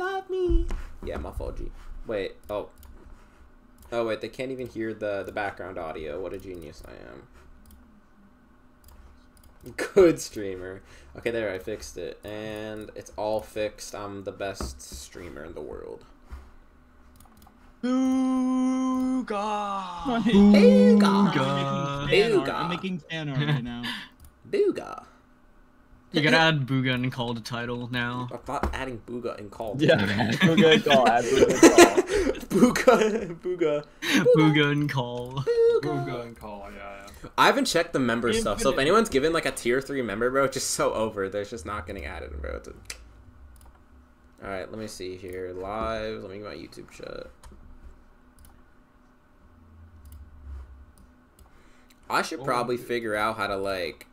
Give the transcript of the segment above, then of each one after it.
love me. Yeah, my fault, G. Wait, oh. Oh, wait, they can't even hear the, the background audio. What a genius I am. Good streamer. Okay, there, I fixed it. And it's all fixed. I'm the best streamer in the world. Booga! Booga. I'm making fan art right now. Booga. You gotta add Booga and call the title now. I thought adding Booga and call. Yeah, Booga and call, add Booga and Booga, Booga, Booga and call. Booga and call, yeah, yeah. I haven't checked the member stuff, so if anyone's given like a tier three member, bro, it's just so over. They're just not getting added, bro. It's a... All right, let me see here. Live. Let me get my YouTube shut. I should oh, probably figure out how to like.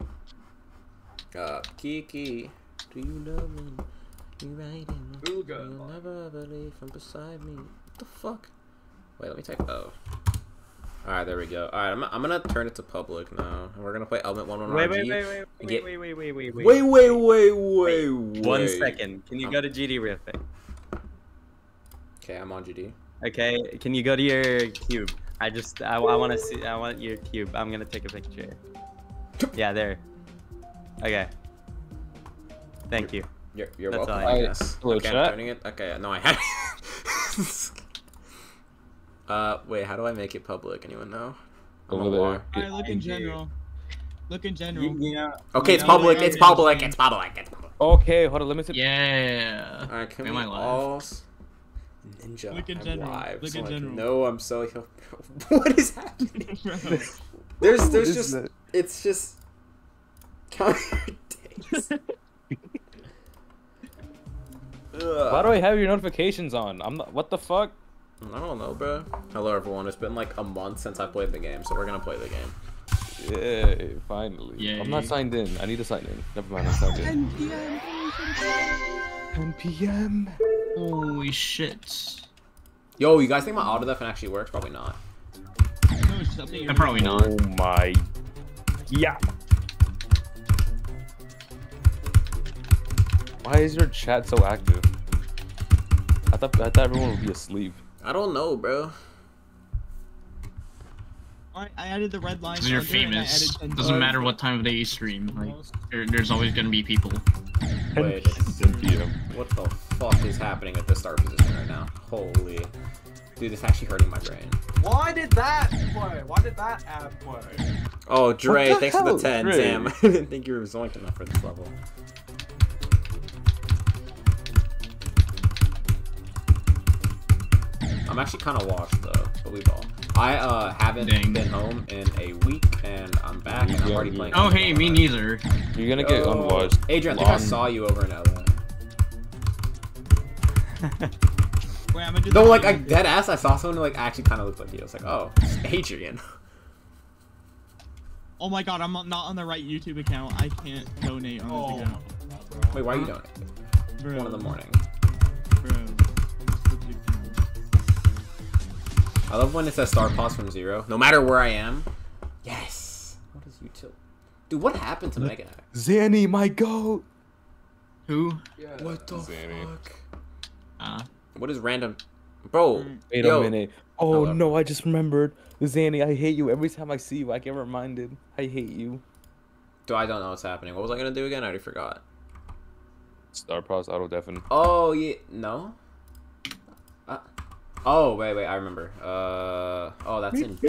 Uh, Kiki, do you love me? You writing? Booga. You'll never believe from beside me. What the fuck? Wait, let me type O. Alright, there we go. Alright, I'm, I'm gonna turn it to public now. And we're gonna play Element 1 on Wait, RG. wait, wait, wait, wait, get- wait, wait, wait, wait, wait. Wait, wait, wait, wait, wait. One second. Can you go to GD real quick? Okay, I'm on GD. Okay, can you go to your cube? I just, I, I want to see, I want your cube. I'm gonna take a picture. Yeah, there. Okay. Thank you. You're, you're That's welcome, all I I got. guess. Hello, okay, I'm turning it. Okay, no, I haven't. uh, wait, how do I make it public? Anyone know? I'm Over a there. war. Alright, look in general. Look in general. Yeah. Okay, it's Yeah, public. It's public. It's public. It's public. Okay, hold on. Let me see. Yeah. Alright, can Am we I all Ninja, Look in general. live. Look so in like, general. No, I'm so. what is happening? There's, there's just, it's just. Count your days. Why do I have your notifications on? I'm not. What the fuck? I don't know, bro. Hello, everyone. It's been like a month since I played the game, so we're gonna play the game. Yay! Finally. I'm not signed in. I need to sign in. Never mind. I'm signed in. 10 p.m. 10 p.m. Holy shit. Yo, you guys think my auto def actually works? Probably not. it's- No, it's just update your probably not. Oh my. Yeah. Why is your chat so active? I thought I thought everyone would be asleep. I don't know, bro. Alright, I added the red line. Because you're under and I famous. Doesn't matter what time of day you stream. Like, there, there's always gonna be people. Wait, what the fuck is happening at the start position right now? Holy. Dude, it's actually hurting my brain. Why did that play? Why did that ad play? Oh, Dre, the thanks for the 10, Dre? Sam. I didn't think you were zoinked enough for this level. I'm actually kind of washed though, but we ball. I uh haven't Dang. been home in a week, and I'm back, and I'm already playing. Oh, hey, me neither. You're gonna get Yo. unwashed. Adrian, I think I saw you over in LA. Wait, I'm gonna do No, like I dead ass. I saw someone who like actually kind of looked like you. I was like, oh, it's Adrian. Oh my god, I'm not on the right YouTube account. I can't donate on Oh. this account. Wait, why are you donating? Bro, One in the morning. I love when it says star pause from zero, no matter where I am. Yes. What is util? Dude, what happened to Mega Hack? Zanny, my goat. Who? What the Zanny. fuck? Uh, What is random? Bro, Wait yo, a minute. Oh Hello. no, I just remembered. Zanny, I hate you. Every time I see you, I get reminded. I hate you. Do I don't know what's happening. What was I gonna do again? I already forgot. Star Pros auto deafen. Oh yeah, no. Oh wait, wait, I remember. Uh, oh that's in.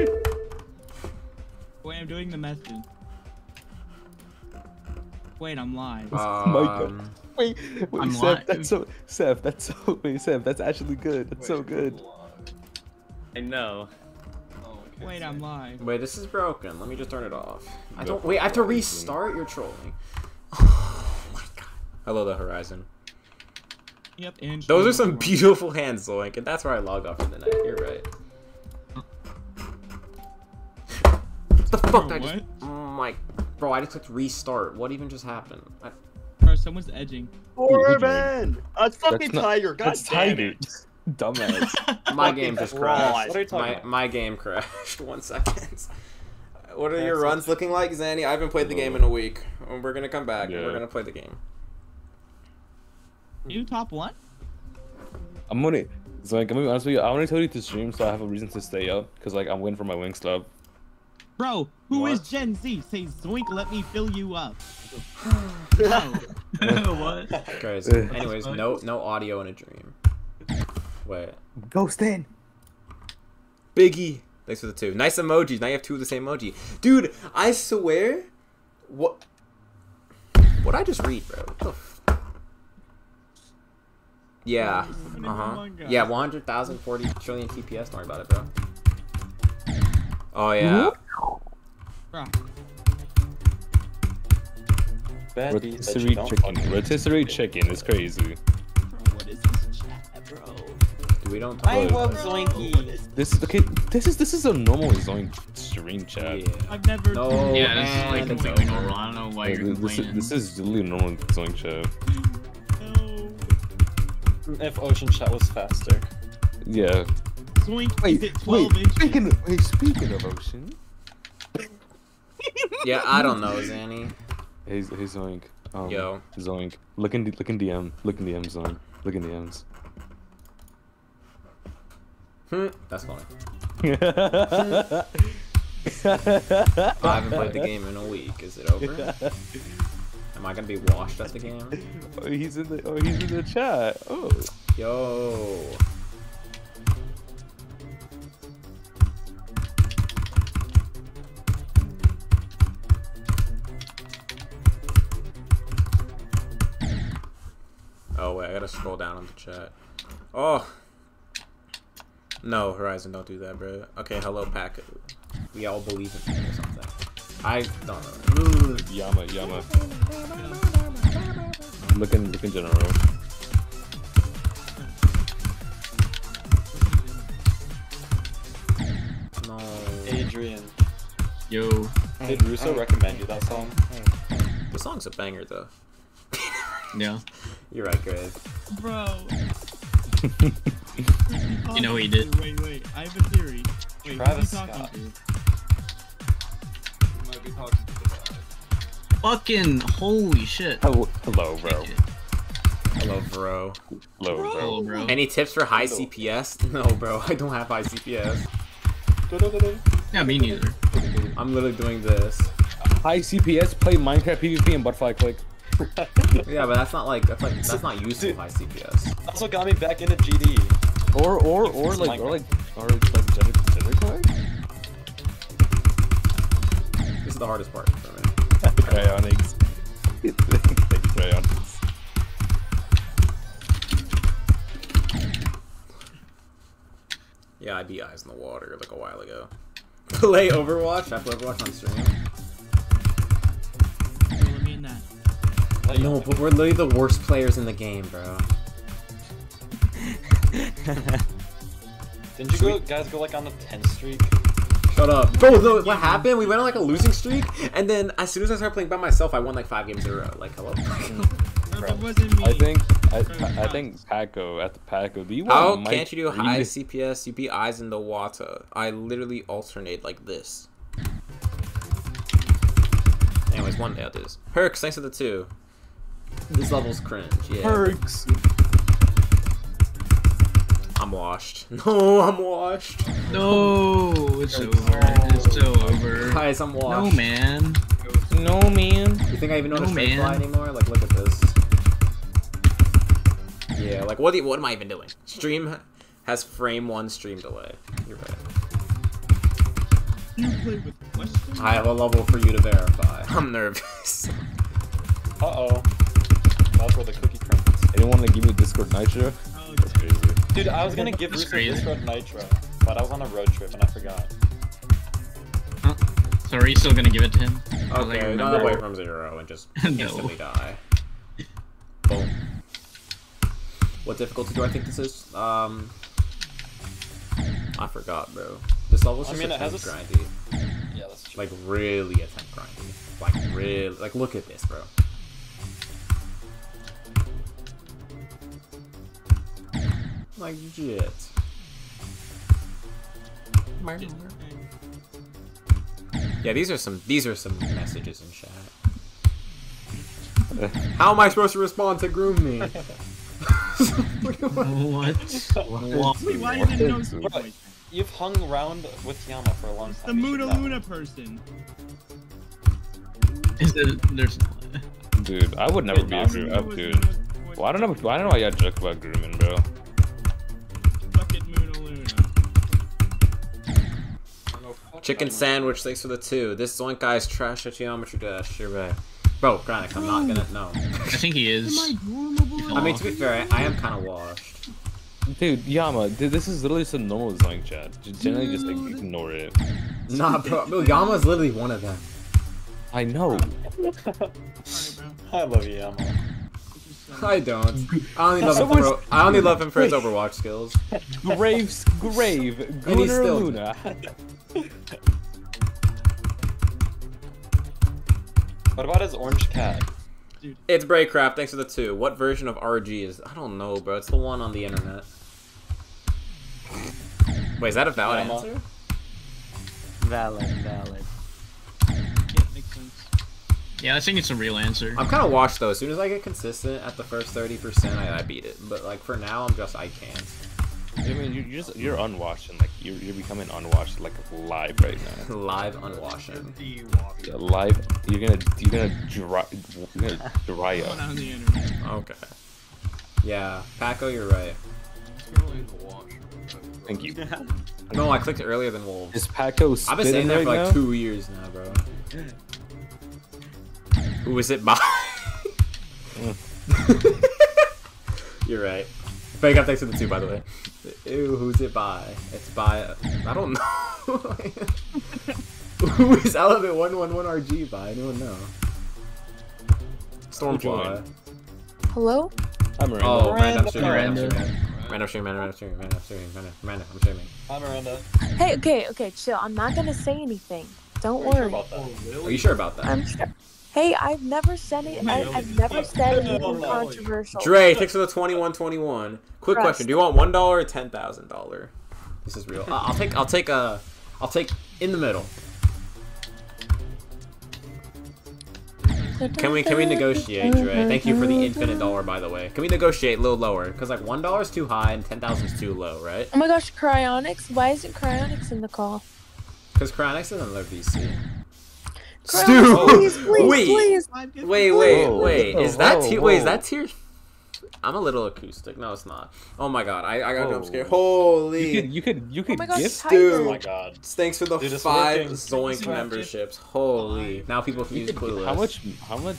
Wait, I'm doing the message. Wait, I'm live. Oh my God. Um, Wait, wait, I'm Seth, live. that's so Seth, that's so wait, Seth, that's actually good. That's so good. I know. Wait, I'm live. Wait, this is broken. Let me just turn it off. I don't. Wait, I have to restart. You're trolling. Oh my god. Hello, the horizon. Yep, and Those are some beautiful hands, Zoink, and that's where I log off for the night. You're right. What the fuck? Bro, did I just... what? Oh my, bro! I just clicked restart. What even just happened? I... Bro, someone's edging. Corbin! That's fucking That's not- Tiger. God That's damn Tiger. it. Dumbass. My game just crashed. What are you talking my about? my game crashed. One second. What are your runs looking like, Zanny? I haven't played the game in a week. We're gonna come back. and We're gonna play the game. You top one? I'm gonna. So like, I'm gonna be honest with you. I only told you to stream, so I have a reason to stay up. Cause like I'm waiting for my wing club. Bro, who is What? Gen Z? Say Zoink, let me fill you up. What? Guys, anyways, no no audio in a dream. Wait. Ghost in. Biggie. Thanks for the two. Nice emojis. Now you have two of the same emoji. Dude, I swear. What? What I just read, bro? What the f- Yeah. Opening Uh huh. Yeah, 100,000, 40 trillion TPS. Don't worry about it, bro. Oh, yeah. bro. Bad beats that you Rotisserie chicken. Rotisserie chicken is crazy. What is this chat, bro? We don't talk I about love that. Zoinky. This is okay. This is this is a normal Zoink stream chat. Yeah. I've never. No. Yeah, this is like and completely normal. I don't know why Like, you're this, is, this is literally a normal Zoink chat. No. If Ocean Chat was faster. Yeah. Zoink, Wait, is it 12 wait. inches? Speaking of, wait, speaking of ocean. Yeah, I don't know, Zanny. Hey, hey Zoink. Um, Yo. Zoink. Look in, look in DM. Look in DM, Zoink. Look in DMs. Hmm, That's funny. I I haven't played the game in a week. Is it over? Am I gonna be washed at the game? Oh, he's in the. Oh, he's in the chat. Oh. Yo. Oh wait, I gotta scroll down on the chat. Oh. No, Horizon, don't do that, bro. Okay, hello, Pack. We all believe in you or something. I don't know. Yama, Yama. Look in, look general. No. Adrian. Yo. Did Russo recommend you that song? The song's a banger, though. Yeah. You're right, Greg. Bro. You know he did. Wait, wait. I have a theory. Wait, Travis who's he talking Scott. To? Fucking holy shit. Hello, hello, bro. Hello, bro. Hello, bro. Hello, bro. Any tips for high CPS? No, bro. I don't have high CPS. Yeah, me neither. I'm literally doing this. High CPS, play Minecraft PvP and butterfly click. Yeah, but that's not like that's like that's not useful high CPS. That's what got me back into GD. Or, or, or It's like, or like, or like, gender, gender is the hardest part for me. Cryonics. Cryonics. Yeah, I beat Eyes in the Water like a while ago. Play Overwatch? I play Overwatch on stream. Yo, let that. No, but we're literally the worst players in the game, bro. Didn't you go, guys go like on the 10th streak? Shut up. Bro, no, what happened? We went on like a losing streak, and then as soon as I started playing by myself, I won like five games in a row. Like, hello? Bro, that wasn't me. I think, I, I think Paco at the Paco. Do you want How Mike can't you do Reed? high CPS? You beat Eyes in the Water. I literally alternate like this. Anyways, one day I'll do this. Herx, thanks for the two. This level's cringe, yeah. Perks. I'm washed. No, I'm washed. No, it's over. It's so over. Guys, I'm washed. No, man. No man. You think I even know how No, to straight man. fly anymore? Like, look at this. Yeah, like, what, do you- what am I even doing? Stream has frame one stream delay. You're right. You play with questions? I have a level for you to verify. I'm nervous. Uh oh. That's where the cookie crumbles. Anyone want to give me Discord Nitro? That's crazy. Dude, I was gonna give That's Russo crazy. Discord Nitro, but I was on a road trip and I forgot. So are you still gonna give it to him? I Okay, remember- run away from zero and just No. instantly die. Boom. What difficulty do I think this is? Um, I forgot, bro. This level's I just mean, a it has temp a s- grindy. Yeah, that's true. Like really a temp grindy. Like really, like look at this, bro. Like legit. Yeah, these are some these are some messages in chat. How am I supposed to respond to groom me? What? Wait, why is it no speed What? You've hung around with Yama for a long It's the time. you should Muna know. Luna person. Is it, there's Dude, I would never Wait, be a no. Gru- Luna uh, was dude. Well, I don't know. I don't know why y'all joke about grooming, bro. Chicken sandwich, thanks for the two. This Zoink guy's trash at Geometry Dash. You're right. Bro, Granix, I'm not gonna. No. I think he Am is. I groomable? I mean, to be fair, I, I am kind of washed. Dude, Yama, dude, this is literally just a normal Zoink chat. Just generally just like ignore it. Nah, bro. bro Yama's literally one of them. I know. I love you, Yama. This is so- I don't. I only love him for. I only love him for his Overwatch skills. Graves, grave, And he's Gunnar still- Luna. What about his orange cat? It's Braycraft. Thanks for the two. What version of RG is? I don't know, bro. It's the one on the internet. Wait, is that a valid Yama. answer? Valid, valid. Yeah, makes sense. Yeah, I think it's a real answer. I'm kind of washed though. As soon as I get consistent at the first 30%, I, I beat it. But like for now, I'm just I can't. I mean, you're just you're unwashing. like you're, you're becoming unwashed like live right now. Live unwashing. Yeah, live, you're gonna you're gonna dry you're gonna dry Going up. on the internet. Okay. Yeah, Paco, you're right. Thank you. No, I clicked earlier than Wolves. Is Paco I've been saying spitting that right for like now? two years now, bro. Who is it by? Mm. You're right. Fake up thanks to the two, by the way. Ew, who's it by? It's by. I don't know. Who is Element 111 RG by? Anyone know? Stormfly. Hello? I'm Miranda. Oh, random streaming, random Miranda. streaming. Random streaming, random streaming, random streaming, random, random, I'm streaming. Hi, Miranda. Hey, okay, okay, chill. I'm not gonna say anything. Don't Are you sure about that? Are you sure about that? I'm sure. Hey, I've never said it. I, I've never said anything controversial. Dre, thanks for the twenty-one twenty-one. Quick Trust. question: Do you want one dollar or ten thousand dollar? This is real. Uh, I'll take. I'll take a. I'll take in the middle. Can we can we negotiate, Dre? Thank you for the infinite dollar, by the way. Can we negotiate a little lower? Cause like one dollar is too high and ten thousand is too low, right? Oh my gosh, Cryonics? Why isn't Cryonics in the call? Cause Cryonics doesn't live VC. Cryonics, Stu, please, please, wait, please. Wait, wait, wait. Is that whoa, tier? Wait, is that tier? I'm a little acoustic. No, it's not. Oh my god, I, I got Whoa. jump scared. Holy. You could you could you oh could my gosh, gift Tiger. Oh my god. Thanks for the Dude, five working. Zoink It's memberships. Holy. Now people can use Clueless. How much how much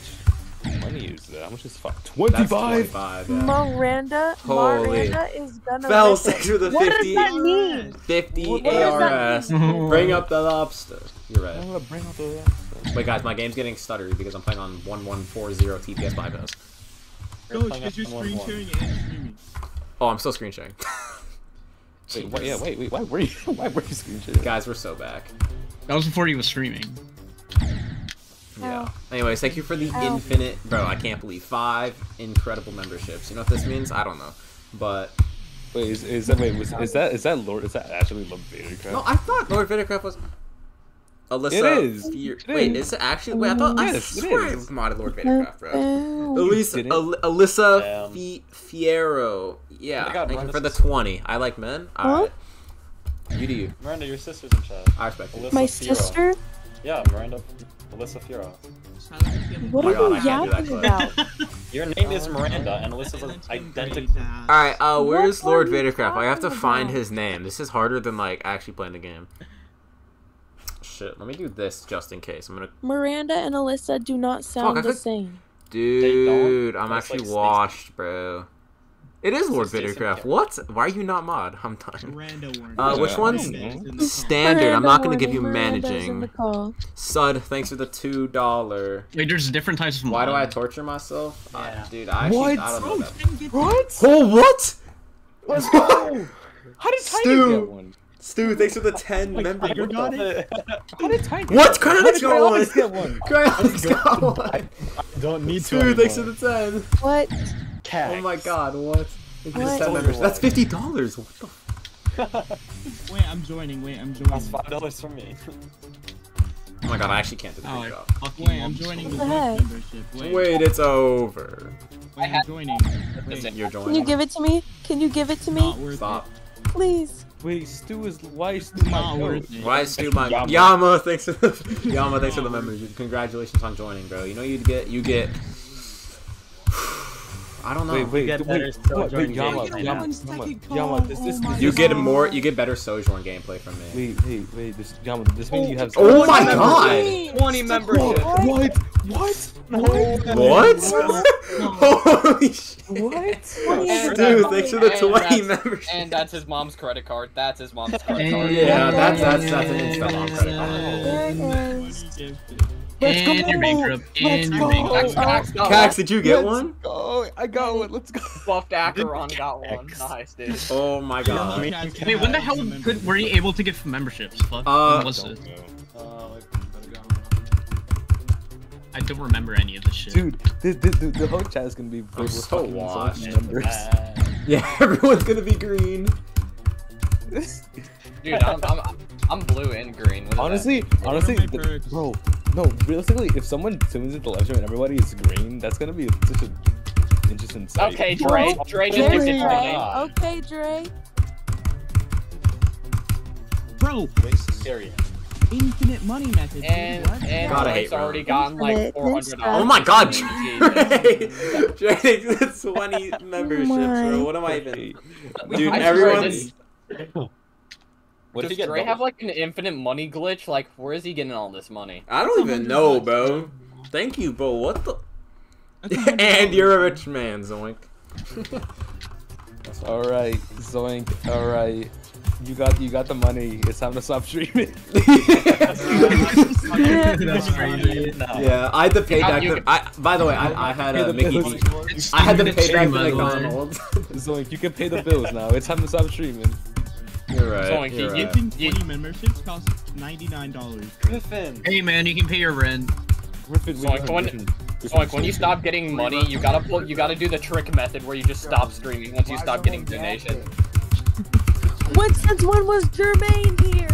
money is that? How much is fuck? Twenty five. yeah. Miranda, Holy. Miranda is gonna Fell listen. thanks for the What 50. does that mean? 50 What does ARS. mean? Bring up the lobster. You're I'm right. gonna bring out the Wait, guys, my game's getting stuttery because I'm playing on 1140 TPS bypass. Coach, playing because you're on one screen sharing and streaming. Oh, I'm still screen sharing. Wait, wait, yeah, wait, wait, why were you why were you screen sharing? Guys, we're so back. That was before he was streaming. Yeah. Oh. Anyways, thank you for the Ow. infinite. Bro, I can't believe five incredible memberships. You know what this means? I don't know. But. Wait, is, is that wait was is that is that Lord is that actually Lord Vader? crap? No, I thought Lord Vadercraft was. Alyssa. It is. Fier- It Wait, is. is it actually? Wait, I thought. Yes, I it swear I is. modded Lord Vadercraft, bro. Alyssa, Al- Alyssa Damn. Fi- Fiero. Yeah, my God, thank you for the 20. I like men. Alright. You do you. Miranda, your sister's in chat. I respect you. Alyssa My Fiero. sister? Yeah, Miranda. Alyssa Fiero. What Oh are you I can't do that yapping about? Your name is Miranda, and Alyssa's an identical. Alright, uh, where's Lord are you Vadercraft? I have to find about? his name. This is harder than, like, actually playing the game. Shit, let me do this just in case. I'm gonna. Miranda and Alyssa do not sound I the could- same. Dude, I'm That's actually like washed, bro. It is Lord Stacy Vadercraft. McKenna. What? Why are you not mod? I'm done. Miranda. Uh, which one's I don't standard? I'm not gonna give you managing. the. Sud, thanks for the two dollar. Wait, there's different types of Why do I torture myself? Uh, dude, I actually What? I don't know that. What? Oh, what? Let's go! How did Tiger Stu. get one? Stu, thanks for the ten member. Tiger got it. How did Tiger? What? How Cryonics did got one. Cryonics get one? Cryonics got one. Don't need Stu, thanks for the ten. What? Oh my god, what? Thank you for the What? 10 members. That's fifty dollars. What the? Wait, I'm joining. Wait, I'm joining. That's joining. five dollars for me. Oh my god, I actually can't do the Oh, big Wait, I'm joining the What the Twitch heck? membership. Wait, Wait, it's over. wait, I'm joining. Wait, You're Can you give it to me? Can you give it to me? worth Stop. Please. Wait, Stu is why is Stu my Not worth it. Why is Stu my Yama. Yama? Thanks for the Yama. Thanks for the members. Congratulations on joining, bro. You know you get you get. I don't know. Wait, wait, get wait, better wait, wait, Yama, games right Yama. Yama, Yama, call, this, oh this, this, You get more. You get better Sojourn gameplay from me. Wait, wait, wait, this, Yama, this means you have. Oh my god! 20 memberships. What? What? What? Holy shit! What? Dude, thanks for the 20 that's- memberships. And that's his mom's credit card. That's his mom's credit card. Yeah, that's that's that's an instant on credit card. There it is. Let's And you're bankrupt. And you're go. bankrupt. Cax got Cax, did you get one? Oh, I got one. Let's go. Buffed Acheron got one. X. Nice, dude. Oh my god. Wait, when the hell could, were you able to get memberships? Fuck. Uh, when was it? Uh, I don't remember any of this shit. Dude, the, the, the, the whole chat is gonna be I'm so washed. Soul's members. Yeah, everyone's gonna be green. Dude, I'm, I'm, I'm blue and green. What is honestly, honestly, the- bro, no, realistically, if someone tunes into live stream and everybody is green, that's gonna be such an interesting sight. Okay, Dre. Dre just Dre. gets it right Okay, Dre. Bro, makes it scary. infinite money method. And what? and God, I Drake's hate already Ron. gotten like four hundred Oh my god, Jesus. Drake! Drake, 20 memberships, bro. What am I even? Dude, I everyone's. What did Does he get? Dre have like an infinite money glitch? Like, where is he getting all this money? I don't even know, bro. Thank you, bro. What the? That's a hundred and dollars. you're a rich man, Zoink. All right, Zoink. All right, you got you got the money. It's time to stop streaming. yeah, I had to pay back can- the. I, by the way, I, I had a the Mickey. bills. D. I had to pay back the By the. McDonald's. Zoink, you can pay the bills now. It's time to stop streaming. You're right. Zoink, You're you- right. Getting Yeah. 20 memberships costs $99. Griffin. Hey man, you can pay your rent. Griffin, we Zoink, can- when- we So like when you stop getting money, you gotta pull, you gotta do the trick method where you just stop streaming once you stop getting donations. When since when was Jermaine here?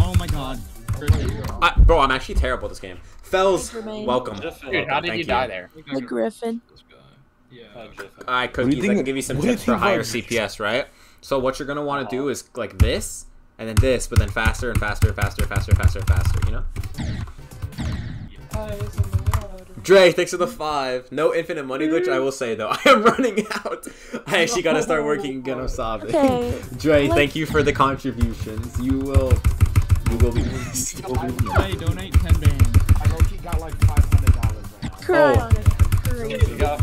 Oh my god. I, bro, I'm actually terrible at this game. Fells, Jermaine. welcome. Griffin. Dude, how did Thank you die there? The Griffin. Hi, Griffin. Alright, What do cookies, I can give you some what do you tips for higher CPS, right? So what you're gonna want to do is like this, and then this, but then faster and faster and faster and faster and faster and faster, you know? Dre, thanks for the five. No infinite money glitch, I will say though. I am running out. I actually gotta start working again. I'm sobbing. Okay. Dre, Like- thank you for the contributions. You will, you will be missed. Hey, donate 10 bands. I low got like five hundred dollars right now. Cry Oh.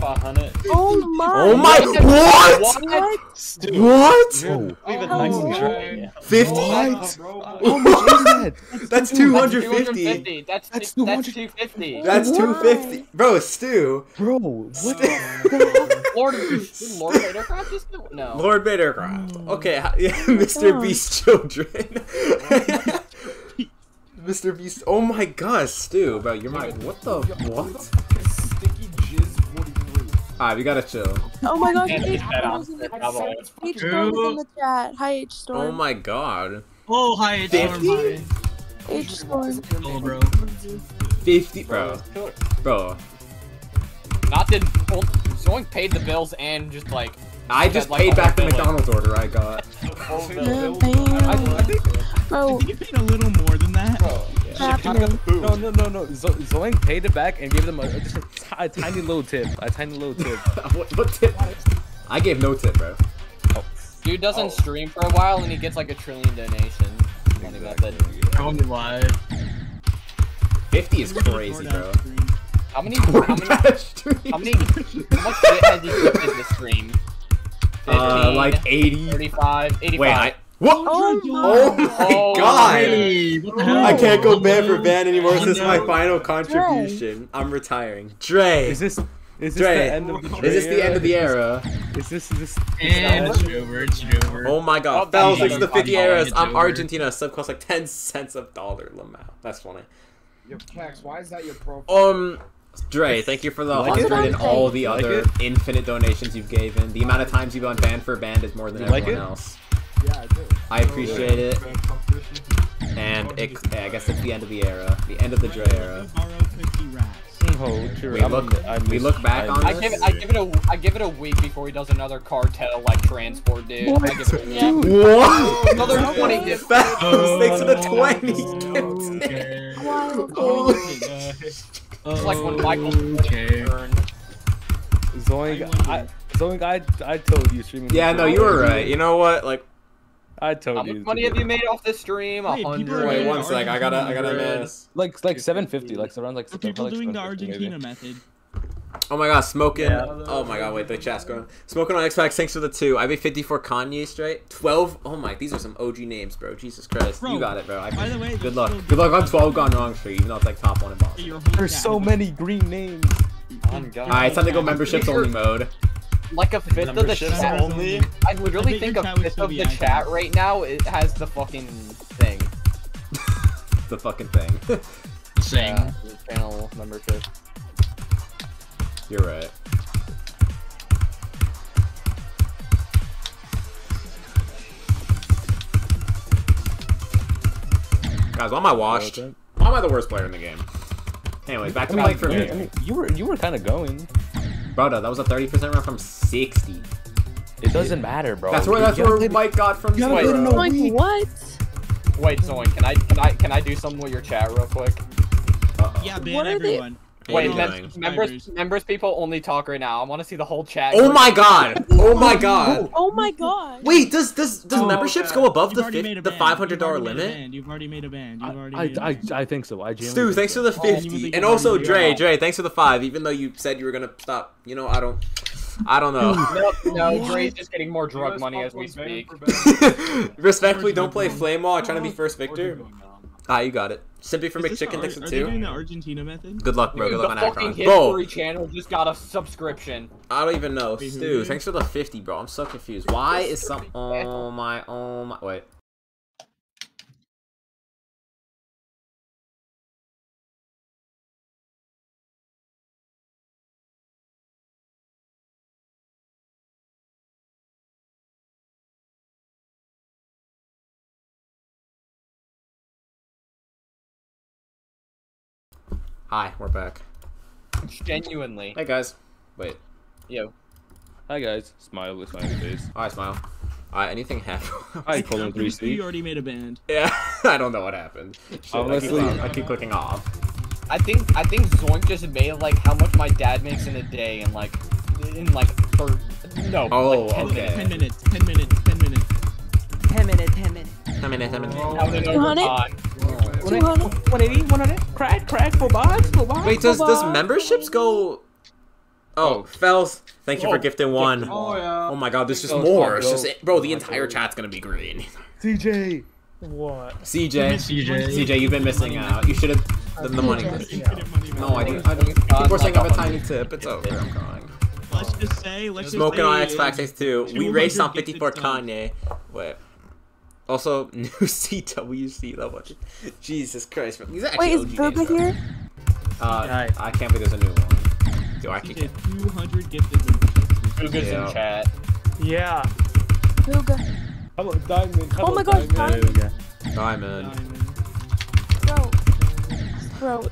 Oh on it. Cry. You got 500. Oh my. Oh my, what? What? What? Oh, Even Oh. nice. Fifty? how much is that? That's two hundred fifty. 250. That's That's that's 200. 250. That's two fifty, bro. Stu, Bro, what Lord, did Lord Vadercraft just no. Lord Vadercraft. Oh okay, yeah, Mr. Beast children. Mr. Beast. Oh my gosh, Stu, bro, you're my. What the what? Sticky Jizz 43. Alright, we gotta chill. Oh my gosh. H-Storm is in the spit. H Storm in the chat. Hi H Storm. Oh my god. Oh hi, it's Storm. 50? H Storm. Oh bro. Fifty, bro, bro. Not did well, Zoink paid the bills and just like I just like, paid back the bill. McDonald's order I got. Yeah, bam. Bro, You paid a little more than that. Happening. No, no, no, no. Zo- Zoink paid it back and gave them a, just a, a tiny little tip. A tiny little tip. what, what tip? I gave no tip, bro. dude doesn't Oh. stream for a while and he gets like a trillion donations. Money method. Tell me live. Fifty is crazy, bro. How many how many how many how much shit has he in this stream? 15, Uh, like eighty. 35, 85. Wait, I. What? Oh Oh my. my Oh, god! Hey, what the hell? I can't go ban for ban anymore. This is my final contribution. I'm retiring. Dre. Is this is this Dre. the end of the Is this the end of the era? Is this is this? And it's over. It's over. Oh my god. Oh, Fells, that's thanks for the 50 $5 eras. I'm. Argentina. Sub costs like 10 cents of dollar. Lamau. That's funny. Yo, Cax, why is that your profile? Um, Dre, thank you for the Like it? 100 and all the Like other it? infinite donations you've given. The amount of times you've gone banned for banned is more than You like everyone it? else. Yeah, I do. I appreciate it. and it, I guess it's the end of the era, the end of the Dre era. Borrow 50 racks. Oh, true. We look- I we look back on I this? give it. I give it a. I give it a week before he does another cartel like transport, dude. I give it a week. What? Another twenty. Dude. Fast, thanks for the oh, twenty. Okay. Why? It's like when Michael Okay. turned. Zoink, I, Zoink, I, I told you streaming. Yeah, no, you were right. You know what? Like, I told How you. much to money have you made off this stream? A Wait, people hundred. doing wait one sec. I gotta, I gotta miss. Like, like 750, like around like. Are people like doing the 750 maybe. Argentina method? Oh my god, smoking. Yeah. Oh my god, wait, the chat's going. Smoking on Xbox, thanks for the two. I made 54 Kanye straight. 12. Oh my, these are some OG names, bro. Jesus Christ. Bro, you got it, bro. I by the way, good luck. Good luck on 12 gone wrong street, even though it's like top one in Boston. There's so many green names. On God. Alright, it's time to go memberships only mode. Like a fifth of the chat. only? I literally I think think a fifth of the active. chat right now it has the fucking thing. the fucking thing. Sing. Uh, channel membership. You're right. Guys, why am I washed? Why am I the worst player in the game? Anyways, back to playing for me. mean, I mean, you were, you were kind of going. Brother, that was a 30% run from 60. It doesn't matter, bro. That's where You where play- Mike got from. you gotta Wait, play to Like what? Wait, Zoin, can I can I can I do something with your chat real quick? Uh-oh. Yeah, ban What are they- everyone. What are Wait, mem- doing? members members people only talk right now. I want to see the whole chat. Oh my god! Oh my god! Oh my god. Wait, does does does Oh, memberships okay. go above You've the already fif- made a the five hundred You've dollar already made a limit? You've already made a ban. You've already I, made a I, ban. I think so. I genuinely Stu, thanks so. for the Oh, you would fifty, think and also already Dre, Dre, thanks for the five. Even though you said you were gonna stop, you know, I don't, I don't know. No, no, Dre's just getting more drug money as we speak. Respectfully, don't play flame wall. Trying to be first victor. Ah, you got it. Simply for Is this McChicken, Ar- thanks for Are they doing the Argentina method? Good luck, bro. Dude, Good the luck on fucking Acheron. Bro, history channel just got a subscription. I don't even know. Wait, Stu, did? thanks for the fifty, bro. I'm so confused. Why is some? Oh my, oh my. Wait. Hi, we're back. Genuinely. Hey guys. Wait. Yo. Hi guys, smile with smiley face. Hi, smile. Alright, anything happen? Hi, colon three You already made a ban. yeah, I don't know what happened. Shit, Honestly- I, keep, I keep clicking off. I think I think Zoink just made like how much my dad makes in a day and like in like third no Oh, like 10 okay. Ten minutes. Ten minutes. Ten minutes. 10 minutes, 10 minutes. How many? How many? How many 200? 180, 100. Crack, crack, full bars, full bars. Wait, does does memberships go? Oh, oh, Fells, thank you for Oh, gifting one. Oh yeah. Oh my god, there's just Oh, more. it's It's just bro, the oh entire chat's gonna be green. CJ. What? CJ, CJ. CJ, you've been missing out. You should have done the money. list. No, I ban. didn't. I didn't. Uh, People are saying I have a tiny tip. It's over. I'm crying. Let's just say. Let's just Smoking on say, X Factor 2. We 200 raced on 54. Kanye. Wait. Also, new CWC level. Jesus Christ. These are actually Wait, is OG Burger names, though. here? Uh, Hi. I can't believe there's a new one. Do I He kick did it? 200 gifted memberships. Guga's Yeah. in chat. Yeah. Booga. Hello, Diamond. Hello, Oh my gosh, Diamond. Diamond. Diamond. Diamond. Bro. Bro.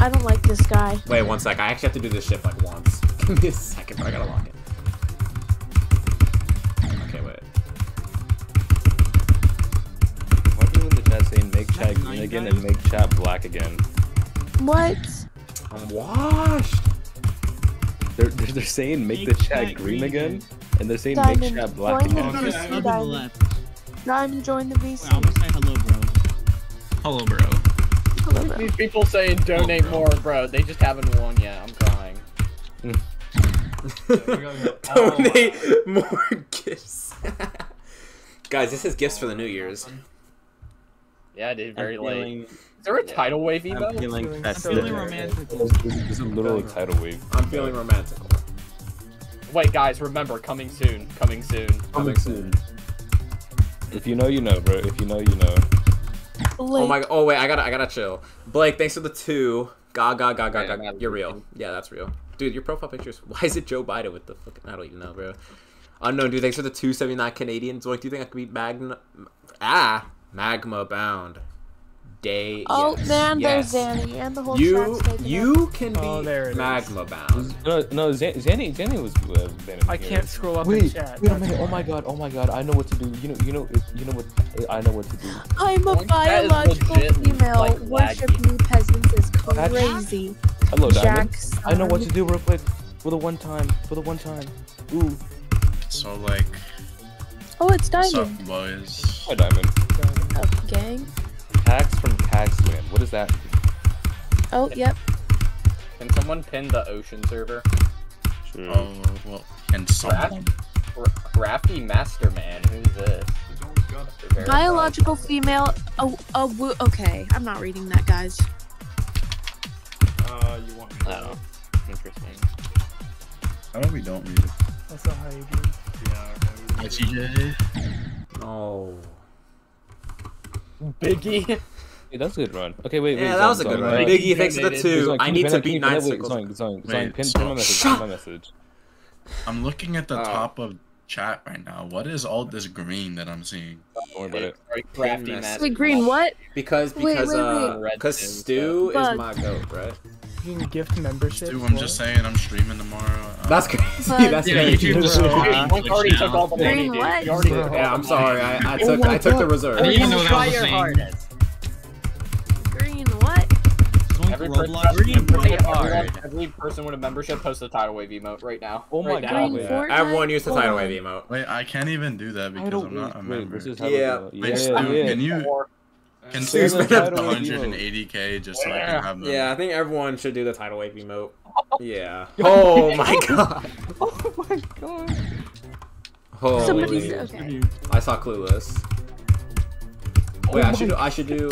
I don't like this guy. Wait one sec. I actually have to do this shift like once. Give me a second, bro. I gotta lock it. Why are people in chat saying make chat green nine again guys? and make chat black again? What? I'm washed. They're, they're, they're saying make, Make the chat chat green green again, and they're saying Diamond, make chat black join Oh, again. no, Okay. sub in the Diamond. left. Diamond join the Wait, I'm VC. gonna say hello, bro. Hello, bro. Hello, bro. These people saying donate more, bro. They just haven't won yet. I'm crying. Donate oh. more gifts. Guys, this is gifts for the New Year's. Yeah, I did very I'm late. feeling, Is there a tidal wave I'm emo? feeling I'm feeling romantic. There's, there's a little tidal wave. I'm feeling romantic. Wait, guys, remember, coming soon. Coming soon. Coming soon. If you know, you know, bro. If you know, you know. Oh my. Oh wait, I gotta. I gotta chill. Blake, thanks for the two. God, God, God, God, Right, God. You're real. Yeah, that's real. Dude, your profile pictures. Why is it Joe Biden with the fucking? I don't even know, bro. Unknown, dude. Thanks for the two seventy nine Canadians. Like, do you think I could beat Magma? Ah, Magma bound. Day. Oh yes, man, yes. there's Zanny and the whole You chat's taken you can be Oh, there it is. magma bound. No, no, Zanny, Zanny was uh, banned I here. can't scroll up in Wait, chat. wait a minute! Oh my god! Oh my god! I know what to do. You know, you know, you know what? I know what to do. I'm a Oink, that is biological female. like, Worship laggy. me, peasants is crazy. Hello, Diamond. Jack's I know what to do real quick. For the one time. For the one time. Ooh. So like, Oh, it's what's up, Diamond. boys? Hi, Diamond. Up, gang. Tax from Caxland. What is that? Oh, yep. Can someone pin the ocean server? Sure. Oh well, and so Craft- Crafty Masterman. Who's this? Biological female. Oh, oh, wo- okay. I'm not reading that, guys. Uh, you want me to? Oh, interesting. how about we don't read it? That's not how you do. Yeah. Okay. Hi, TJ. No. Biggie. Hey, that's a good run. Okay, wait, wait. Yeah, that was a good run. one. uh, Biggie, thanks for the two. Zoink, I need to pin- beat nine pin it? Wait, circles. Zoink, Zoink, Wait, pin, pin my message. Shut- Pin my message. I'm looking at the Oh. top of chat right now. What is all this green that I'm seeing? Don't worry about it. Crafty Wait, Green, what? Because Wait, because wait, uh because Red Stu is my goat, right? You can gift memberships. Dude, I'm just saying I'm streaming tomorrow. Uh, That's crazy. Bug. That's Yeah, crazy. YouTube just uh, Oink already glitched took all the money, Green dude. what? He already took Yeah, the I'm sorry. I, I took my I took the reserve. I didn't even know that Try was a your thing. hardest. Green, what? Zoink Every person, Roblox. every, Play hard. every person with a membership post the tidal wave emote right now. Oh my right God, now. Green wait. Everyone use the tidal wave emote. Wait, I can't even do that because I'm not a wait, member. this is how Yeah. we do it. Wait, Yeah, yeah, can you Or- can Stu's Stu been 180k just so I can have them? Yeah, I think everyone should do the tidal wave emote. Yeah. Oh my god. Oh my god. Holy. Somebody's okay. I saw Clueless. Wait, I oh should do. I should do.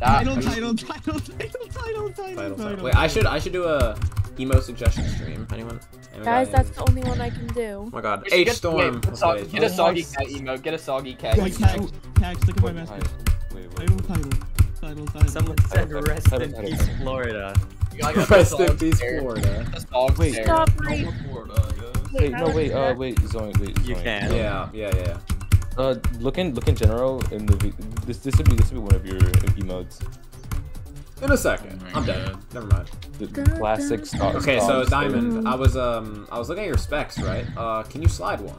That- Title, title, title, title, title, title, Title, title. Wait, I should. I should do a emo suggestion stream. Anyone? Anyone Guys, that's the only one I can do. Oh my god. H Storm. wait, Let's so- wait. Get a Oh soggy cat emote. Get a soggy cat. Wait, tags, tags, look at my Wait, message. wait, wait. Title, title, title, title. Someone said Title, rest title, in title, peace, title. Florida. You gotta get the Rest in dog peace, stare. Florida. The Wait. Stop right. Wait, no, wait, uh, wait, Zoink, wait, You can. Yeah, yeah, yeah. Uh, look in, look in general in the this this would be this would be one of your emotes. In a second. Oh I'm dead. God. Never mind. The classic dun. Okay, so Diamond. I was um I was looking at your specs, right? Uh, can you slide one?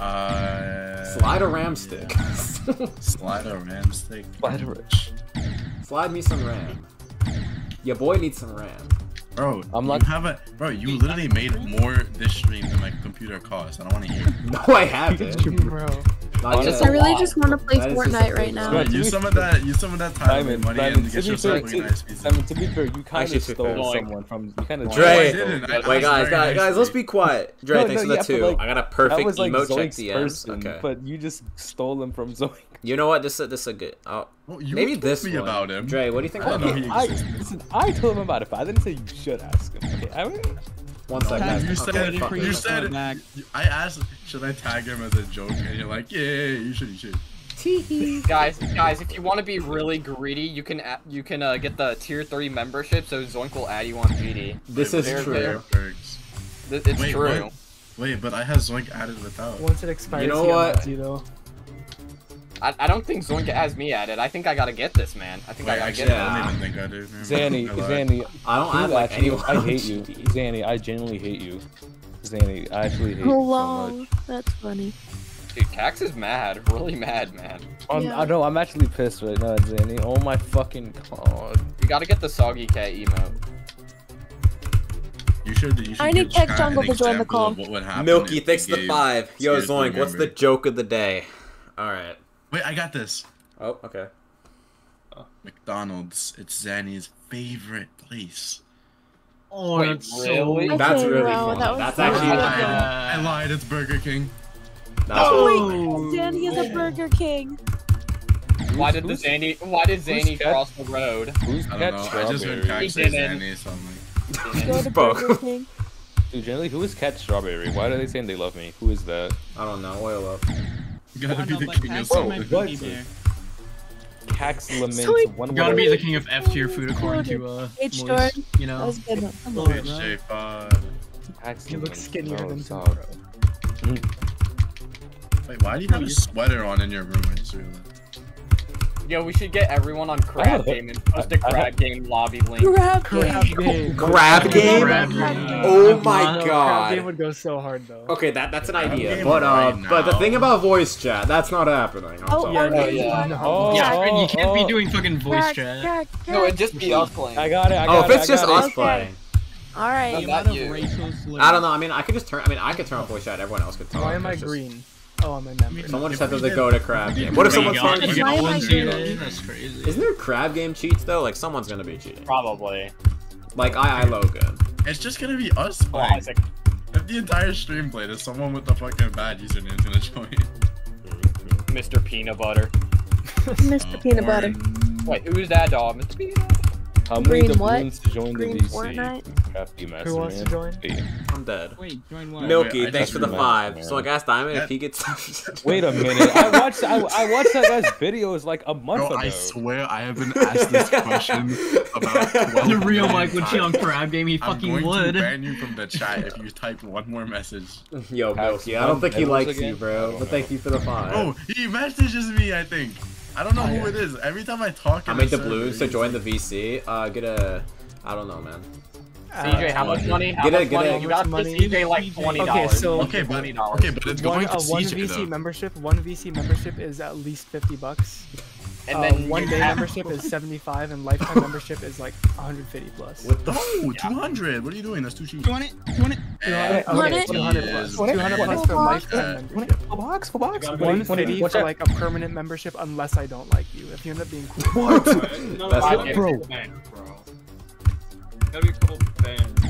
Uh, Slide a ram stick. Slide a ram stick. Slide a- rich. slide me some ram. Your boy needs some ram. Bro, I'm you not- haven't. Bro, you literally made more this stream than my computer cost. I don't want to hear. it. No, I haven't. Bro. Not Honestly, yet. I really just want to play That is just Fortnite right now. Bro, use some of that. Use some of that time Diamond, and money Diamond, and to get be yourself fair, a to, nice piece. Diamond, to be fair, you kind of stole fair. someone from. You kind of. Dre. No, I didn't. I- I Wait, guys, guys, guys, let's be quiet. Dre, No, thanks no, for the yeah, but, two. like, I got a That perfect was like emote check Zoink's DMs. person, Okay. but you just stole them from Zoink. You know what? This is this is a good. Oh, Well, you maybe told this me one. about him. Dre, what do you think? I about don't know that? he I listen. I told him about it, but I didn't say you should ask him. Okay, I mean, One second. Tags, you said- Okay, waiting fuck for it. you you said- come back. I asked, should I tag him as a joke? And you're like, yeah, yeah, yeah, you should, you should. Guys, guys, if you want to be really greedy, you can you can uh, get the tier three membership, so Zoink will add you on GD. This Wait, is what's true. the perks? Th- It's Wait, true. what? Wait, but I have Zoink added without. Once it expires, you know what? unlocks You though. I, I don't think Zoink has me added. I think I gotta get this, man. I think Wait, I gotta actually, get yeah. I don't even think I do. Never mind. Zanny, I. Zanny, I don't Dude, add like actually, anyone. I hate you, Zanny. I genuinely hate you, Zanny. I actually hate How you so much. That's funny. Dude, Cax is mad, really mad, man. I'm, Yeah. I know. I'm actually pissed right now, Zanny. Oh my fucking god. You gotta get the soggy cat emote. You should. You should I need give Tech Jungle to join the call. of What would happen Milky, thanks you the five. Yo, Scared Zoink, what's the joke of the day? All right. Wait, I got this. Oh, okay. Oh. McDonald's. It's Zanny's favorite place. Oh, Wait, that's really? so. That's Okay, really wow, funny. that That's so actually. good. I, I lied. It's Burger King. That's Oh wait, Danny is a Burger King. Why did the Zanny? Why did Zanny cat- cross the road? Who's I don't know. I just heard strawberry? Cax He say. Zanny, so I'm Go to Both. Burger King. Dude, generally, who is cat strawberry? Why are they saying they love me? Who is that? I don't know. Oil up. You gotta Oh, be no, the king of Tags soul. what? cookie bear. Cax laments Sweet. one You gotta be the king of F tier food according to uh, H Moise, Jordan. You That know. was good. Come on, bro. J5. Cax You look skinnier Oh, than stop. tomorrow. Wait, why do you have a sweater on in your room? I just realized. Yo, we should get everyone on Crab Game and post a Crab Game lobby link. Grab Crab game. Grab game? Crab Oh game. my Crab game god. would go so hard though. Okay, that that's an Grab idea, but uh, right but the thing about voice chat, that's not happening. I'm Oh, sorry. Yeah, okay, no, you yeah. Oh, Yeah, oh, you can't be oh. doing fucking voice Crack, chat. crack, No, it'd just be us playing. I got it. I Oh, if it's just got us. Okay. playing, All right. No, The not amount you. of racial slurs. I don't know. I mean, I could just turn. I mean, I could turn off voice chat. Everyone else could talk. Why am I just- green? Oh, I'm a member. Someone just If had we go to crab game. What if There you someone's go. trying You to? get Why am one I zero. green? That's crazy. Isn't there crab game cheats though? Like someone's gonna be cheating. Probably. Like I I Logan. It's just gonna be us playing. Isaac. If the entire stream played, is someone with the fucking bad username is gonna join. Mr. Peanut Butter. Mr. Uh, Peanut or- Butter. Wait, who's that dog? Mr. Peanut Butter? How many Green what? doubloons to join Green the VC? Fortnite. Happy master Who wants to join? Hey, I'm dead. Wait, join what? Milky, wait, thanks for the five. man. So like ask Diamond if he gets. Wait a minute. I watched. I, I watched that guy's videos like a month Bro, ago. I swear I have been asked this question about 12 The real million Mike would cheat on times. Crab Game. He I'm fucking going would. to ban you from the chat if you type one more message. Yo, Milky, I don't think he likes you, bro. But thank you for the five. Oh, he messages me, I think. I don't know who it is. Every time I talk I in made the server, blues to he's join the VC. Uh, get a. I don't know, man. CJ, how much money? How Get a- get money? a- you got money? CJ like twenty dollars. Okay, so- Okay, but twenty dollars. okay, but it's One, going to uh, one CJ VC though. membership. One VC membership is at least fifty bucks. And uh, then one day have- membership is seventy-five, and lifetime membership is like one hundred fifty plus. What the? No, 200. What are you doing? That's too cheap. You want it? You want it? Eh, Want Okay, it? two hundred plus. Two hundred plus for box? lifetime membership. Full box, full box. One fifty for like a permanent membership, unless I don't like you. If you end up being cool. What? That's I what- get bro. Gotta be a couple bands.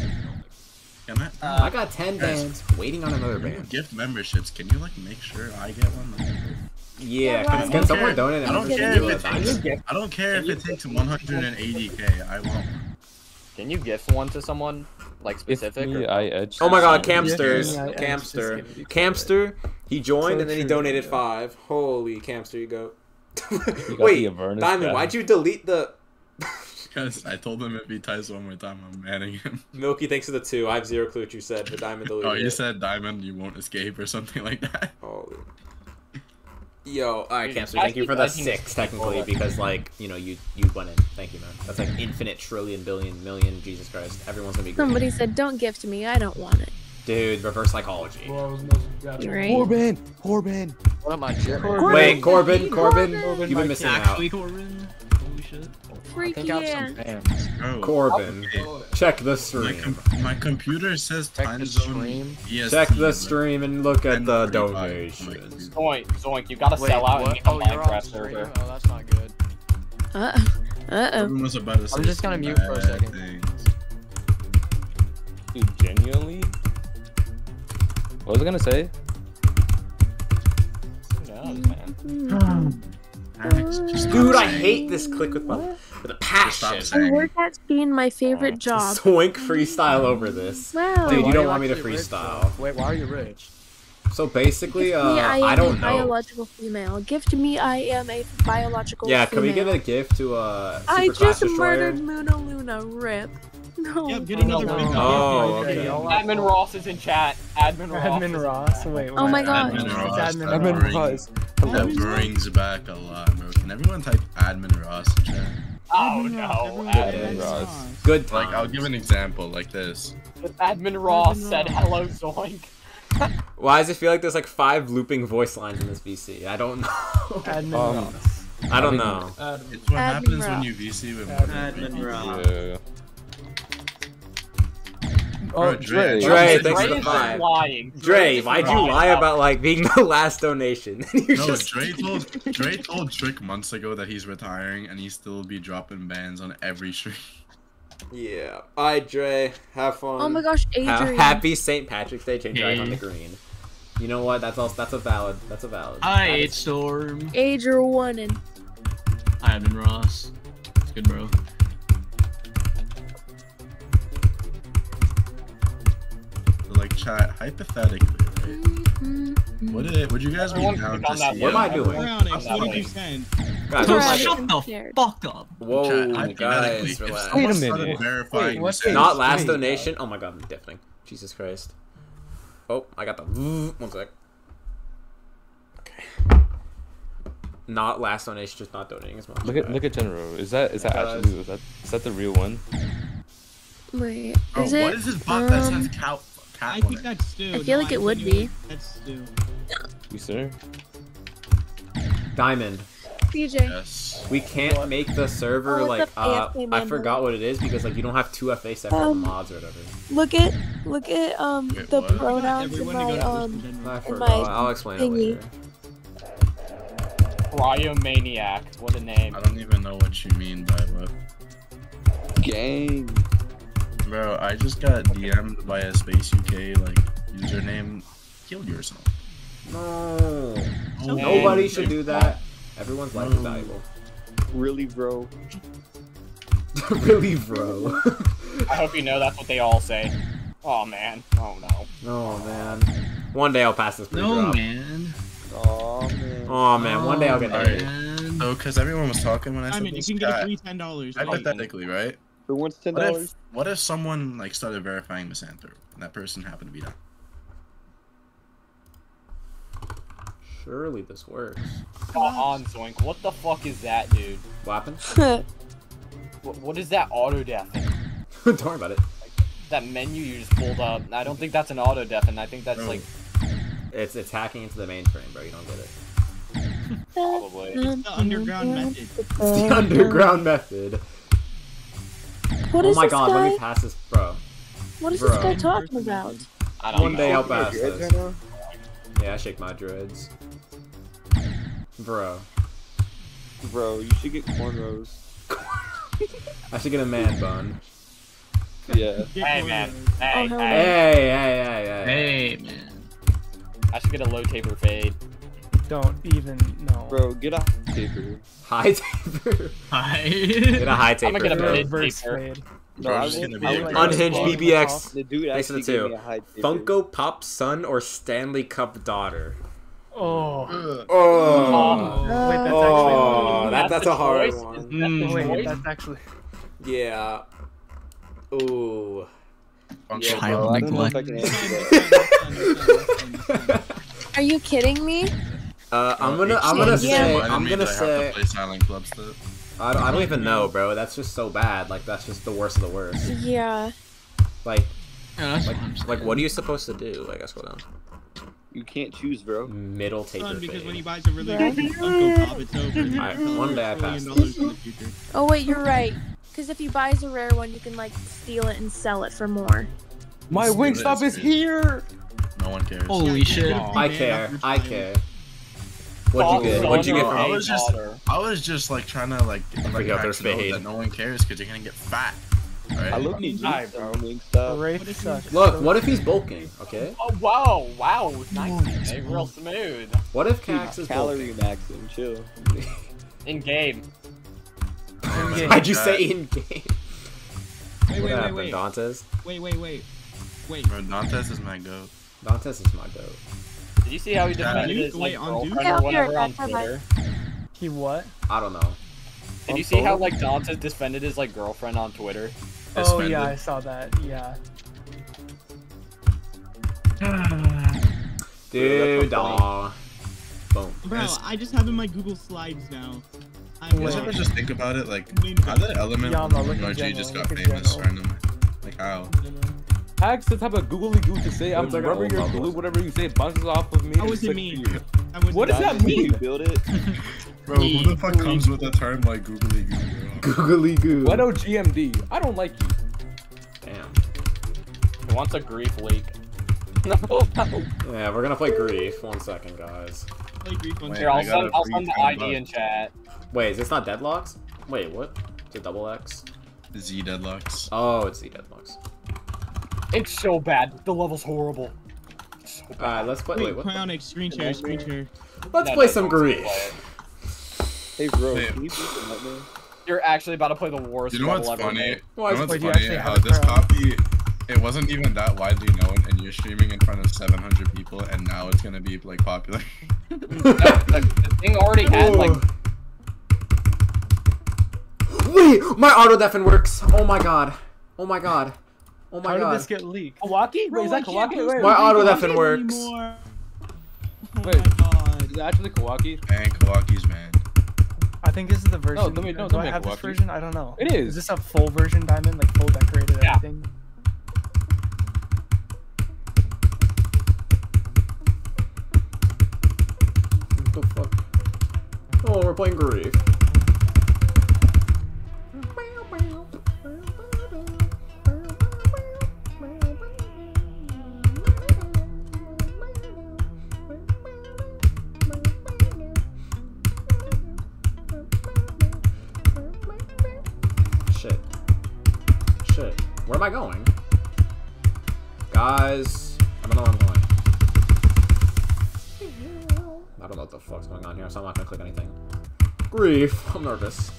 Can I? I got ten bands waiting on another band. gift memberships. Can you like make sure I get one? Yeah, Yeah, can, I can don't someone care. donate? I don't care if it takes. I don't care if it takes 180k. I won't. Can you gift one to someone like specific? Me, or- I edged Oh my god, someone. Camsters. Yeah, yeah, Camster. just gonna be- Camster. He joined So and then he true. donated five. Holy Camster, you go. the Wait, Avernus Diamond, guy. why'd you delete the. Because I told him if he types one more time, I'm banning him. Milky, thanks for the two. I have zero clue what you said, but Diamond oh, deleted Oh, you it. said diamond, you won't escape or something like that. Holy. Yo, alright, Dude, Camster, thank you for the actually, I think six, technically, because, like, you know, you you went in. Thank you, man. That's like infinite, trillion, billion, million, Jesus Christ. Everyone's gonna be great. Somebody said, "Don't gift me. I don't want it." Dude, reverse psychology. You right? Corbin, Corbin. What am I German? Corbin. Wait, Corbin, Corbin, Corbin. you've been missing out. Actually, Corbin. Holy shit. Freaky think I have yeah. some fans. Oh, Corbin, check the my, stream. com- my computer says Check time the zone. stream. Check the stream and look at the 10:45. donations. Zoink, Zoink, you gotta sell out and get a Minecraft server. Oh, that's not good. Uh uh oh. Everyone was about to say just gonna mute for a second. things. Dude, genuinely. What was I gonna say? Who knows, man? Alex, Dude, I hate this click with my with a passion. I saying. work at being my favorite job. Swink freestyle over this. Wow. Dude, you don't are want me to actually rich, freestyle. Wait, why are you rich? So basically, uh, me, I am don't know. biological female. Gift me, I am a biological Yeah, female. can we give a gift to uh, I Super Class just Destroyer? murdered Luna Luna. Rip. No. Yep, get another no, no. one. Oh, Okay, okay. Admin Ross is in chat. Admin Ross. Admin Ross. Wait. Oh my what? god. Admin Ross. Admin Admin Ross. Ross. That brings back a lot, bro. Can everyone type admin Ross in chat? Oh Everyone no, Ross, everyone Admin Ross. Ross. Good Like, I'll give an example like this. Admin Ross Admin said Ross. hello Zoink. Why does it feel like there's like five looping voice lines in this VC? I don't know. Admin Um, Ross. I don't know. It's what Admin happens when you VC with Admin more Ross. people. Yeah. Bro, Oh, Dre. Dre. Dre, Dre thanks for the just five. lying. Dre, is why'd you lie about like being the last donation? you No, just Dre told Dre told Trick months ago that he's retiring and he still be dropping bans on every stream. Yeah. Alright, Dre. Have fun. Oh my gosh, Ha- Adrian. happy St. Patrick's Day. Change your eyes on the green. You know what? That's also that's a valid. That's a valid. Hi, that it's is- Storm. Adrian winning. Admin Ross. It's good, bro. Chat, hypothetically, right? Would it? Would you guys be down to see? What am I uh, doing? Onyx, what did you like- send? Guys, Dude, what am I shut doing? the Scared. fuck up. Whoa, Chat, guys, relax. Wait a minute. verifying Wait, what this, Not last Wait. donation. Oh my god, I'm deafening. Jesus Christ. Oh, I got the. One sec. not last donation, just not donating as much. Look at look at General. Is that is that Guys. actually is that is that the real one? Wait, Bro, is what it? is this bot that um, says cow? Cat I think that's Stu. I feel No, like it would be. That's Stu. You sir? Diamond. CJ. Yes. We can't make the server Oh, like uh AFK I forgot what it is because like you don't have two FA separate Um, mods or whatever. Look at look at um Wait, the what? pronouns in my um. I in forgot. my I'll explain it thingy. later. Cryomaniac. What a name. I don't even know what you mean by what. Gang. Bro, I just got DM'd by a Space UK like username. Kill yourself. No. Oh, Nobody man. should do that. Everyone's life is valuable. Really, bro? really, bro. I hope you know that's what they all say. Oh man. Oh no. oh man. One day I'll pass this pre No drop. man. Oh man. Oh man, one day I'll get Alright. there. Oh, so, because everyone was talking when I said Diamond, you this can get a free ten dollars. hypothetically, right? Who wants ten What if, dollars? what if someone like started verifying Misanthrop and that person happened to be down? Surely this works. Come on, Zoink. What the fuck is that, dude? What happened? What, what is that auto death? Don't worry about it. That menu you just pulled up. I don't think that's an auto death, and I think that's No. like oh. It's it's hacking into the mainframe, bro. You don't get it. probably. It's the underground method. It's the underground method. What oh my this god, guy? let me pass this, bro. What is Bro. this guy talking about? I don't One know. day I'll pass this. right? Yeah, I shake my dreads. Bro. Bro, you should get cornrows. I should get a man bun. Yeah. Hey man. Hey, Oh, no. Hey, hey. hey, hey, hey. Hey man. I should get a low taper fade. Don't even know. Bro, get a taper. High taper. Hi. Get a high taper. I'm gonna get a mid Reverse taper. fade. No, Bro, I just gonna be I a would- girl. Unhinged BBX. The dude Thanks for the two. me a high taper. Funko Pop son or Stanley Cup daughter? Oh. Ugh. Oh. Wait, that's Oh, actually. that, that's the a hard choice? one. That Mm. Wait, that's actually. Yeah. Ooh. Funko Yeah, Pop. bro, I don't know if I neglect. can answer that. Are you kidding me? Uh, I'm gonna, I'm gonna say, I'm gonna that I have say, to play Silent Club stuff. I don't, I don't even know, bro. That's just so bad. Like, that's just the worst of the worst. Yeah. Like, Yeah, like, what like, what are you supposed to do? I guess go down. You can't choose, bro. Middle taper Fun because when he buys a really good Funko Pop, it's over. Alright, one day I Trillion passed. dollars in the future. Oh wait, you're right. Because if you buys a rare one, you can like steal it and sell it for more. My Let's Wingstop is here. No one cares. Holy Yeah, shit. I care. I care. What'd you get? Fuck What'd you get from I was just- I was just like trying to like get forgot like, there's to fade. that no one cares because you're gonna get fat. Right? I look at Hi, bro. bro. Wingstop. Wraith sucks. Look, what if he's bulking? Okay. Oh wow, wow, nice, hey, real smooth. What if Cax is Calorie bulking? maxing, chill. In game. Oh In-game. Why'd you say in game? Wait, What wait, wait, wait. Dantes? Wait, wait, wait. Wait. Bro, Dantes is my goat. Dantes is my goat. Did you see how he defended Duke? his like Wait, on Duke? girlfriend Yeah, or I'll be right whatever on. Twitter? He what? I don't know. Did you see how like Dantes defended his like girlfriend on Twitter? Oh Suspended. yeah, I saw that. Yeah. Dude, that's aw. Boom. Bro, Yes. I just have in my Google Slides now. I You ever just think about it? Like, how did Element Yeah, no, look emoji just got famous randomly? Like, how? Hacks the type of googly goo to say I'm like an rubber old your glue, whatever you say bounces off of me. How and was it mean? to you. That was What does that mean? build it? Bro, who the fuck comes with a term like googly goo, bro? Googly goo. Why no GMD? I don't like you. Damn. He wants a grief leak. No, Yeah, we're gonna play Grief. One second, guys. Play Grief on Wait, Here, I I'll send, a I'll send the ID bucks. in chat. Wait, is this not Deadlocks? Wait, what? Is it double X? Z deadlocks. Oh, it's the Deadlocks. It's so bad. The level's horrible. So bad. Alright, let's play. Wait, Wait, what? Cryonic, screen share, screen share. Let's No, play no, some don't Grief. Hey, bro, can you me? You're actually about to play the worst You know what's ever funny? made. Why you know what's Wait, you funny? How uh, this copy, it wasn't even that widely known, and you're streaming in front of 700 people, and now it's gonna be like popular. No, the, the thing already had like Wait, my auto deafen works. Oh my god. Oh my god. Oh my How did this get leaked? Kawaki? Wait, is that Bro, I Kawaki? Wait, My the auto Grief defen on works. anymore. Oh Wait. god. is that actually Kawaki? Man, Kawaki's man. I think this is the version. No, let me- no, do I make have this version? I don't know. It is. Is this a full version diamond, like full decorated Yeah. everything? What the fuck? Oh, we're playing Grief. Where am I going? Guys, I don't know where I'm going. I don't know what the fuck's going on here, so I'm not gonna click anything. Grief. I'm nervous.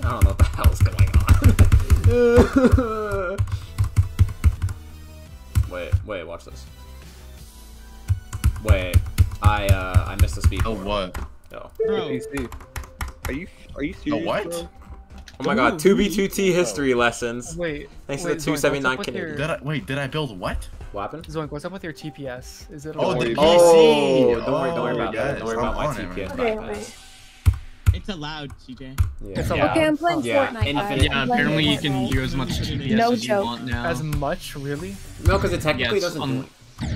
I don't know what the hell's going on. wait, wait, watch this. Wait, I uh I missed the speed. Oh what? Oh. Bro, PC. Are you are you Oh serious? what? bro? Oh my god, 2B2T history lessons. Wait. Thanks wait, to the Zoink, what's up 279 with Canadian. your- Did I wait? Did I build what? What happened? Zoink, what's up with your TPS? Is it? Oh, all- the Oh, PC. don't worry, don't worry Oh, about that. Don't worry about my TPS man. Okay, wait. it's allowed, CJ. Yeah. It's allowed. Okay, I'm playing Yeah, Fortnite. infinite- guys. Yeah, I'm apparently you can Fortnite. do as much TPS No as you joke. want now. As much, really? No, because it technically Yes, doesn't on- do it.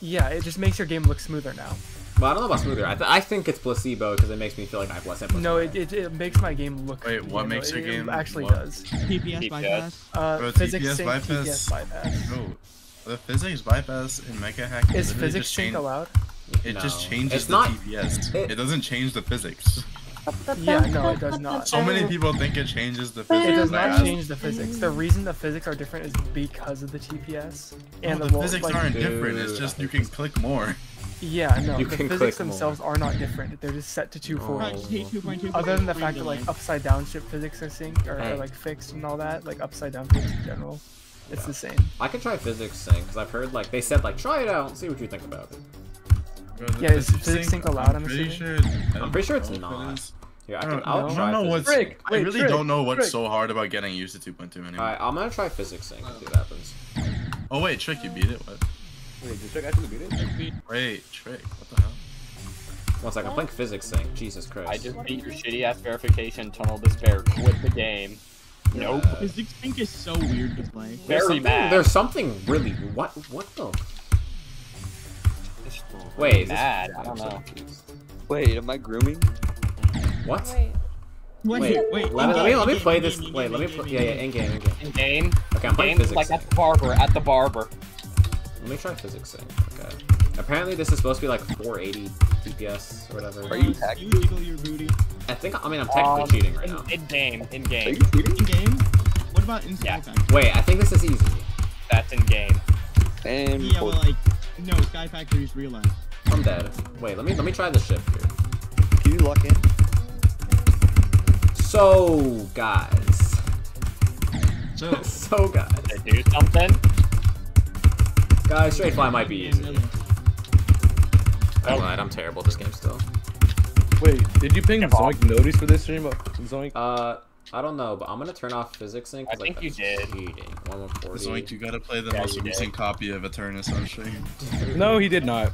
Yeah, it just makes your game look smoother now. Well, I don't know about smoother. I, th I think it's placebo because it makes me feel like I have less input. No, it, it, it makes my game look. Wait, what you makes your it- game It actually what? does. TPS TPS. bypass. Uh, Bro, physics TPS sync, bypass- TPS bypass. No, the physics bypass in Mega Hack Is physics just sync change- allowed? It No. just changes It's the not- TPS. it- It, doesn't change the physics. Yeah, no, it does not. So many people think it changes the physics. It does not asked- change the physics. The reason the physics are different is because of the TPS and No, the, the physics aren't different. It's just you can click more. Yeah, no, You the can physics click more. themselves are not different. They're just set to 240. Oh. 2.2. Other than the fact that like upside down shift physics I think are, Hey. or like fixed and all that, like upside down physics in general, it's the same. I could try physics sync because I've heard like they said like try it out and see what you think about it. Bro, Yeah, is physics sync allowed, I'm pretty sure. I'm pretty sure it's I don't know if it not. is. Here, I I can. don't, I'll I try. don't know what's. sync. Frick, I really Frick, don't know what's Frick. so hard about getting used to 2.2 anymore. Alright, I'm gonna try physics sync and see what happens. Oh wait, Trick, you beat it. What? Wait, did Trick actually beat it? Wait, Trick, what the hell? One second, I'm playing physics sync. Jesus Christ. I just beat your shitty ass verification, Tunnel Despair. Quit the game. Nope. Yeah. Physics Sync is so weird to play. There's Very something, mad. There's something really. What? What the? Just Wait. is this- mad. I don't know. Wait, am I grooming? What? Wait. Wait, Wait, wait. let me let me, let me play this. Wait, let me play. Yeah, yeah, in-game. in game, in game. Okay, I'm playing Game's physics like at the barber. At the barber. Let me try physics sync. Okay. Apparently, this is supposed to be like 480 DPS or whatever. Are you You hacking? your booty. I think. I mean, I'm technically Um, cheating right in, now. In game. In game. Are game. you cheating? In game? What about in Yeah. Skypack? Wait, I think this is easy. That's in game. And Yeah, well, like, no, Sky Factory's real life. I'm dead. Wait, let me let me try the shift here. can you lock in? So, guys. So, so, guys. To do something. Guys, straight fly might be easy. Really. I lied. I'm terrible at this game still. Wait, did you ping Come. Zoink notice for this stream? Zoink? Uh, I don't know, but I'm gonna turn off physics sync. 'cause, I think like, you that's did. Cheating. Zoink, you gotta play the Yeah, most you did. recent copy of Eternus on stream. No, he did not.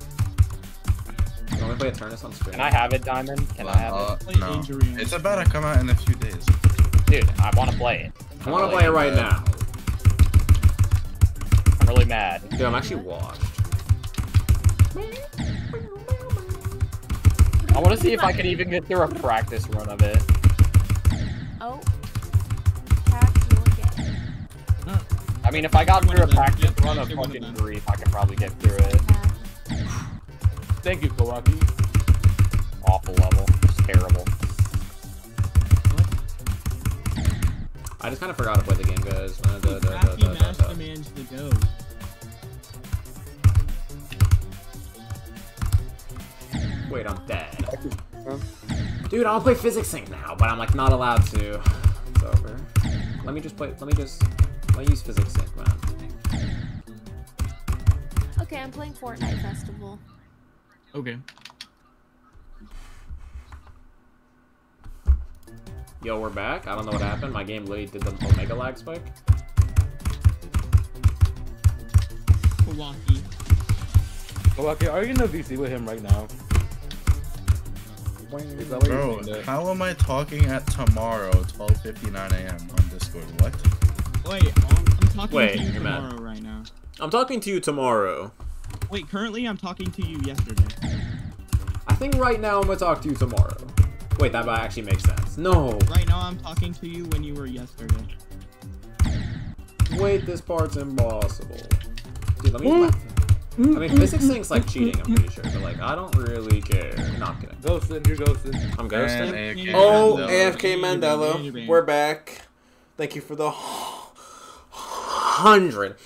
You wanna play Eternus on stream? Can I have it, Diamond? Can I have Uh, Play no. It's about to come out in a few days. Dude, I want to play it. I want to play it right now. I'm really mad. Dude, I'm actually washed. I want to see if I can even get through a practice run of it. Oh. Cat, you again. I mean, if I got through a practice run of actually one of fucking them. grief, I could probably get through it. Thank you, Kawaki. Awful level. Just terrible. I just kind of forgot to play the game, guys. Uh, da, da, da, Wait, I'm dead. Dude, I want to play physics sync now, but I'm like not allowed to. It's over. Let me just play. Let me just. Let me use physics sync, man. Okay, I'm playing Fortnite Festival. okay. Yo, we're back. I don't know what happened. My game literally did the Omega lag spike. Kawaki. Kawaki, are you in a VC with him right now? Bro, how am I talking at tomorrow, 12:59 a.m. on Discord? What? Wait, I'm, I'm talking Wait, to you you're mad. tomorrow right now. I'm talking to you tomorrow. Wait, currently I'm talking to you yesterday. I think right now I'm gonna talk to you tomorrow. Wait, that might actually make sense. No. Right now I'm talking to you when you were yesterday. Wait, this part's impossible. Dude, let me. Use my- I mean, mm, physics mm, thinks like cheating. I'm pretty sure, but like, I don't really care. No, I'm kidding. Ghosted, you're ghosted. I'm And ghosting. AFK Oh, Mandela. AFK Mandela, we're back. Thank you for the hundred.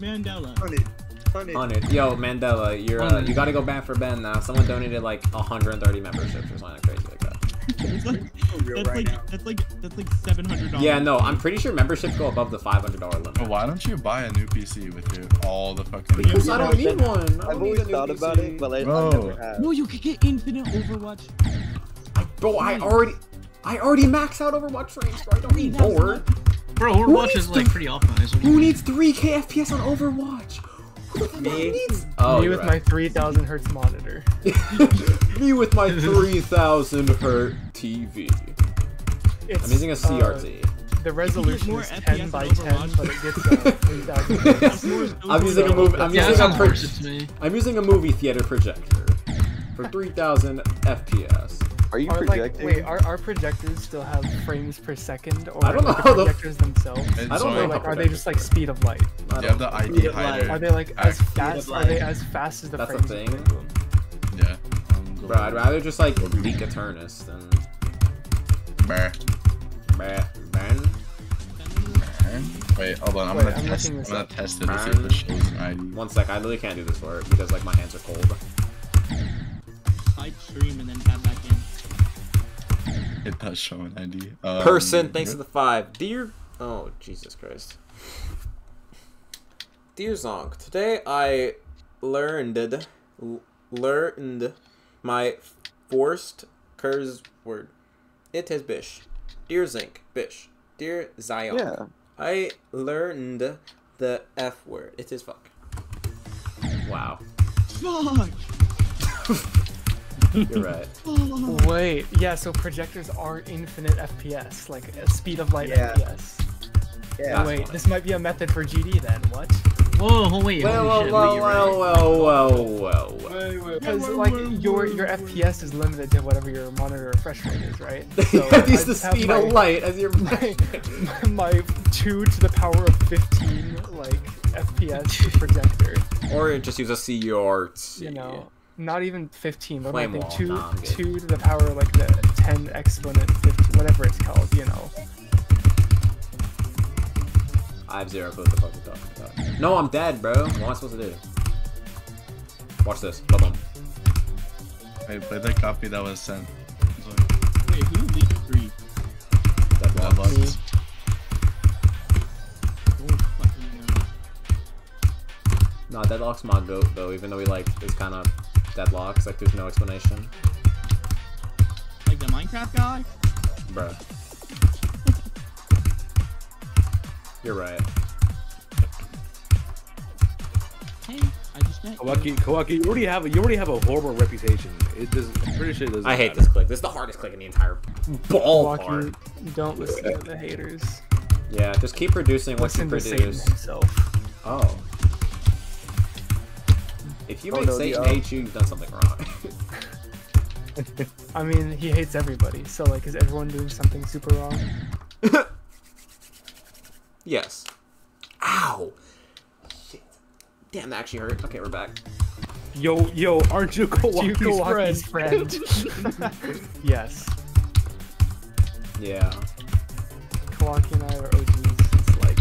Mandela. Hundred. Yo, Mandela, you're uh, you gotta go back for Ben now. Someone donated like 130 memberships or something crazy like that. It's like, that's, like, that's like that's like seven hundred dollars. Yeah, no, I'm pretty sure memberships go above the 500 dollar limit. But why don't you buy a new PC with your all the fucking? Because I don't need one. I don't I've need always a new thought about it, but I, I never have. No, you could get infinite Overwatch. Bro, I already, I already maxed out Overwatch frames, bro. I don't need more. Bro, Overwatch is like pretty optimized. Who needs 3K FPS on Overwatch? Who the fuck needs? Oh, Me with right. my 3000 hertz monitor. Me with my 3000 hertz TV. It's, I'm using a uh, CRT. the resolution is 10 on by 10, but it gets uh, 3000. I'm using a movie. I'm Yeah, using a sounds pro- me. I'm using a movie theater projector for 3000 FPS. Are you Are like, projecting? wait, are our projectors still have frames per second, or I don't know like how the the- projectors themselves? It's I don't know like- like, are they just like speed of light? I You don't have know. the ID Speed hider. Are they like as fast? Are they as fast as the That's the frames? thing. the room? Yeah. Um, Bro, I'd rather just like leak Eternus than Brr. Bah, Ben. Wait, hold on. I'm Wait, gonna I'm test. looking I'm gonna up. test it to see if it shows an ID. One sec, I literally can't do this for it because like my hands are cold. Side stream and then tab back in. It does show an ID. Um, Person, thanks to the five. Dear, oh Jesus Christ. Dear Zonk, today I learned learned my forced curse word. It is bish. Dear Zinc, bish. Dear Zion, Yeah. I learned the F word. It is fuck. Wow, Fuck. you're right. Wait, yeah. So projectors are infinite FPS, like a speed of light Yeah. FPS. Yeah. Wait, this might be a method for GD then. What? Whoa, oh, wait, Well, holy well, shit, well, wait, you're right. well, well, well, well. Because like your your FPS is limited to whatever your monitor refresh rate is, right? You I have use the speed my- of light as your. my, my two to the power of fifteen like FPS projector. or just use a CRT. You know, not even fifteen, but Flame like wall, two nah, I'm good. two to the power of like the ten exponent fifteen, whatever it's called. You know. I have zero clue what the fuck you're talking about. No, I'm dead, bro. What am I supposed to do? Watch this. Boom, boom. Wait, play the copy that was sent. Wait, who leaked three? That box. was- fucking no. Nah, Deadlock's my goat though, even though he like is kind of deadlocks. Like there's no explanation, Like the Minecraft guy? bruh. You're right. Hey, I just met you. Kawaki, Kawaki, you already have a, you already have a horrible reputation. It does. I'm pretty sure it doesn't. I hate matter. this click. This is the hardest click in the entire ballpark. Walking, don't listen to the haters. Yeah, just keep producing what you Listen to Satan himself. Oh. If you Oh, make no, the, Satan uh, hate you, you've done something wrong. I mean, he hates everybody. So like, is everyone doing something super wrong? yes. Ow. Shit. Damn, that actually hurt. Okay, we're back. Yo, yo, aren't you Kawaki's You Kawaki's friend? friend. yes. Yeah. Kawaki and I are OGs since like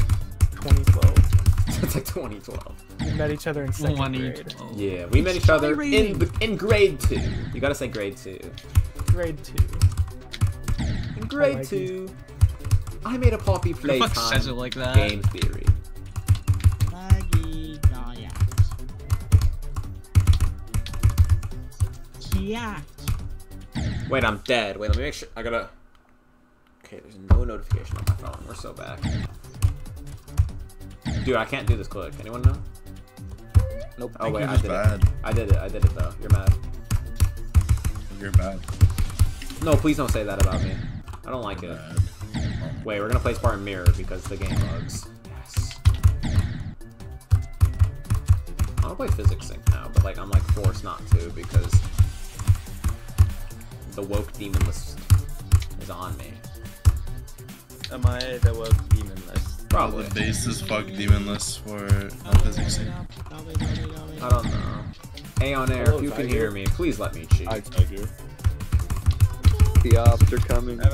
2012. it's like 2012. We met each other in second grade. 2012. Yeah, we met each other in in grade two. You gotta say grade two. Grade two. In grade like it. two, I made a Poppy Who the fuck Playtime says it like that? game theory. Yeah. Wait, I'm dead. Wait, let me make sure. I gotta. Okay, there's no notification on my phone. We're so back. Dude, I can't do this click. Anyone know? Nope. Oh wait, I did bad. it. I did it. I did it though. You're mad. You're bad. No, please don't say that about me. I don't like it. Wait, we're gonna play Spartan Mirror because the game bugs. Yes. I wanna play Physics Sync now, but like I'm like forced not to because the woke demon list is on me. Am I the woke demon list? Probably. The base is fuck demonless list for uh, physics. I don't know. Hey on air, Hello, if you can hear me, please let me cheat. Hi, Tiger. The ops are coming. I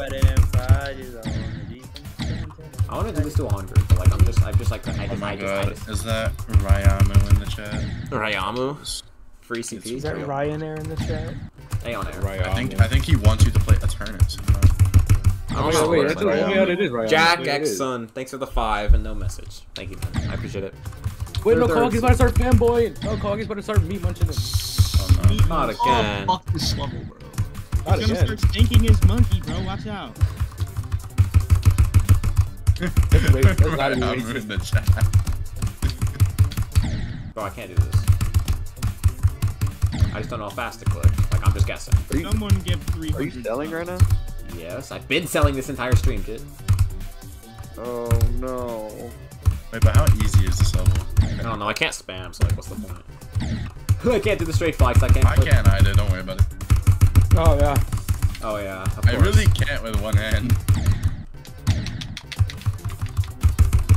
want to do this to 100, but like I'm just, I'm just like, I Oh just, my I just, I god, just. is that Ryamu in the chat? Ryamu? Free CP? Is that Ryanair in the chat? Hey on air. I think I think he wants you to play Eternus. You know? Oh, I don't Wait, know wait, that's it what- is. tell it is, Ryan. Jack Tell me what it X is. Son, thanks for the five and no message. Thank you, man. I appreciate it. Wait, no, Third- Coggy's about to start fanboying. No, Coggy's about to start meat munching him. Oh, Not again. Oh, fuck this level, bro. Not He's gonna start stinking his monkey, bro. Watch out. That's ra- that's gotta be Ryamu racist. in the chat. Bro, I can't do this. I just don't know how fast to click. Like, I'm just guessing. Someone give 300. Are you selling right now? Yes, I've been selling this entire stream, kid. Oh no. Wait, but how easy is this level? I don't know, I can't spam, so like, what's the point? I can't do the straight flex, I can't I click- can't either. Don't worry about it. Oh yeah. Oh yeah, of I course. really can't with one hand.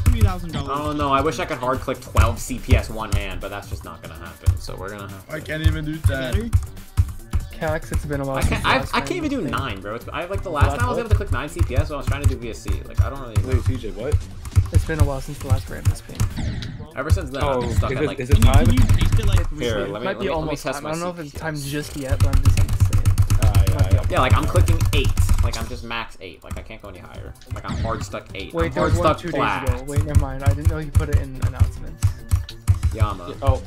$3,000. Oh no, I wish I could hard click 12 CPS one hand, but that's just not gonna happen, so we're gonna have to... I can't even do that. Better? Cax, it's been a while I can't, the I, last I can't even do thing. 9, bro. It's, I like the last Last time I was able to click 9 CPS, so I was trying to do VSC. Like, I don't really know. Wait, TJ, what? It's been a while since the last random spin. Ever since then, I've Oh, been is stuck at it, like... is it Can you, time? can you it like Here, seconds? let It me- might be let me almost test time. I don't know if it's time just yet, but I'm just gonna say it. Ah, yeah, yeah. Yeah, like I'm clicking 8. Like I'm just max 8. Like I can't go any higher. Like I'm hard stuck 8. Wait, I'm there hard was one stuck two flat. days ago. Wait, never mind. I didn't know you put it in announcements. Yama. Oh,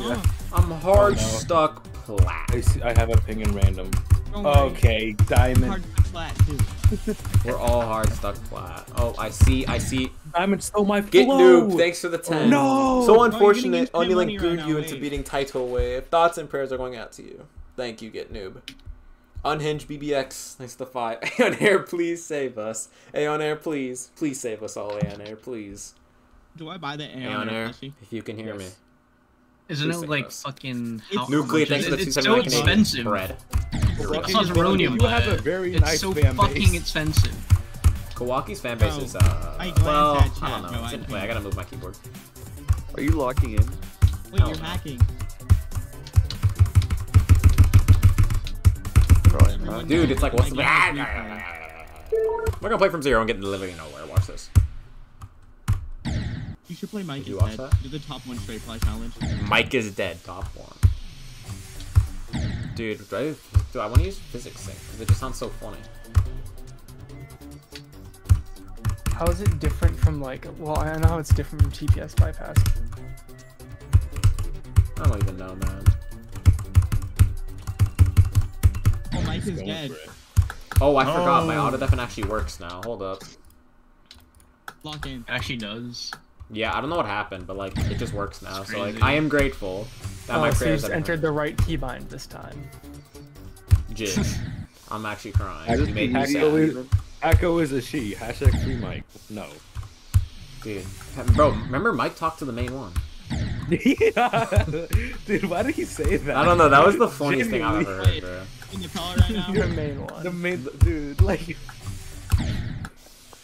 Oh, I'm hard Oh, no. stuck flat. I see. I have a ping in random. don't worry. Okay, diamond. Flat. We're all hard stuck flat. Oh, I see. I see. Diamond stole my Get noob. Thanks for the 10. No! So Oh, unfortunate. you're Only use link my money gooned right you now, into wait. beating Tidal Wave. Thoughts and prayers are going out to you. Thank you, Get Noob. Unhinged BBX, thanks to the five. Aeon Air, please save us. Aeon Air, please. Please save us all, Aeon Air, please. Do I buy the Aeon Aeon Air, Air if you can hear me. Isn't it like us. fucking It's how Nuclear, much thanks is it? It's 279 so Canadian expensive. bread. It's not Zeronium, You have a but very it's nice so fucking expensive. Kawaki's fan base Bro, is, uh, I well, I don't know. bro, It's I in- wait. I gotta move my keyboard. Are you locking in? Wait, Oh, you're no. hacking. Probably Everyone not. Dude, it's like, what's the... I get a. We're gonna play from zero and get literally nowhere. Watch this. You should play Mike Did you is watch Dead. that? Do the top one straight fly challenge. Mike is dead, top one. Dude, do I, do I want to use physics sync? Because it just sounds so funny. How is it different from like? Well, I know how it's different from TPS bypass. I don't even know, man. Oh, Mike is dead. for it. Oh, I forgot. My Oh. auto deafen actually works now. Hold up. Lock in. Actually does. Yeah, I don't know what happened, but like it just works now. So like. I am grateful that Oh, my prayers just have entered the right keybind this time. Jizz. I'm actually crying. I just You made me Echo sad. is, Echo is a she. Hashtag free Mike. No. Dude, bro, remember Mike talked to the main one? yeah. Dude, why did he say that? I don't know. That was the funniest thing I've ever heard, bro. In the call right now. The main one. The main dude, like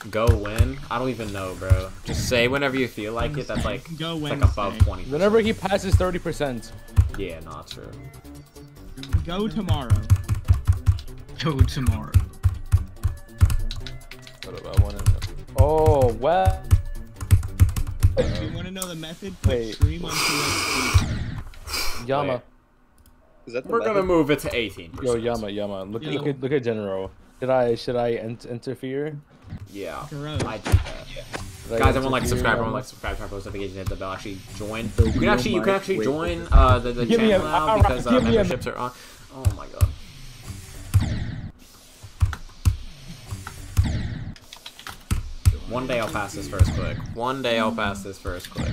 Go win? I don't even know, bro. Just say whenever you feel like it. That's like Go it's like above twenty. whenever he passes thirty percent. Yeah, not true. Go tomorrow. Go tomorrow. What about one? Oh well. If you want to know the method, put Wait. stream on TXT. Yama. Wait. Is that the We're gonna move it to eighteen. Yo, Yama, Yama. Look, Yo. look at look at General. Did I should I ent- interfere? Yeah, Gross. I did that. Did I Guys, everyone like interfere, subscribe, everyone Yama? like subscribe, turn on post notifications, hit the bell, actually join. You can actually you can actually join uh the, the Give me channel a- now alright, because uh, give me a- memberships are on. Oh my god. One day I'll pass this first click. One day I'll pass this first click.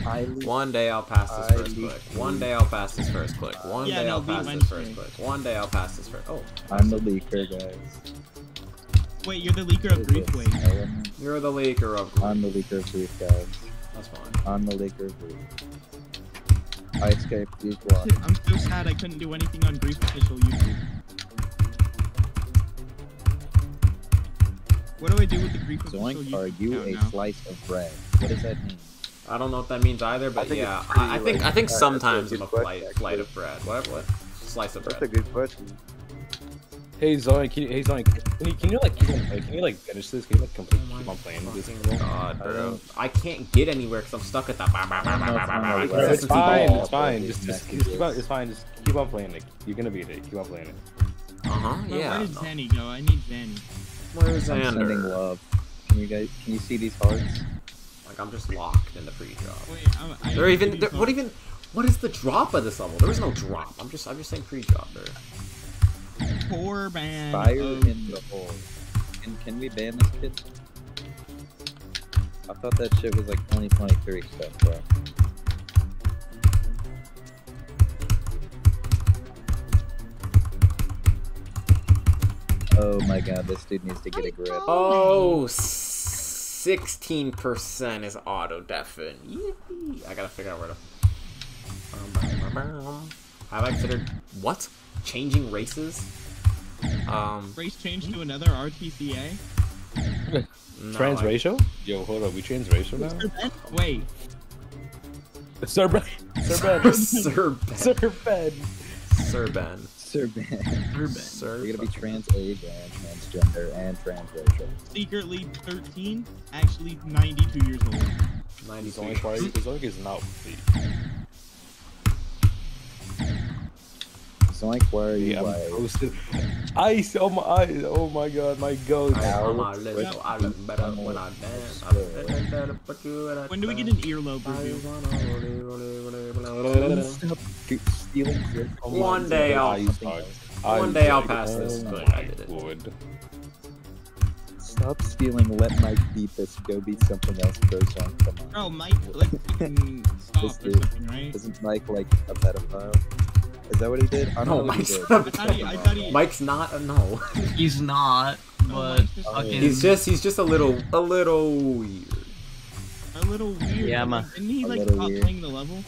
One day I'll pass this first click. One day I'll pass this first click. One day I'll pass this first click. One day I'll pass this first. Oh, I'm the leaker, guys. Wait, you're the leaker of grief. Wait. you're the leaker of. I'm the leaker of grief, guys. That's fine. I'm the leaker of grief. I escaped these blocks. I'm so sad I couldn't do anything on Grief official YouTube. What do I do with the Grief official Zoink, are you a now? slice of bread? What does that mean? I don't know what that means either, but I yeah, pretty, I, I think like- I think that's a sometimes I'm a question, flight flight of bread. What what? Slice of bread. That's a good question. Hey Zoe, can you, hey Zoe, can you, can you like keep on playing? Can you like finish this? Can you like complete, keep on playing this? God, bro. I can't get anywhere because I'm stuck at that. It's fine, it's fine. Just, just, just keep on, it's fine. Just keep on playing it. You're gonna beat it. Keep on playing it. Uh huh. Yeah. where did no. Zanny go? I need Zanny. Where's I'm sending Xander? love. Can you guys? Can you see these hearts? Like I'm just locked in the pre-drop. Wait, I'm, I There need even to there, be what even what is the drop of this level? There is no drop. I'm just I'm just saying pre-drop there. Poor man. Fire of- in um, the hole. Can, can we ban this kid? I thought that shit was like 2023 stuff, bro. Oh my god, this dude needs to get a grip. Oh, 16% is auto deafen. Yippee. I gotta figure out where to. Have I considered what? Changing races? Um, Race change to another RTCA? no, Transracial? Yo, hold up. We transracial now? Wait. Sir Ben. Sir Ben. Sir Ben. Sir Ben. Sir Ben. Sir Ben. Sir You're gonna be trans age and transgender and transracial. Secretly 13, actually 92 years old. 92. Zoink, why- Zoink is not complete. Zoink, why are you Yeah, I'm white? posted. Ice on my eyes. Oh my god, my goat. I on my list, I look better when I dance. I look better, but you and I When do we get an earlobe review? Stop g- stealing shit from my One day I'll- One day I'll pass oh this. Oh I. Would. Stop stealing. Let Mike beat this. Go beat something else, bro. Song. Come on. Bro, Mike, like, stop or something, right? Isn't Mike like a pedophile? Is that what he did? I don't No, know what he Mike's did. not I thought he- I he- Mike's not. a No. He's not, but fucking. He's just. He's just a little. A little weird. A little weird. Yeah, like, ma. Didn't he, A like, little stop weird. playing the level?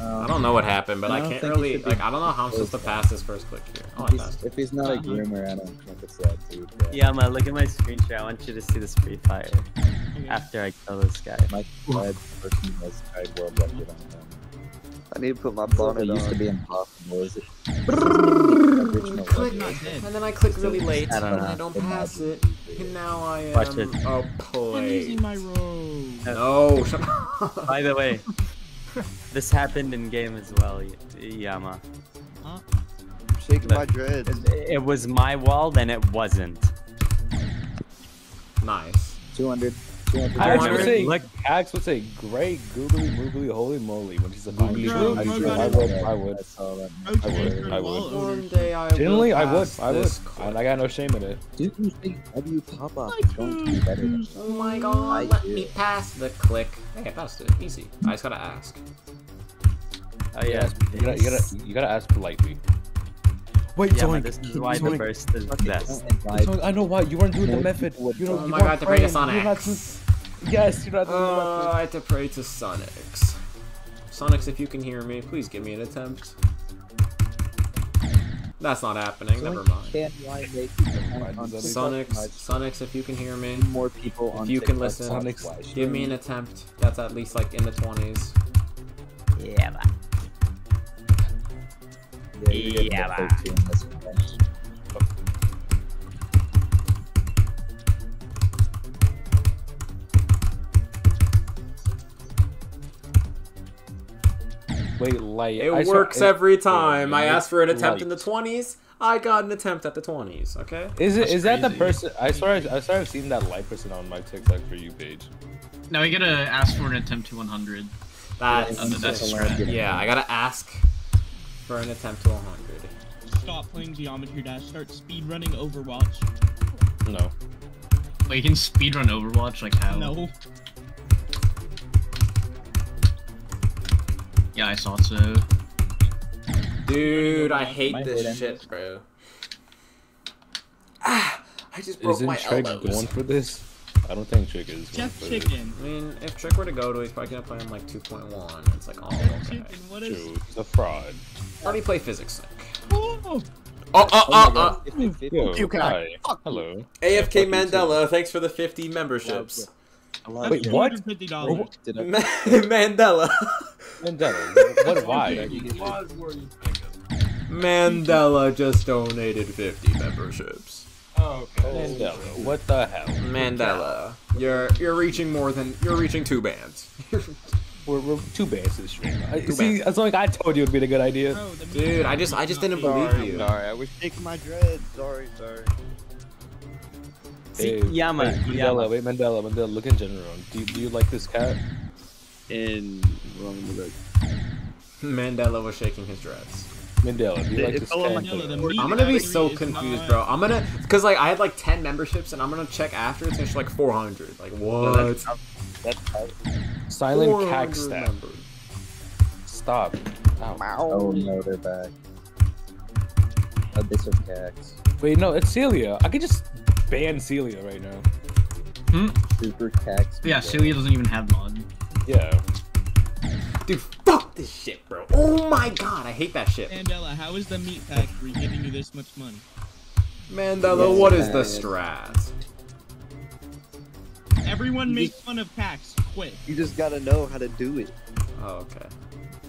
I don't know what happened, but I I, can't really. Like, I don't know how I'm supposed to pass this first click here. Oh, If he's, if he's not a Uh-huh. groomer, I don't think it's that dude. bro. Yama, look at my screenshot. I want you to see this free fire after I kill this guy. Mike Fred, person who has tied world record on him. I need to put my bonnet on. It bonnet used to on. be impossible, is it? Original Click, record. and then I click really late, I don't and know. I don't pass it, and now I am Watch it. a I'm using my robe. No, shut up. By the way, this happened in game as well, Y- Yama. Huh? I'm shaking Look. my dreads. It, it was my wall, then it wasn't. Nice. 200. 200. I wonder- would say, Look- Axe would say, great googly moogly holy moly when he's a Googly Bro, I, would, I would, I would. I saw I would, I would. One day I Generally, will I would, I would. And I got no shame in it. Dude, you think W pop up is going to be better than Oh my I god, let do. me pass the click. Hey, I passed it. Easy. I just gotta ask. Oh yeah. You gotta, you gotta, you gotta ask politely. Wait, Yama, Zoink. this is why the Zoink. burst is best. Zoink, I know why. You weren't doing the method. You know, Oh you my god, I weren't have to pray to praying. You're not Sonics. doing- Yes, you're not doing the Oh. I have to pray to Sonics. Sonics, if you can hear me, please give me an attempt. That's not happening. Never mind. Can why make people on, on TikTok Sonics, much Sonics, if you can hear me, more people on if you can TikTok listen, Sonics, why give me an attempt. That's at least like in the twenties. Yeah. Yeah, you did Yeah, get 13 this weekend. Wait, light. It I saw- works it- every time. I asked for an attempt in the twenties. I got an attempt at the twenties. Okay. Is it? That's Is that the person? I swear, I swear, I've seen that light person on my TikTok for you page. Now we gotta ask for an attempt to 100. That's, that's Just strat. allowed you- yeah. I gotta ask for an attempt to 100. Stop playing Geometry Dash. Start speedrunning Overwatch. No. Wait, you can speedrun Overwatch like how? No. Yeah, I saw so. Dude, I hate My this head shit, bro. Ah, I just broke Isn't my Trick elbows. going for this? I don't think Trick is going Jeff for this. Chicken. I mean, if Trick were to go to, he's probably gonna play on like 2.1. It's like, oh, Jeff okay. Chicken, what is? True, he's a fraud. Already play physics sync. Oh, Oh, uh, uh, oh, oh, oh. Yo, You can- hi. Hello. AFK Mandela, thanks for the 50 memberships. that's Wait, what? $250. Did I? Mandela. Mandela, what? Why? Mandela just donated 50 memberships. Oh, okay. Mandela, what the hell? Mandela, you're you're reaching more than you're reaching two bands. We're, we're two bands this stream. I, Two see, bands. as long as I told you it'd be a good idea. Bro, Dude, I just I just didn't not believe Sorry, you. sorry. I was shaking my dreads. Sorry, sorry. See, Hey, Yama, Mandela, Yama. wait, Mandela, Mandela, look in general. Do you, do you like this cat? In wrong look. Mandela was shaking his dress. Mandela, do you like this cat? Mandela, the Or- meat I'm gonna be so confused, bro. I'm gonna, cause like I had like 10 memberships, and I'm gonna check after it's gonna like 400. Like what? that's, that's Silent 400 cack stack. Stop. Ow. Oh no, they're back. Abyss of Cax. Wait, no, it's Celia. I could just ban Celia right now. Hmm? Super Cax. Yeah, Celia doesn't even have mod. Yeah. Dude, fuck this shit, bro. Oh my god, I hate that shit. Mandela, how is the meat factory giving you this much money? Mandela, Yes, what is the yes. strat? Everyone makes fun of Cax. Quit. You just gotta know how to do it. Oh, okay.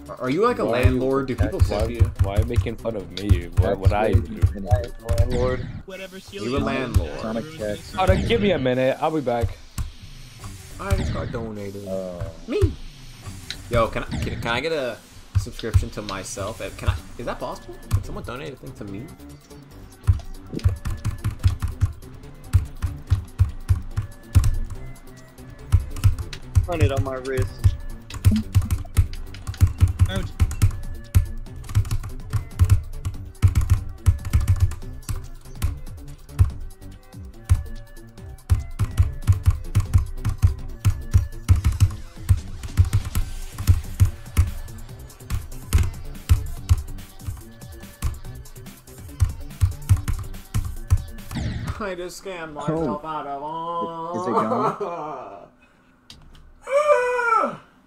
Are- Are you like a Why landlord? Do people why, tip you? why are you making fun of me? What would I do? Landlord. Whatever. You Celia a landlord. Sonic everyone's Cax. gonna Oh, give me a minute. I'll be back. I just got donated. Oh. Me. Yo, can I can, can I get a subscription to myself? Uh, Can I? Is that possible? Can someone donate a thing to me? Run it on my wrist. Bro, I just scammed oh. myself out of all. Is it gone?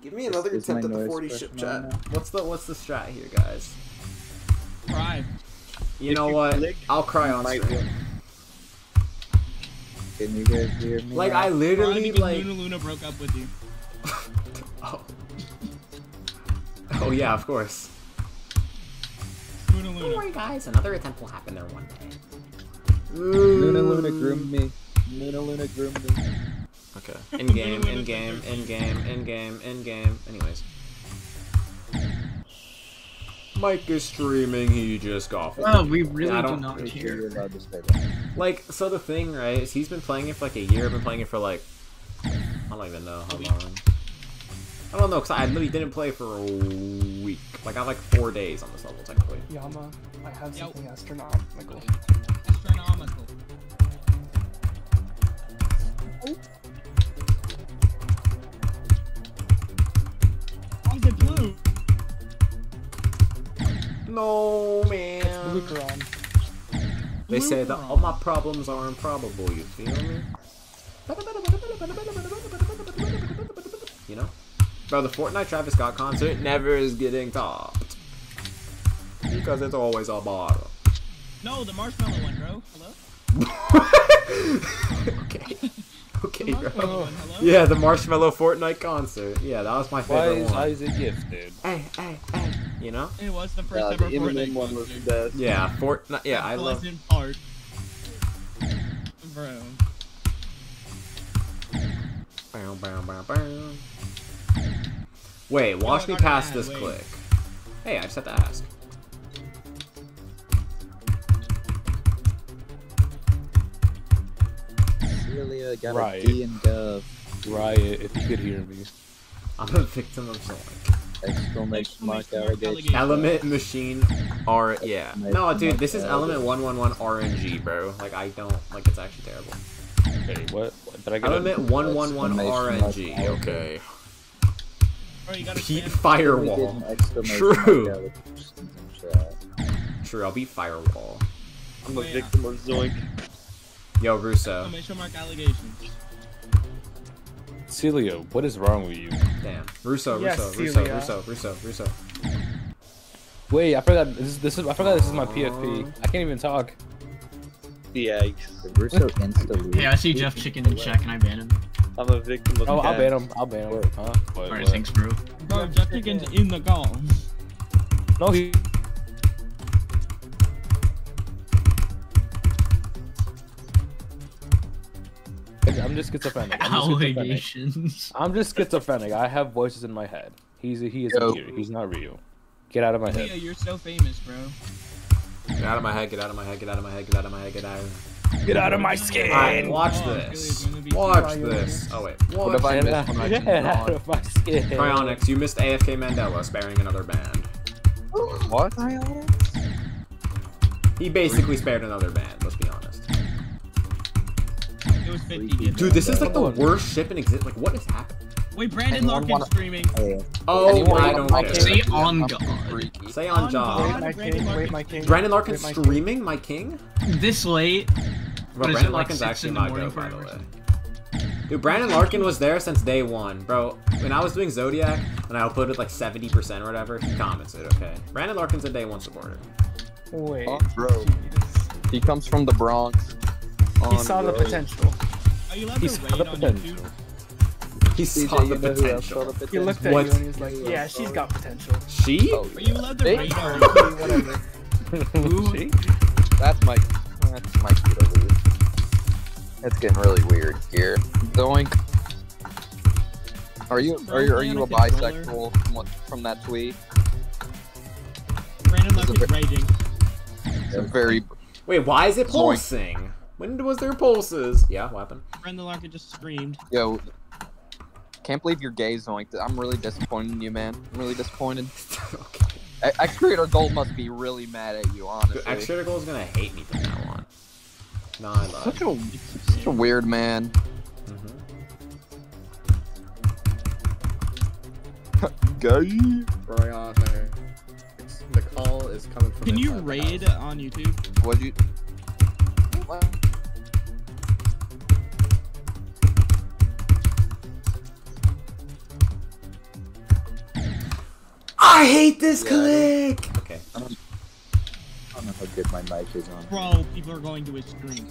Give me another Is- is attempt at the 40 ship suppression chat. What's the what's the strat here, guys? cry. You If know you what? click, I'll cry on might stream. win. Can you guys hear me? Like? I literally because like. Luna Luna broke up with you. Oh. Oh yeah, of course. Luna Don't worry, guys. Another attempt will happen there one day. Luna Luna groomed me. Luna Luna groomed me. Okay. In game, in game, in game, in game, in game. Anyways. Mike is streaming. He just got. Oh, we really I do don't- not Make care. you're allowed to say that. Like, so the thing, right, is he's been playing it for like a year. I've been playing it for like, I don't even know how long. I don't know, because I literally didn't play for a week. Like, I have like four days on this level, technically. Yama, I have Yo. something astronomical. Astronomical. Why No, man. Luke on. They say that all my problems are improbable, you feel me? You know? Bro, the Fortnite Travis Scott concert never is getting topped. Because it's always a bottom. No, the marshmallow one, bro. Hello? okay. Okay, The bro. Yeah, the Marshmallow Fortnite concert. Yeah, that was my favorite Why favorite is one. Isaac gifted? Hey, hey, hey. You know? It was the first Nah, ever the Eminem Fortnite one was concert. the best. Yeah, Fortnite. Yeah, I love. Pleasant Park. Bro. Bow, bow, bow, bow. Wait, watch I me pass this wait. click. Hey, I just have to ask. Celia got Right. a D and Gov. Riot, if you could hear me. I'm a victim of something. Exclamation mark Exclamation mark allegation. allegation. Element machine R yeah. No dude, this is element one one one RNG, bro. Like I don't like it's actually terrible. Hey, what? What? Did I get Element a- 111 Exclamation RNG. mark. Okay. Bro, Beat Firewall. True. mark Alex in chat. True, I'll beat Firewall. Oh, I'm a Oh, victim of Zoink. Yo, Russo. Exclamation mark allegations. Celio, what is wrong with you? Damn. Russo, Yes, Russo, Russo, Celia. Russo, Russo, Russo. Wait, I forgot. This is, this is I forgot this is my PFP. Uh-huh. I can't even talk. Yikes. The Russo insta Hey, I see Jeff Chicken in chat. Can I ban him? I'm a victim of. The Oh, I'll ban him. I'll ban him. Huh? Alright, thanks, bro. Bro, Jeff Chicken's in the call. No, he. I'm just schizophrenic. I'm just schizophrenic. Allegations. I'm just schizophrenic. I have voices in my head. He's he is Yo. here. He's not real. Get out of my Yeah, head. you're so famous, bro. Get out of my head, get out of my head, get out of my head, get out of my head, get out of Get out of my skin. Alright, watch Oh, this. Billy's Watch this. Oh wait. What if I missed when I out, didn't get out of my skin. Cryonics, you missed AFK Mandela sparing another band. What? He basically spared another band, let's be honest. It was 50. Get Dude, this is like the worst ship in existence. Like, what is happening? Wait, Brandon Larkin wanna- streaming. Hey, Oh, oh I don't play care. Say on I'm God. Say on On job. God. Wait, my Brandon king. Wait, Larkin. my king. Brandon Larkin Wait, my streaming My King? This late? Bro, Brandon it, like Larkin's actually my morning goat, by the way. Dude, Brandon Larkin was there since day one. Bro, when I was doing Zodiac and I uploaded like 70% or whatever, he commented, okay? Brandon Larkin's a day one supporter. Wait. Oh, bro. He comes from the Bronx. He On saw the road. potential. Are you allowed He to saw raid the on potential. YouTube? He CJ, saw the you know potential. saw the He looked at What? you and he was like, "Yeah, oh, she's got potential." She? Oh, Are you allowed to Hey. raid on Whatever. See? That's my that's my key to lose. It's getting really weird here. Doink. Are you are you are you a bisexual from, what, from that tweet? Brandon This is raging. It's a very Wait, why is it Zoink. pulsing? When was there pulses? Yeah, what happened? Brandon Larkin just screamed. yo. Can't believe you're gay, Zoink. I'm really disappointed in you, man. I'm really disappointed. okay. X- X Creator Gold must be really mad at you, honestly. Dude, Extra Goal is gonna hate me from now on. No, I love Such a such a weird man. Mhm. Gay. Brian, the call is coming from. Can you raid house. on YouTube? What you? What? I hate this Yeah, click! Okay. I don't, I don't know how good my mic is on. Bro, people are going to his stream.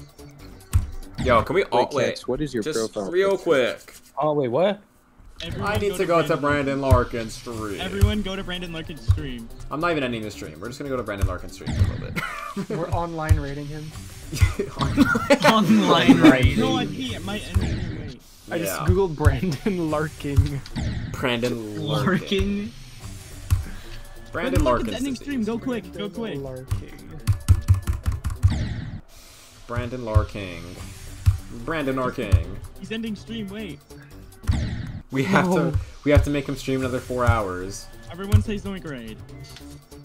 Yo, can we all Wait, wait? Kex, what is your just profile real picture? quick. Oh wait, what? Everyone I need to go to Brandon Larkin's stream. Everyone go to Brandon Larkin's stream. I'm not even ending the stream. We're just gonna go to Brandon Larkin's stream for a little bit. We're online rating him. Online rating. No, I see it might end I just Yeah. googled Brandon Larkin. Brandon Larkin. Lurking. Brandon Larkin's ending disease. stream. Go quick. Go quick. Larking. Brandon Larking. Brandon Larking. He's ending stream. Wait. We have No. to we have to make him stream another four hours. Everyone say Zoink raid.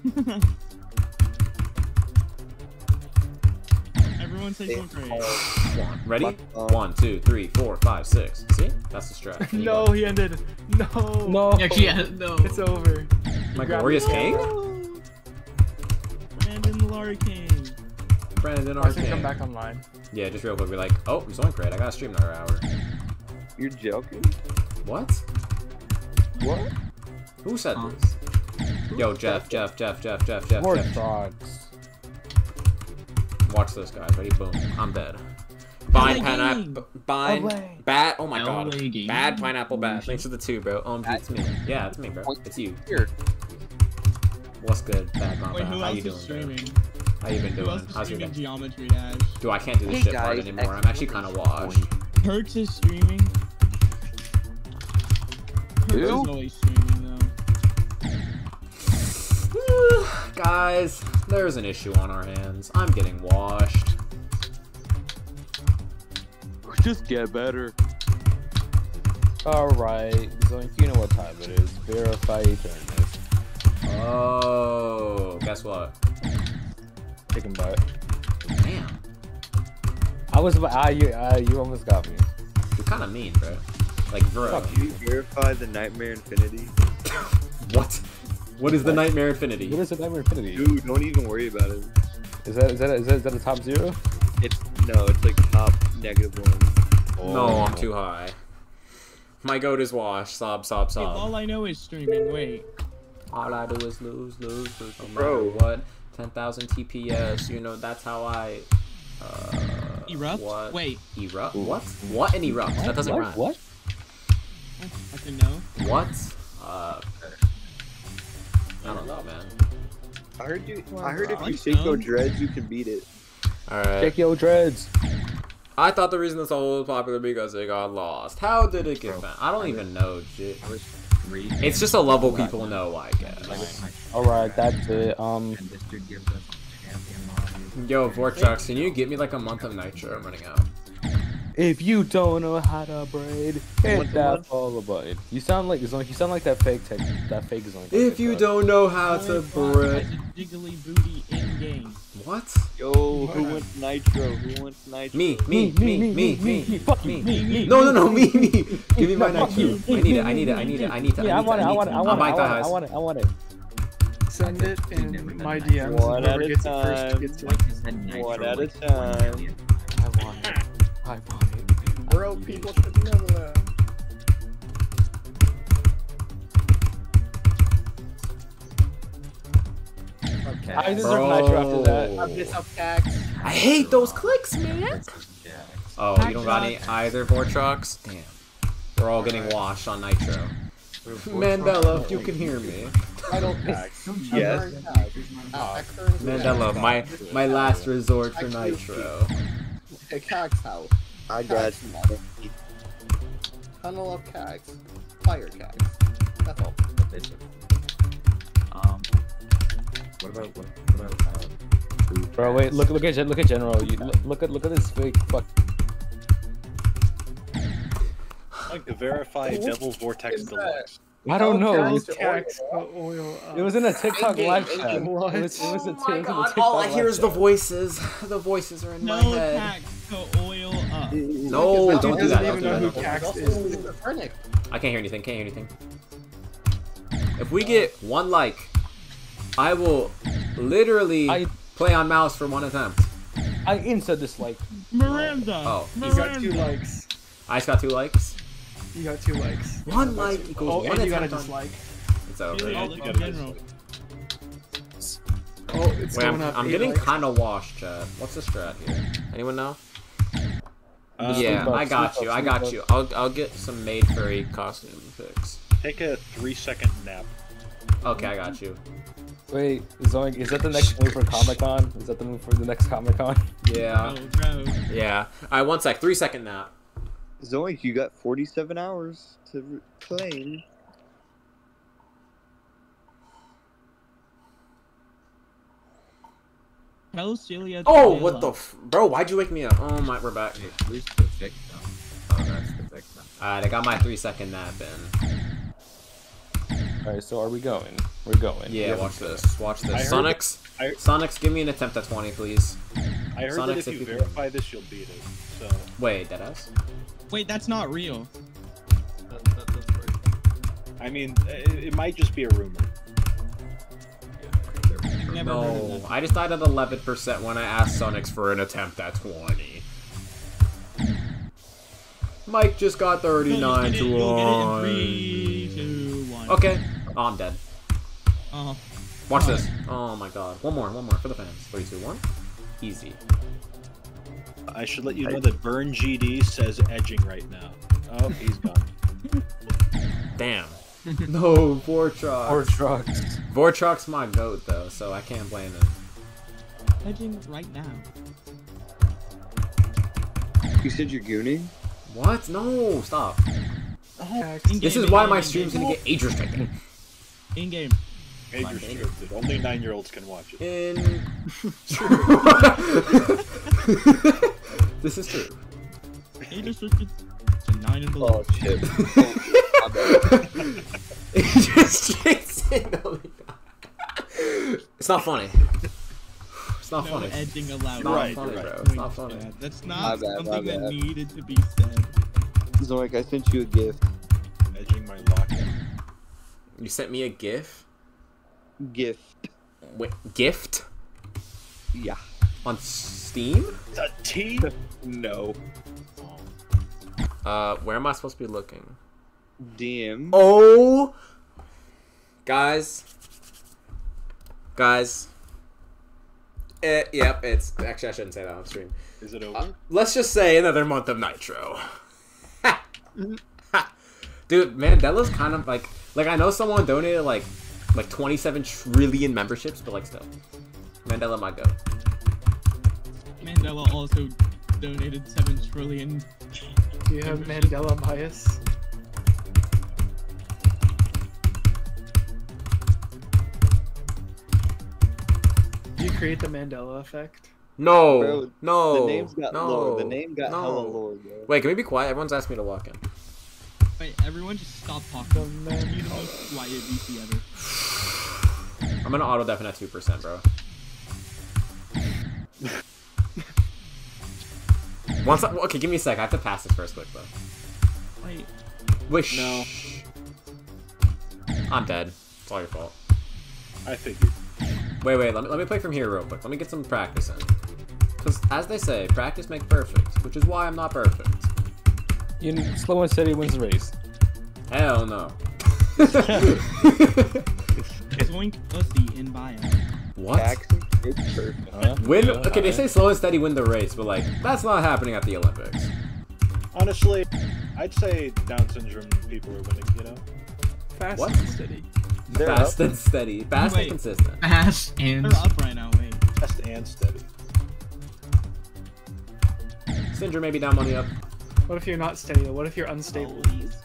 Everyone says Zoink raid. One. Ready? One, two, three, four, five, six. See? That's the strat. No, he ended. No. No. Actually, yeah, no. It's over. My grabbed glorious it. king? Brandon Larkin. Brandon I can Larkin. come back online. Yeah, just real quick, be like, oh, Zoink raid. I gotta stream another hour. You're joking? What? What? Who said Huh? this? Yo, Jeff, Jeff, Jeff, Jeff, Jeff, Jeff, More Jeff. frogs. Watch this, guys. Ready? Boom. I'm dead. Bind pineapple. Gaming. Bind. Bat. Oh my LA god. Gaming. Bad pineapple bat. Thanks for the two, bro. OMG, it's me. Yeah, it's me, bro. It's you. Here. What's good, Bad Mom? Wait, who How else you doing, is bro? streaming? How you been Who else doing? is How's your streaming day? Geometry Dash? Dude, I can't do this Hey, shit part guys, anymore. I'm actually kind of washed. Perks is streaming. Perks is Who? always streaming though. Guys, there's an issue on our hands. I'm getting washed. Just get better. Alright, Zoink, you know what time it is. Verify eternus. Oh, guess what? Chicken butt. Damn. I was about, ah, you, ah, you almost got me. You're kind of mean, bro. Like, bro. Can you verify the Nightmare Infinity? What? What is the Nightmare Infinity? What is the Nightmare Infinity? Dude, don't even worry about it. Is that is that is that, is that a top zero? It's no, it's like top negative one. No, I'm too high. My goat is washed. Sob, sob, Hey, sob. all I know is streaming. Wait. All I do is lose, lose, lose. No matter Bro. what. 10,000 TPS. You know, that's how I. Uh, Erupt? What? Wait. Erupt? What? What an erupt? That doesn't what? rhyme. What? I can know. What? Uh. I don't know, man. I heard you. I heard if you shake your stone? dreads, you can beat it. Alright. Shake your dreads. I thought the reason the song was popular because it got lost. How did it get found? I don't even know, shit. It's just a level people know, I guess. All right, that's it. Um, Yo, Vortex, can you get me like a month of Nitro? I'm running out. If you don't know how to braid, hit that follow button. You sound like Zonk. You sound like that fake tech. That fake Zonk. If you don't know how to Only Fox bread. has a jiggly booty in game. What? Yo, who wants nitro? Who wants nitro? Me, me, me, me, me, me, me. fuck you, me, me, No, no, no, me, me. Give me my No, Nitro. I need it, I need it, I need it, I need it. Yeah, I want it. I want it. I want it. buy I thigh want it. I want it. I want it. Send it in my DMs. One at a gets it first time. One at a time. I want it. I want it. Bro, people should know that. Okay. I deserve nitro after that. I'm just up. I hate those clicks, man. Oh, you don't got any either, Vortrox? Damn. We're all getting washed on Nitro. Mandela, if you can hear me. I don't Yes. Mandela, my my last resort for Nitro. Hey, Cax house. I got Cax, Tunnel of Cags. Fire Cags. That's all. Um, what about what, what about uh, Bro, wait. Look, look at Gen- look at General. You look, look at look at this fake fuck. like to verify Devil Vortex Deluxe. I don't oh, know. It was, Tax uh, oil. it was in a TikTok live chat. It was, it was a, Oh it was a god, TikTok all I hear is the voices. The voices are in my No head. tax to oil up. No, don't do that. Don't do that. Don't- Cax is. I can't hear anything. Can't hear anything. If we get one like, I will literally I- play on mouse for one attempt. I insta dislike. Oh. Miranda. Oh, You he's got two likes. I just got two likes. You got two likes. One like equals Oh, one and you got a dislike. It's over. Really, Yeah, look you at gotta general. Oh, it's Wait, I'm, going up. I'm getting likes. kind of washed, Chad. What's the strat here? Anyone know? Uh, yeah, sleep up, I got you. up, I got up. you. I'll I'll get some maid furry costume fix. Take a three second nap. Okay, I got you. Wait, Zoink, is that the next move for Comic Con? Is that the move for the next Comic Con? Yeah, Oh, yeah. Alright, one sec. Three second nap. Zoink, you got 47 hours to claim. Tell Celia. Oh, oil what the f- bro? Why'd you wake me up? Oh my, we're back. who's the victim? Oh, that's the victim. Alright, I got my three second nap in. Alright, so are we going? We're going. Yeah, We watch haven't- this. Watch this. heard Sonics. I- Sonics, give me an attempt at 20, please. I heard Sonics, that if if you you can- verify this, you'll beat it. So Wait, deadass? Wait, that's not real. That, that, that's right. I mean, it, it might just be a rumor. I've never heard of No, that. I just died at 11% when I asked Sonics for an attempt at 20. Mike just got 39 to get it- you'll get it in 1. three, two, one. Okay. Oh, I'm dead. Oh. Watch Oh. this. Oh my god. One more, one more for the fans. Three, two, one. Easy. I should let you know that Burn GD says edging right now. Oh, he's gone. Damn. no, Vortrox. Or trucks. Vortrox my goat though, so I can't blame him. Edging right now. You said you're gooning? What? No, stop. This is why my stream's gonna get age restricted. In game. Age restricted. Only nine year olds can watch it. In. this is true. Age restricted to nine and below. Oh, shit. Age restricted. Oh. It's not funny. It's not no funny. edging allowed. Not Right, funny, right. bro. It's not funny. That's not bad, something that needed to be said. Zoink, I sent you a gift. Edging my locket. You sent me a GIF. Gift. Wait, gift Yeah. on Steam? A T? No. Uh, where am I supposed to be looking? DM. Oh, guys, guys. It, yep, it's actually I shouldn't say that on stream. Is it over? Uh, let's just say another month of Nitro. Dude, Mandela's kind of like like I know someone donated like like 27 trillion memberships, but like still, Mandela my go. Mandela also donated seven trillion. Do you have Mandela bias? Do you create the Mandela effect? No, Bro, no, the name's got no, lore. The name got no. hella lore, bro. Wait, can we be quiet? Everyone's asked me to walk in. Wait, everyone just stop talking. Be the most quiet VC ever. I'm gonna auto deafen at two percent, bro. Once, I, okay, give me a sec. I have to pass this first quick though. Wait, Wish. No. I'm dead. It's all your fault. I figured. Wait, wait. Let me let me play from here real quick. Let me get some practice in. Because as they say, practice makes perfect, which is why I'm not perfect. You know, slow and steady wins the race. Hell no. Zoink pussy in bio. What? Actually, it's perfect. Huh? Win. Yeah, Okay, they say slow and steady win the race, but like that's not happening at the Olympics. Honestly, I'd say Down syndrome people are winning, you know? Fast What? and steady. They're Fast up. and steady, fast Wait. and consistent. Fast and They're up right now. Wait. Fast and steady. Syndrome maybe down money up. What if you're not steady? though? What if you're unstable? Please.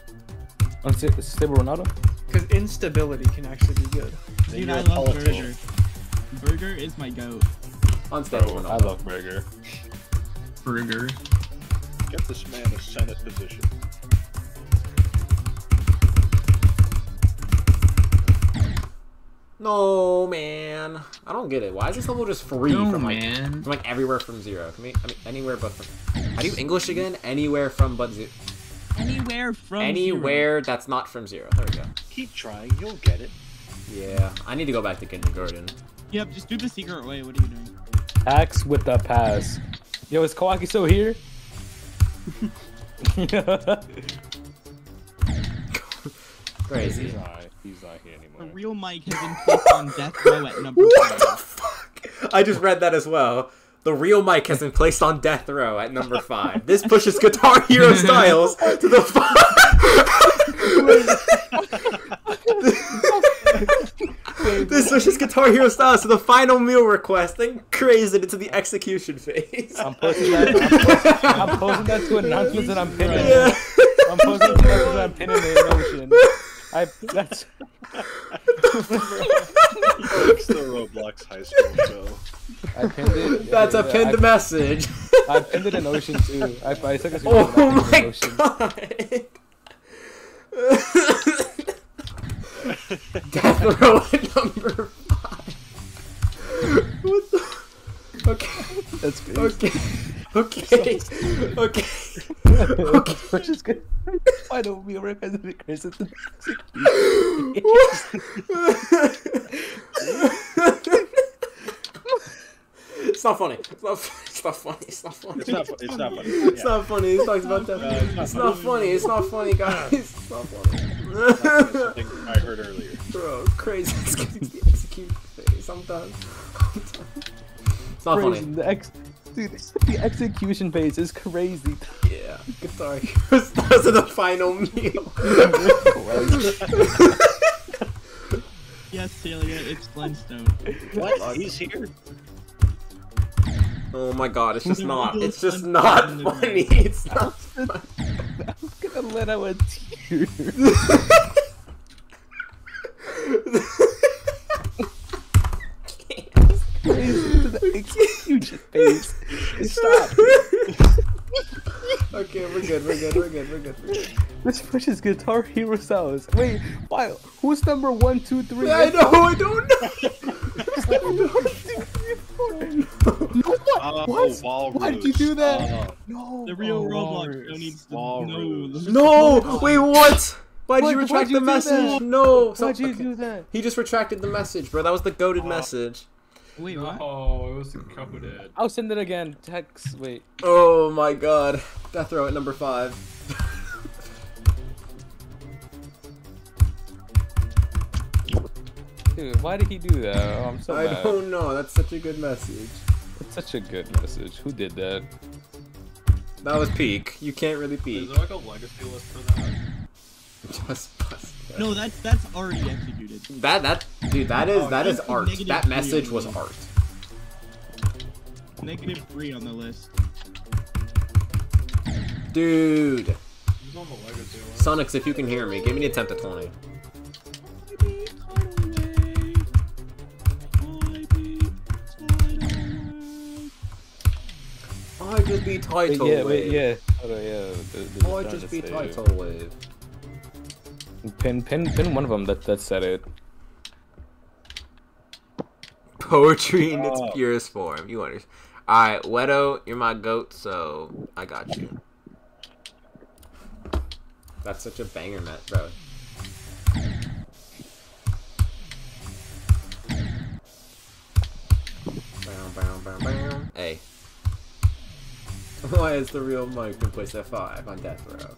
Unsta- Stable Ronaldo? Because instability can actually be good. Then Dude, you're I a love politician. Burger. Burger is my goat. Unstable. Ronaldo. I love Burger. burger. Get this man a Senate position. No man, I don't get it. Why is this level just free No, from like man. from like everywhere from zero? Can we? I mean, anywhere but from. How do you English again? Anywhere from but zero. Anywhere from Anywhere that's not from zero. There we go. Keep trying, you'll get it. Yeah, I need to go back to kindergarten. Yep, just do the secret way. What are you doing? Axe with the pass. Yo, is Kawaki still here? Crazy. The real Mike has been placed on death row at number What five. the fuck? I just read that as well. The real Mike has been placed on death row at number five. This pushes Guitar Hero Styles to the This pushes Guitar Hero Styles to the final meal request, then creates it into the execution phase. I'm posting that. I'm posting, I'm posting that to announcements that I'm pinning. Yeah. I'm posting that to announcements that I'm pinning the emotion. I that's It's the Roblox high school show. I pinned it. That's a pinned message. I pinned it in Ocean too. I, I took a screenshot Oh and I pinned in my Ocean. god. Death row at number five. What the? Okay. That's crazy. Okay. Okay. Okay. Okay. Which is good. Why don't we represent the Chris at the It's not funny. It's not, it's not funny. It's not funny. It's not fu- it's not funny. It's not funny. He talks about that. No, it's not funny. It's not funny, guys. It's not funny. Something I heard earlier. Bro, crazy. It's getting the sometimes. It's not funny. Crazy. The ex- Dude, the execution phase is crazy. Yeah. Guitar Hero Stars are the final meal. Yes, Celia, it's Flintstone. What? He's here? Oh my god, it's just not. It's just not funny. It's not funny. I'm gonna let out a tear. Crazy to the execution phase. Stop. okay, we're good. We're good. We're good. We're good. We're good. This pushes Guitar Hero Styles. Wait, why? Who's number one, two, three? I know. I don't know. Who's number oh, one, two, three, four? No one. Oh, What? Walrus. Why did you do that? Oh. No. The real Oh, Roblox needs to know. Walrus. the- No! Wait, what? Why'd Why- you retract you the message? that? No. Why'd you okay. do that? He just retracted the message, bro. That was the goaded uh, message. Wait, what? Oh, it was coded. I'll send it again. Text. Wait. Oh my god. Death row at number five. Dude, why did he do that? Oh, I'm so I mad. don't know. That's such a good message. It's such a good message. Who did that? That was peak. You can't really peak. Is peak. there like a legacy list for that? Just bust it. No, that's that's already executed. That that dude, that is Oh, that is art. That message was art. Negative three on the list. Dude. Who's on the legacy list? Sonics, if you can hear me, give me the attempt at 20. I just be Wait, title yeah, wait, wave. yeah. Hold yeah. the- the- I trying just be say- Tidal Wave. Pin, pin, pin one of them that that said it. Poetry in its Oh. purest form. You understand? Alright, Wedo, you're my goat, so I got you. That's such a banger, Matt, bro. Bow, bow, bow, bow. Hey. Why is the real Mike been placed at five on death row?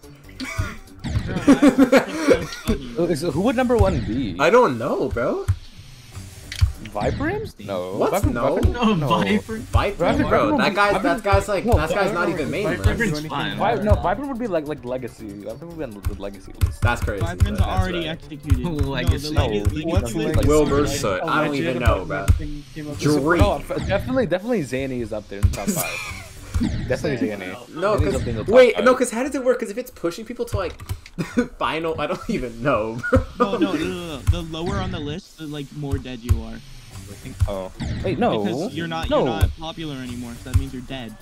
Is- Who would number one be? I don't know, bro. Vibrams? No. What? Viper- No. Viper- No, no. Viper. Viper, Viper- bro. Viper That would- guy's Viper- that guy's like no, that guy's not even main. Viper's man. fine. Vi- no, Viper would be like like legacy. Viper would be on the legacy list. That's crazy. Five but friends are that's already right. executed. Legacy. No, the No, legacy, what's legacy the list legacy? is Wilbur already- Soot. I don't even know, bro. No, Drake. definitely, definitely Zanny is up there in the top five. definitely Zanny. No, Zanny's because up there in the top wait, five. no, because how does it work? Because if it's pushing people to like final, I don't even know. No, no, no, no, no. The lower on the list, the like more dead you are. Oh, wait, no. Because you're not no. you're not popular anymore, so that means you're dead.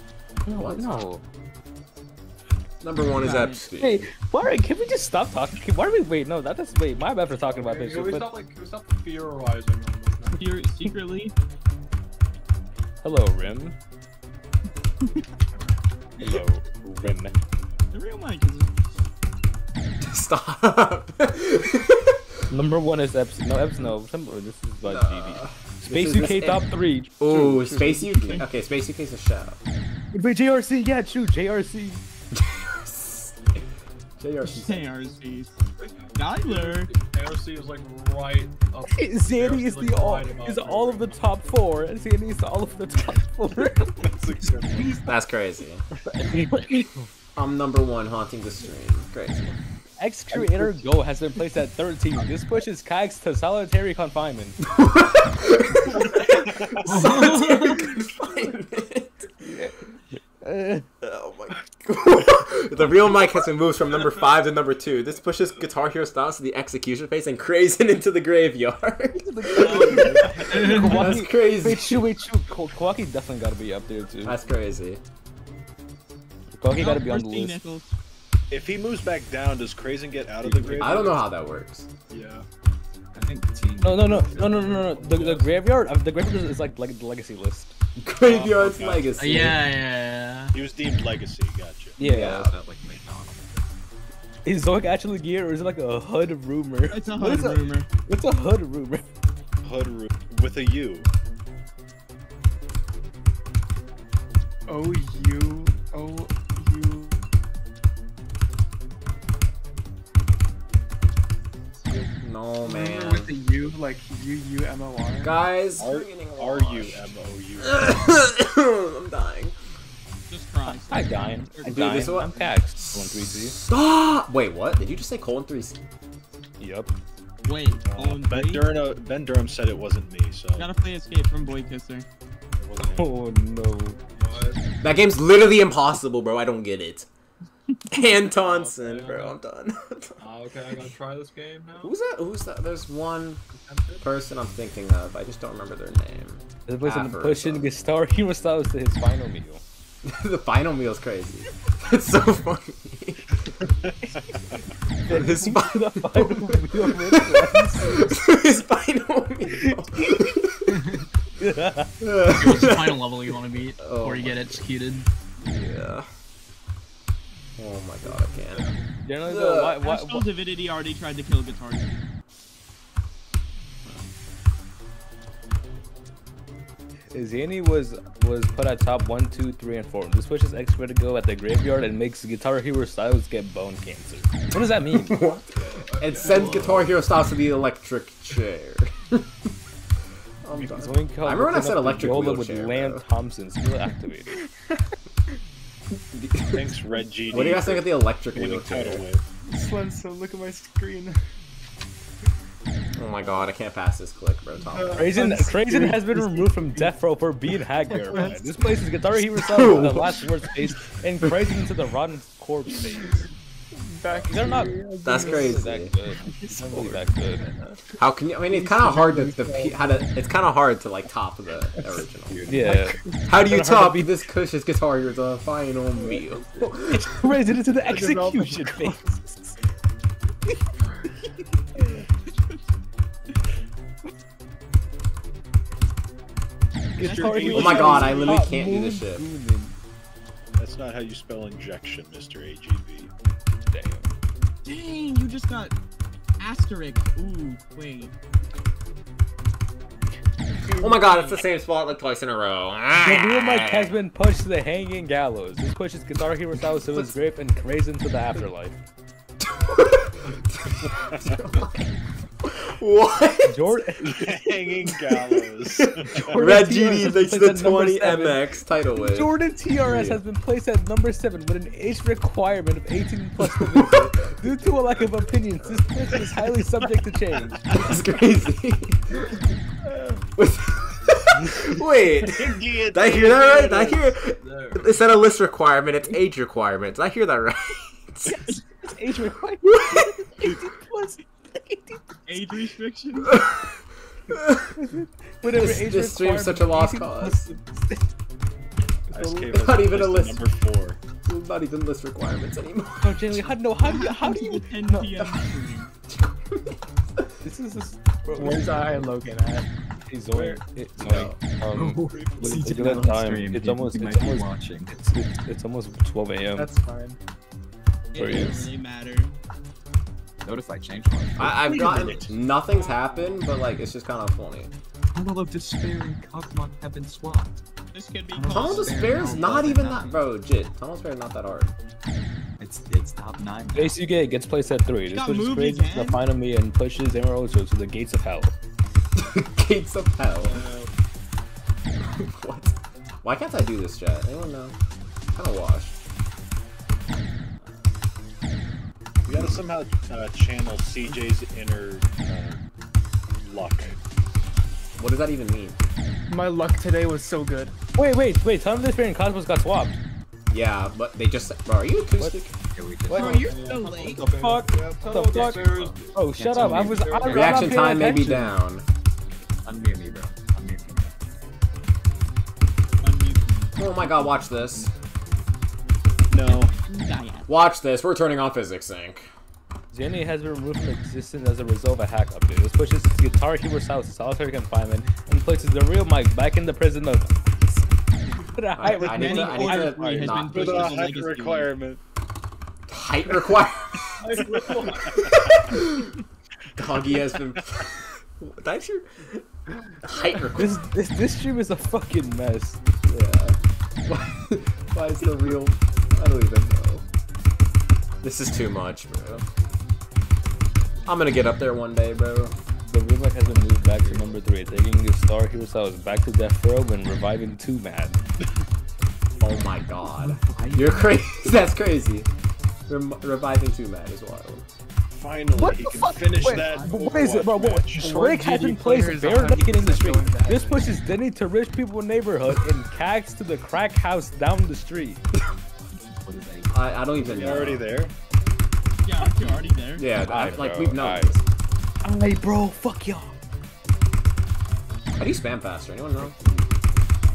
No, no. Number one is Right. Epstein. Hey, why? Can we just stop talking? Why are we? Wait, no, that is wait. My bad for talking about this Can shit. we But stop like can we stop theorizing on this now? You're secretly. hello, Rim. Hello, Rim. The real Mike is. Stop. Number one is Eps. No, Eps. No, oh, this is about Nah. GD. Space This is UK this- top three. Ooh, True, true. Space UK. Okay, Space UK's a shout. Wait, JRC. Yeah, true. JRC. JRC. KRCs. Tyler. AOC is like right up. Zanny is like, the all right is her. all of the top four. Zanny is all of the top four. That's crazy. I'm number one haunting the stream. Crazy. X Creator Go has been placed at 13. This pushes Kags to solitary confinement. Solitary confinement. Uh, Oh my god. the real Mike has been moved from number five to number two. This pushes Guitar Hero Styles to the execution phase and Crazen into the graveyard. That's crazy. Wait, shoot, wait, shoot. Ko- Kawaki definitely gotta be up there too. That's crazy. Kawaki No, gotta be on the list. Nichols. If he moves back down, does Krazen get out of the grave? I don't know how that works. Yeah. I think the team. No, no, no, no, no, no, no. The, the graveyard, uh, the graveyard is like like the legacy list. Graveyard's Oh, gotcha. legacy. Yeah, yeah, yeah. He was deemed legacy. Gotcha. Yeah. Yeah. That like McDonald's. Is Zoic actually gear or is it like a HUD rumor? It's a What HUD is a- rumor. What's a HUD rumor? Hood ru- with a U. O U like U U M O R. Guys, R we're getting R U washed. M O U. I'm dying. Just cry. I'm dying. I'm Dude, dying. this is what- I'm Kags. One three C. Stop! Wait, what? Did you just say colon three? C? Yep. Wait, uh, on Ben three? Durham, ben Durham said it wasn't me, so Gotta play Escape from Boy Kisser. it wasn't him. Oh no. That game's literally impossible, bro. I don't get it. Antonson, bro. I'm done. Ah, okay, I gotta try this game now. Who's that? Who's that? There's one person I'm thinking of. I just don't remember their name. The person Afro or pushing something. Star Hero Styles to his final meal. the final meal is crazy. It's so funny. His the final final meal. His final meal. What's the final level you want to beat Oh before you get executed? Yeah. Oh my god, I can't. Generally, though, why, why, Astral Divinity already tried to kill Guitar Hero. Zany was was put at top one, two, three, and four. This pushes X to go at the graveyard and makes Guitar Hero Styles get bone cancer. What does that mean? what? It sends Guitar Hero Styles to the electric chair. I'm done. I remember when I said electric Yola with wheelchair, Lan. Thompson still activated. Thanks, Red GD. What do you guys think of the electric Winning wheelchair? title win. Slenso, look at my screen. Oh my god, I can't pass this click, bro. Tom. Uh, Crazen, Crazen has been removed from Death Row for being Hagar. man. This is Guitar Hero Styles in the last word space and Crazen into the rotten corpse phase. Back They're not. That's crazy. That good. Really that good. How can you? I mean, it's kind of hard to, to how to. It's kind of hard to like top the original. Yeah. How do you top to this Cush's Guitar Hero the final meal? It's Crazen into the execution phase. Oh my god, I literally can't do this shit. That's not how you spell injection, Mr. AGV. Dang, you just got asterisk. Ooh, wait. Oh my god, it's the same spot like twice in a row. The real Mike ah. has been pushed to the hanging gallows. This pushes Guitar Hero Styles to his grave and Crazen to the afterlife. What? Jordan. Hanging gallows. Red TRS GD has makes the placed at number 20. MX title win. Jordan TRS has been placed at number 7 with an age requirement of 18 plus. Due to a lack of opinions, this list is highly subject to change. That's crazy. Wait, did I hear that right? Did I hear? It's not a list requirement; it's age requirement. Did I hear that right? It's age requirement. 18 plus. Age restriction. Whatever This, age this stream's such a lost cause. Ice It's not even a list. Number four. Not even list requirements anymore. No, Jamie, how, no, how do you, how do you, 10 no, p.m. this is this, Where's I and Logan at? Hey, Zoe, it, Zoe, um, look, look at that time, it's almost, it's almost, watching. it's, it's, it's almost 12 a.m. That's fine. It you. doesn't really matter. Notice I changed my. I, I've gotten minute. nothing's happened, but like it's just kind of funny. Tunnel of Despair and Cogmont have been swapped. This could be Tunnel Tunnel of Despair is not even that, bro. Jit, Tunnel of Despair is not that hard. It's it's top nine. now. Base gets placed at 3. This got pushes moved Crazy to the final me and pushes Emeraldo to the gates of hell. Gates of hell. what? Why can't I do this, chat? Anyone know? Kind of washed. We gotta somehow uh, channel CJ's inner uh, luck. What does that even mean? My luck today was so good. Wait, wait, wait, Tunnel of Despair and Cosmos got swapped. Yeah, but they just. Bro, are you acoustic? Yeah, we just- Bro, you're so late. Fuck. What the fuck? Oh, shut up. I was. I, I'm Reaction not paying time may be attention. down. Unmute me, bro. Unmute me. Oh my god, watch this. No. Watch this. We're turning on physics sync. Jenny has been removed from existence as a result of a hack update. This pushes Guitar Hero Styles to solitary confinement and places the real Mike back in the prison of. Put height I need to- I need to Has not been pushed the as a height requirement. Height required. Doggy has been. Did I hear? Height required. This this this stream is a fucking mess. Yeah. Why, why is the real? I don't even know. This is too much, bro. I'm gonna get up there one day, bro. The real Mike has been moved back to number three, taking his Star Hero Styles back to Death Row and reviving Two Man. Oh my god. You're crazy. That's crazy. Rem- reviving two man is wild. Finally, What he the can fuck? finish Wait, that. what is it, bro? What, Overwatch. Rick has been placed bare naked in the street. This pushes Denny to rich people neighborhood and Cags to the crack house down the street. What is that? I, I don't even You're know. already there. Yeah, aren't you already there? Yeah, I, like bro, we've known. Hey, bro, fuck y'all. How do you spam faster? Anyone know?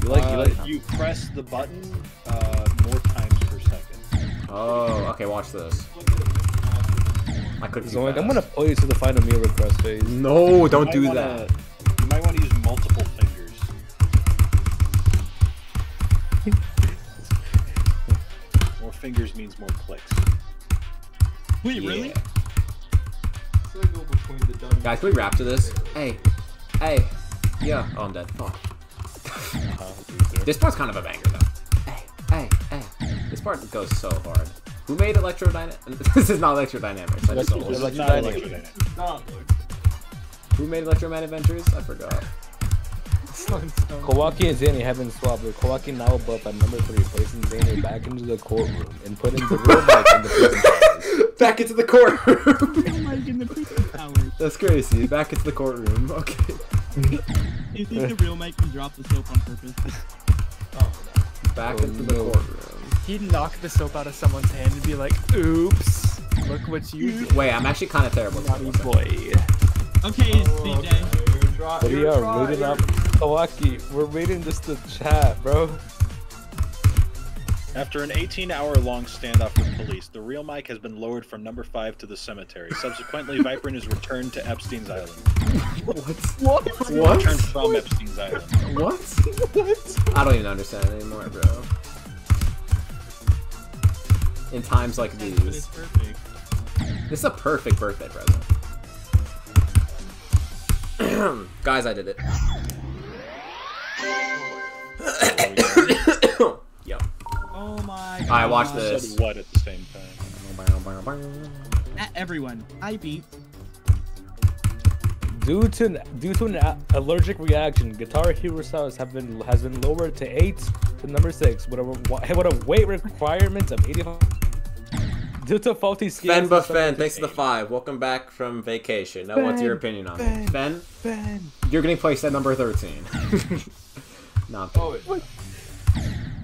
You like, you Uh, like. you press the button uh, more times per second. Oh, okay. Watch this. I could. Zoink, I'm gonna play you to the final meal request phase. No, don't do that. wanna- You might want to use multiple fingers. More fingers means more clicks. Wait, really? Guys, can we rap to this? Hey, hey, yeah. Oh, I'm dead. Fuck. this part's kind of a banger though. Hey, hey, hey. This part goes so hard. Who made Electrodynamix? this is not Electrodynamix. I just Electro- almost- Electrodynamix. Who made Electroman Adventures? I forgot. Kawaki and Zanny have been swapped, with Kawaki now above at number three, placing Zanny back into the courtroom and putting the real Mike in the prison towers. Back into the courtroom. Oh in the prison towers. That's crazy. Back into the courtroom. Okay. You think the real Mike can drop the soap on purpose? Oh, Back into the courtroom. He'd knock the soap out of someone's hand and be like, "Oops, look what you did." Wait, I'm actually kind of terrible. at Naughty this. boy. Okay, CJ. Oh, What are y'all reading up? Kawaki, we're reading this to chat, bro. After an 18-hour-long standoff with police, the real Mike has been lowered from number five to the cemetery. Subsequently, Viprin is returned to Epstein's Island. What? What? What? Returned from Epstein's Island. What? what? I don't even understand anymore, bro. In times like these. It's perfect. This is a perfect birthday present. Guys, I did it. yep. Oh my god. I watched this. Said what at the same time? At everyone. I beat. Due to due to an a- allergic reaction, Guitar Hero Stars have been has been lowered to eight to number six with a re- with a weight requirement of 85. Due to faulty Fen skins. Buffen, thanks to the five. Welcome back from vacation. Now, what's your opinion on Ben, it? Fen, Ben. you're getting placed at number 13. nah, Oh,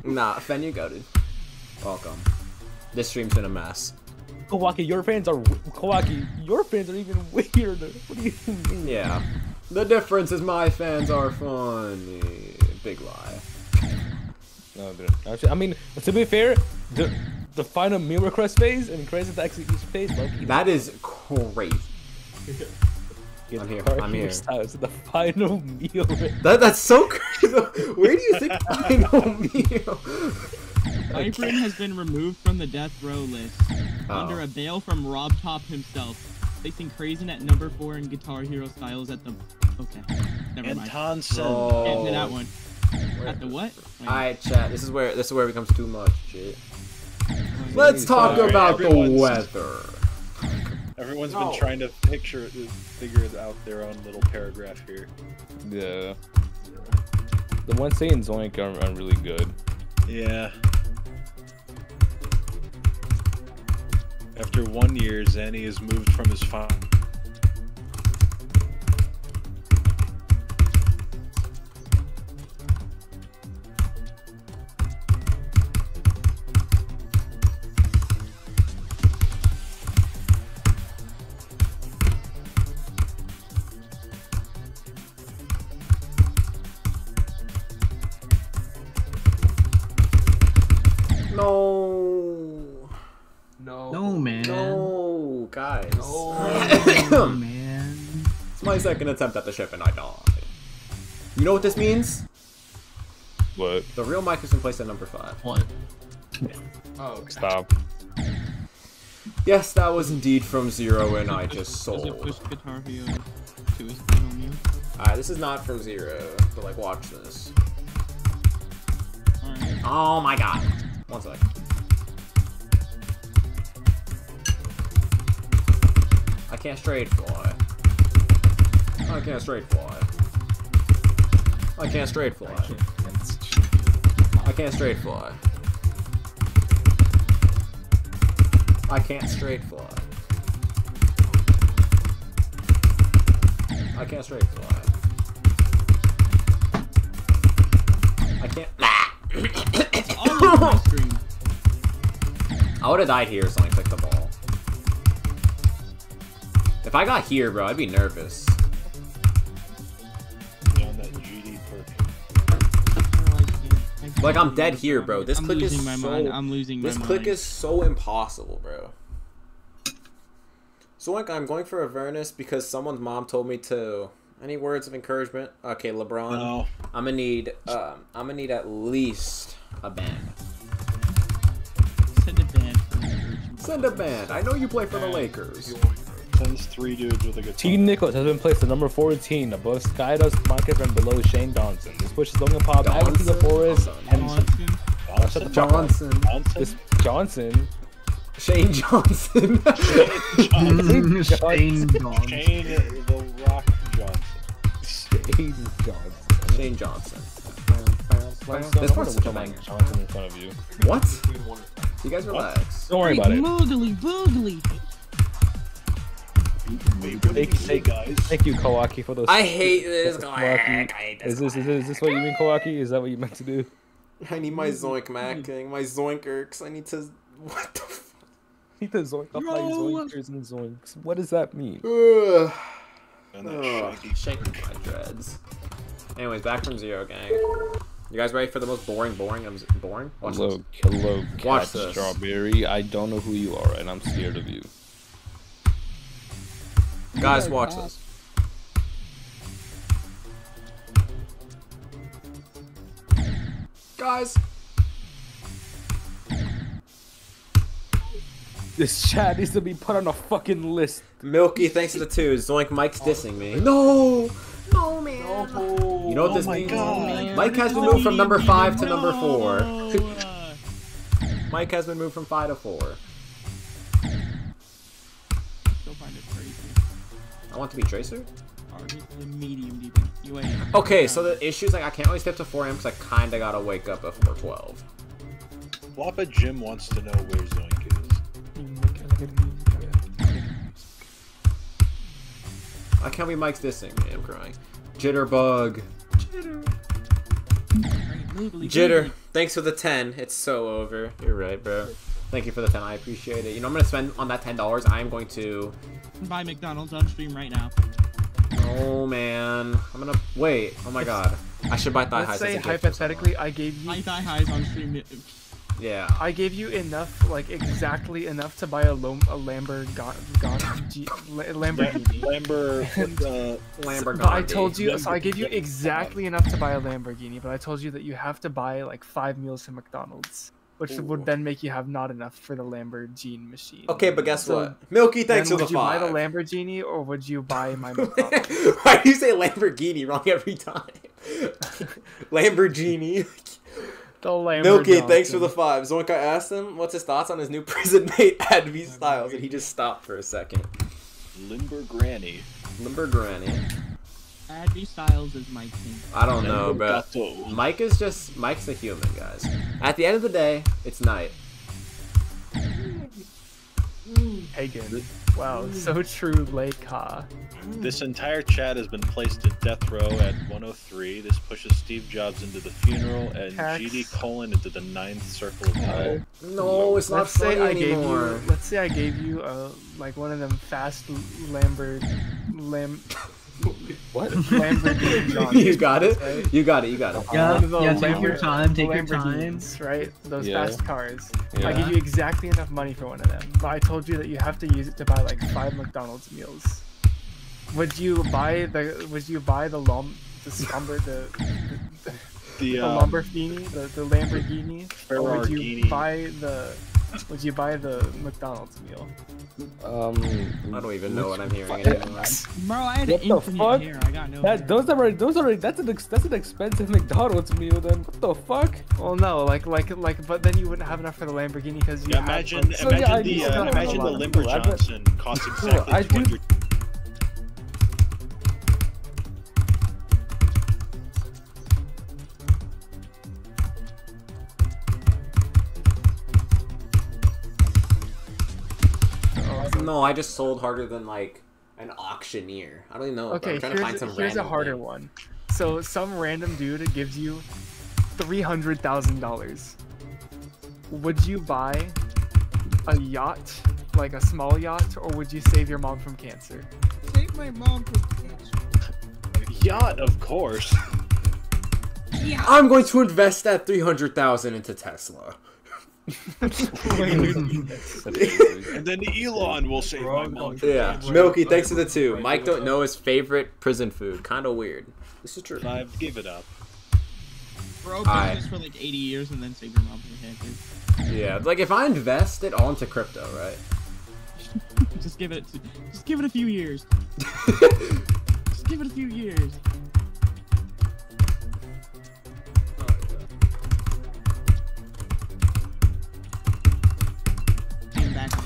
nah, Fen, you go, dude. Welcome. This stream's been a mess. Kawaki, your fans are Kawaki. Your fans are even weirder. What do you mean? Yeah. The difference is my fans are funny. Big lie. No, dude. Actually, I mean, to be fair, the the final meal request phase and crazy to execution phase, low-key. That is crazy. I'm here. I'm here. Stars, the final meal. That, that's so crazy. Where do you think final meal? Viprin has been removed from the death row list Oh. under a bail from Rob Top himself, placing Crazen at number four and Guitar Hero Styles at the. Okay, never mind. Anton said. Oh. Get into that one. Oh. At the what? Wait. Alright, chat. This is where this is where it becomes too much shit. Let's talk Sorry, about the weather. Everyone's been trying to picture, figure out their own little paragraph here. Yeah. The ones saying Zoink are, are really good. Yeah. After one year, Zanny is moved from his farm. Second attempt at the ship and I died. You know what this means? What? The real mic has been placed at number five. What? Oh, okay. Stop. Yes, that was indeed from zero and I just Does it sold. push Guitar Hero to his final meal? Alright, this is not from zero, but like watch this. Alright. Oh my god. One sec. I can't straight fly. I can't straight fly. I can't straight fly. I can't straight fly. I can't straight fly. I can't straight fly. I can't. I would have died here, so I clicked the ball. If I got here, bro, I'd be nervous. Like I'm dead here, bro. This I'm click is my so. mind. I'm losing my This click mind. is so impossible, bro. So like I'm going for Avernus because someone's mom told me to. Any words of encouragement? Okay, LeBron. No. I'm gonna need. Um, I'm gonna need at least a band. Send a band. Send a band. I know you play for the Lakers. Sends three dudes with a guitar. T. Nichols has been placed at number 14 above Skydust, Minecraft, and below Shane Johnson. This pushes Logan Paul back into the forest and Johnson. shut the. Johnson. This Johnson. Shane Johnson. Shane Shane Johnson. Shane the Rock Johnson. Shane Johnson. Shane Johnson. This This one's one's such a banger. Johnson in front of you. What? You guys relax. Don't worry about it. Moogly boogly. Thank, thank, thank you, Kawaki, for those. I hate this. Kawaki. I hate Is this. this, is this is this what you mean, Kawaki? Is that what you meant to do? I need my Zoink Macking, my Zoinkerks. I need to. What the f- Need to zoink up my zoinkers and zoinks. What does that mean? Ugh. And that Ugh, shaggy. shaking my dreads. Anyways, back from zero, gang. You guys ready for the most boring, boring? I'm boring. Watch Hello, this. hello, Watch Cat this. Strawberry. I don't know who you are, and I'm scared of you. Guys, watch this. Guys, This chat needs to be put on a fucking list. Milky, thanks to the twos. Zoink, Mike's dissing me. No, no, man. You know what this Oh my means? God. Mike has been moved from number five to number four. Mike has been moved from five to four. Want to be Tracer. Or just the medium deep. You ain't. Okay, so the issue is like I can't really stay up to 4 a.m. because I kind of gotta wake up before 12. Wappa Jim wants to know where Zoink is. I can't be Mike's dissing me. I'm crying. Jitterbug. Moogly Jitter. Thanks for the 10. It's so over. You're right, bro. Thank you for the 10. I appreciate it. You know, I'm gonna spend on that $10. I am going to. Buy McDonald's on stream right now. Oh man. I'm gonna wait. Oh my god. I should buy thigh Let's highs. say as a gift or hypothetically, I gave you My thigh highs on stream. Yeah. I gave you enough, like exactly enough to buy a, Lom- a Lamborghini. Lamborghini. Lambert, uh, Lamborghini. But I told you, so I gave you exactly enough to buy a Lamborghini, but I told you that you have to buy like five meals from McDonald's, which would then make you have not enough for the Lamborghini machine. Okay, but guess So what? Milky, thanks for the would the you buy the Lamborghini or would you buy my McDonald's? Why do you say Lamborghini wrong every time? Lamborghini. the Lamborghini. Milky, thanks for the five. Zoink, I asked him what's his thoughts on his new prison mate, Adv Styles, and he just stopped for a second. Limber Granny. Limber Granny. Adby Styles is my king. I don't know, bro. Gato. Mike is just Mike's a human, guys. At the end of the day, it's night. Hagen. Wow, so true, Lake Ha. This entire chat has been placed at death row at 103. This pushes Steve Jobs into the funeral and Tax. GD Colon into the ninth circle of hell. No, it's not let's funny say I gave you. Let's say I gave you uh like one of them fast Lambert Lam. What? Lamborghini. John, you got it. You got it. You got it. Yeah, One of the yeah, take your time, take your time. Right, those Yeah. fast cars. I give you exactly enough money for one of them, but I told you that you have to use it to buy like five McDonald's meals. Would you buy the? Would you buy the lom? The Scumber, the the, The, the um, Lamborghini, the, the Lamborghini, or would you buy the? Would you buy the McDonald's meal? Um, I don't even know what I'm hearing anymore. Bro, I had What an the infinite fuck? hair. I got no hair. Those are those are that's an ex, that's an expensive McDonald's meal. Then what the fuck? Well, no, like like like, but then you wouldn't have enough for the Lamborghini because you Yeah, have, imagine, like, So, yeah, imagine I the, do uh, imagine the lot Limber people. I bet- Johnson costs exactly I do- 200 No, I just sold harder than like an auctioneer. I don't even know. Okay, I'm trying to find here's, some here's a harder thing. one. So some random dude gives you three hundred thousand dollars. Would you buy a yacht, like a small yacht, or would you save your mom from cancer? Save my mom from cancer. Yacht, of course. I'm going to invest that three hundred thousand into Tesla. And then Elon will save my mom. from Yeah. Milky, thanks for the two. Mike don't know his favorite prison food. Kind of weird. This is true. I give it up. Bro, I- business for like 80 years and then save your mom from your Yeah, like if I invest it all into crypto, right? just give it, just give it a few years. just give it a few years.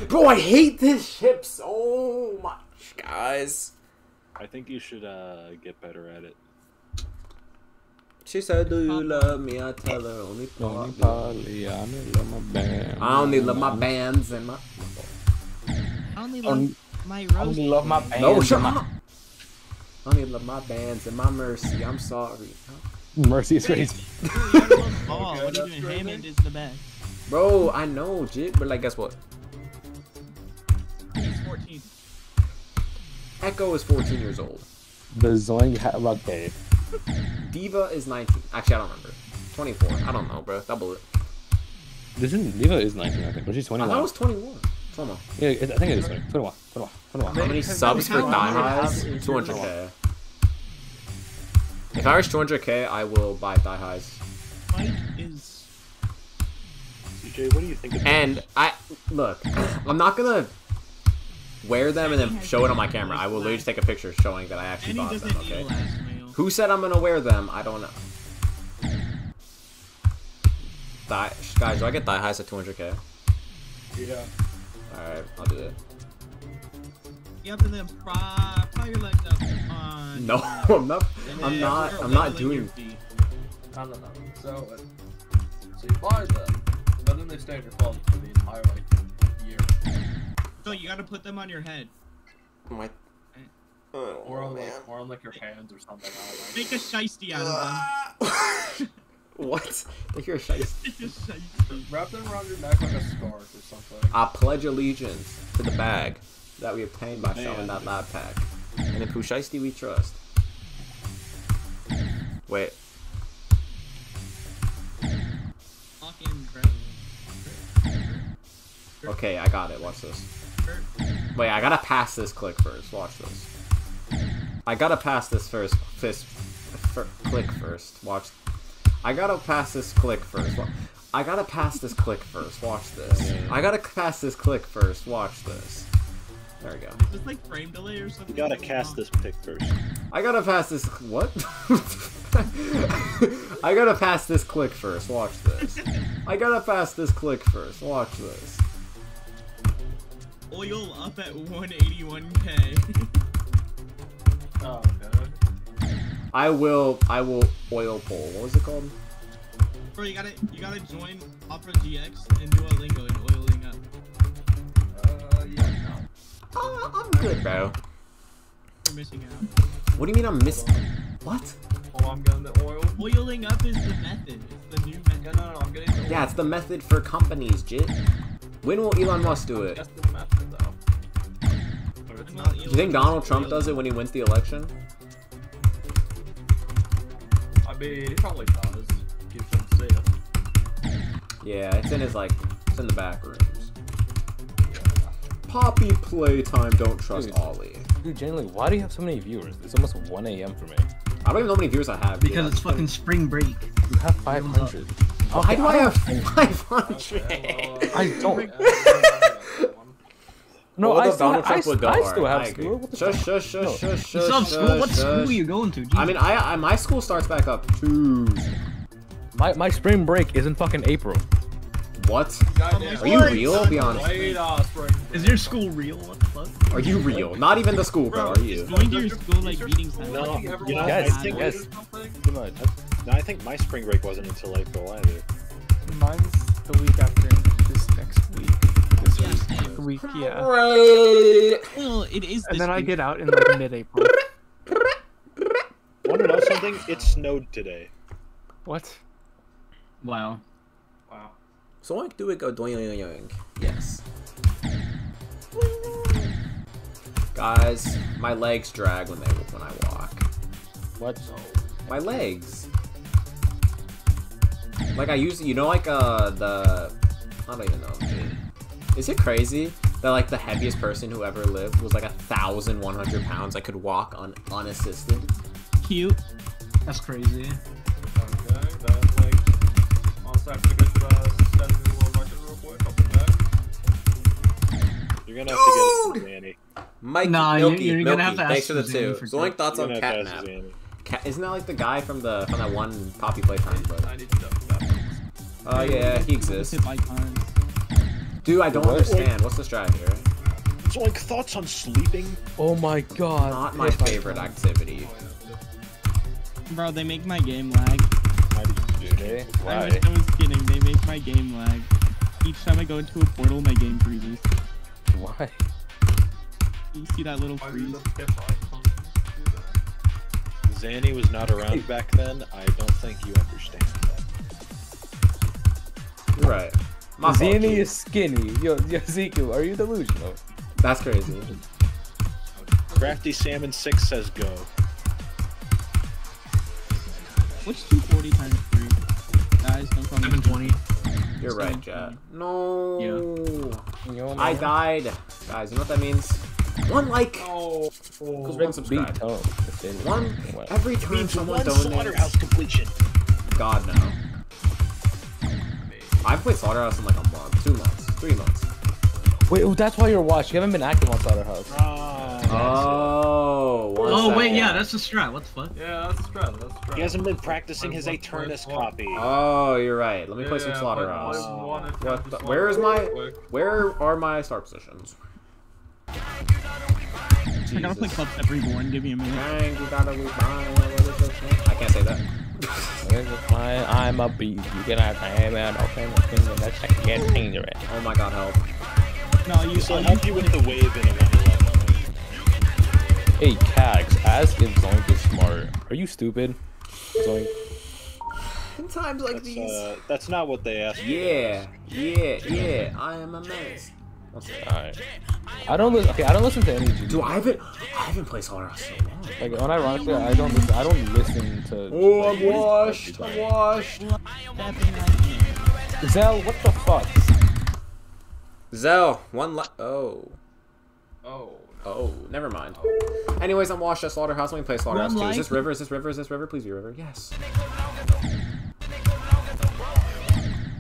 Bro, I hate this ship so much, guys. I think you should uh, get better at it. She said, "Do you love me?" I tell her only Only partly. partly, I only love my band. I only love my bands and my. I only love love my I only love my band. No, shut and up. I only love my bands and my mercy. I'm sorry, Mercy is crazy. Oh, what are you doing? Hammond is the best. bro. I know, jit, but like, guess what? Echo is 14 years old. The Zoing hat rock day. D.Va is 19. Actually, I don't remember. 24. I don't know, bro. Double it. it. Isn't D.Va is 19, I think, but she's I 21. thought it was 21. Hold on. Yeah, I think it is 20. 21. 21. 21. How many subs for Thigh Highs? 200k. If I reach 200k, I will buy Thigh Highs. Mike is. CJ, what do you think? Of And I look, I'm not gonna wear them and then show it on my camera. I will literally just take a picture showing that I actually bought them. Okay. a last mail. Who said I'm gonna wear them? I don't know. Thigh, guys, do I get thigh highs at 200k? Yeah. Alright, I'll do it. You have to then pry, pry your legs up on. No, I'm not. and I'm then not. I'm not wiggling your doing. feet. No, no, no. So, uh, so you buy them, but then they stay in your closet for the entire like year. So you gotta put them on your head. My. Or on like, or on like your hands or something. I. Make a shiesty out of them. What? Like you're a shiesty. Make a shiesty. Wrap them around your neck like a scarf or something. I pledge allegiance to the bag that we obtained by selling that lab pack. And in Pusheisty we trust. Wait. Okay, I got it. Watch this. Wait, I gotta pass this click first. Watch this. I gotta pass this first. This fir- click first. Watch. I gotta pass this click first. Wa- I gotta pass this click first. Watch this. I gotta pass this click first. Watch this. There we go. Is this like frame delay or something? You gotta cast this pick first. I gotta pass this. What? I gotta pass this click first. Watch this. I gotta pass this click first. Watch this. Oil up at 181k. Oh, okay. I will. I will oil pull. What was it called? Bro, you gotta you gotta join Opera GX and Duolingo and oiling up. Uh, yeah, no. Oh, I'm good, bro. You're missing out. What do you mean I'm missing? What? Oh, I'm getting the oil. Oiling up is the method. It's the new method. Yeah, no, no, I'm getting the Yeah, it's the method for companies, Jit. When will Elon Musk do it? That's the method, though. But it's not. Do you think Donald Trump does it when he wins the election? I mean, he probably does. You shouldn't. Yeah, it's in his like, it's in the back rooms. Poppy playtime. Don't trust Dude. Ollie. Dude, genuinely, why do you have so many viewers? It's almost 1 a.m. for me. I don't even know how many viewers I have. Because dude. it's fucking spring break. You have 500. Why do I have 500? I don't. No, Well, I still, Donald I, Trump would I still have I school. What the Shush, fuck? shush, shush, No. shush, You shush, still have school? What school shush. are you going to? I mean, I, I my school starts back up Tuesday. My, my spring break is in fucking April. What? Goddamn. Are you real? Be honest. Wait, spring. Is your school real? What the fuck? Are you real? Not even the school, bro. Are you? Going to your school like meetings. No, you know, Yes, yes. Come on. No, I think my spring break wasn't until April either. Mine's the week after this next week. This Yeah, week, week, yeah. Well, it is. And this then I get out in like mid-April. Want to know something? It snowed today. What? Wow. Wow. So I do it go doing yoing. Yes. Guys, my legs drag when they when I walk. What? My legs. Like I use, you know, like uh the, I don't even know. Is it crazy that like the heaviest person who ever lived was like a thousand one hundred pounds? I could walk on unassisted. Cute. That's crazy. You're gonna have Dude! to get it, Mike, nah, Milky, you're, you're Milky, to thanks for the two. So, like, thoughts on Catnap? Cat, isn't that like the guy from the from that one Poppy Playtime? But... I need to know that. oh yeah, he exists. Dude, I don't What? understand. What's the strategy? Right? So, like, thoughts on sleeping? Oh my god. Not my favorite activity. Bro, they make my game lag. How do you do Okay, I why? I was kidding. They make my game lag. Each time I go into a portal, my game freezes. Why? You see that little freeze? does the pip icon do that? Zanny was not around back then. I don't think you understand that. You're right. My fault, is skinny. Yo, yo, Ezekiel, are you delusional? That's crazy. Crafty Salmon 6 says go. What's 240 times 3? Guys, don't call me. 720. You're right, Jet. No. Yo, I died. Guys, you know what that means? One like. Oh, One Beat subscribe. tone. One every time someone One donates. slaughterhouse completion. God no. I've played Slaughterhouse in like a month, two months, three months. Wait, oh, that's why you're watched. You haven't been active on Slaughterhouse. Ah, Oh. one Oh wait, second. yeah, that's the strat. What the fuck? Yeah, that's stress. That's stress. He hasn't been practicing his one- Aternus copy. Oh, you're right. Let me play some Slaughterhouse. when one What? The, where is my? Where are my start positions? I gotta play Jesus. Club Step Reborn. Give me a minute. Dang, you gotta be mine. What is this shit? I can't say that. Fine, I'm a beast. You can have time and open the finger that I can't change it. Oh my god, help. No, you. So help you with the wave in a 111. Hey, Cags, ask if Zoink is smart. Are you stupid? Zoink. In times like That's, these. uh, that's not what they asked. Yeah, yeah, yeah. I am a menace. One second. Alright. I don't listen. Okay, I don't listen to any GD. Dude, I haven't, I haven't played Slaughterhouse so long. Like, unironically, I don't listen. I don't listen to. Oh, like, I'm washed. I'm washed. Zell, what the fuck? Zell, one la- Oh. Oh. Oh, never mind. Anyways, I'm washed at Slaughterhouse. Let me play Slaughterhouse One too. Is this River? Is this River? Is this River? Please be River. Yes.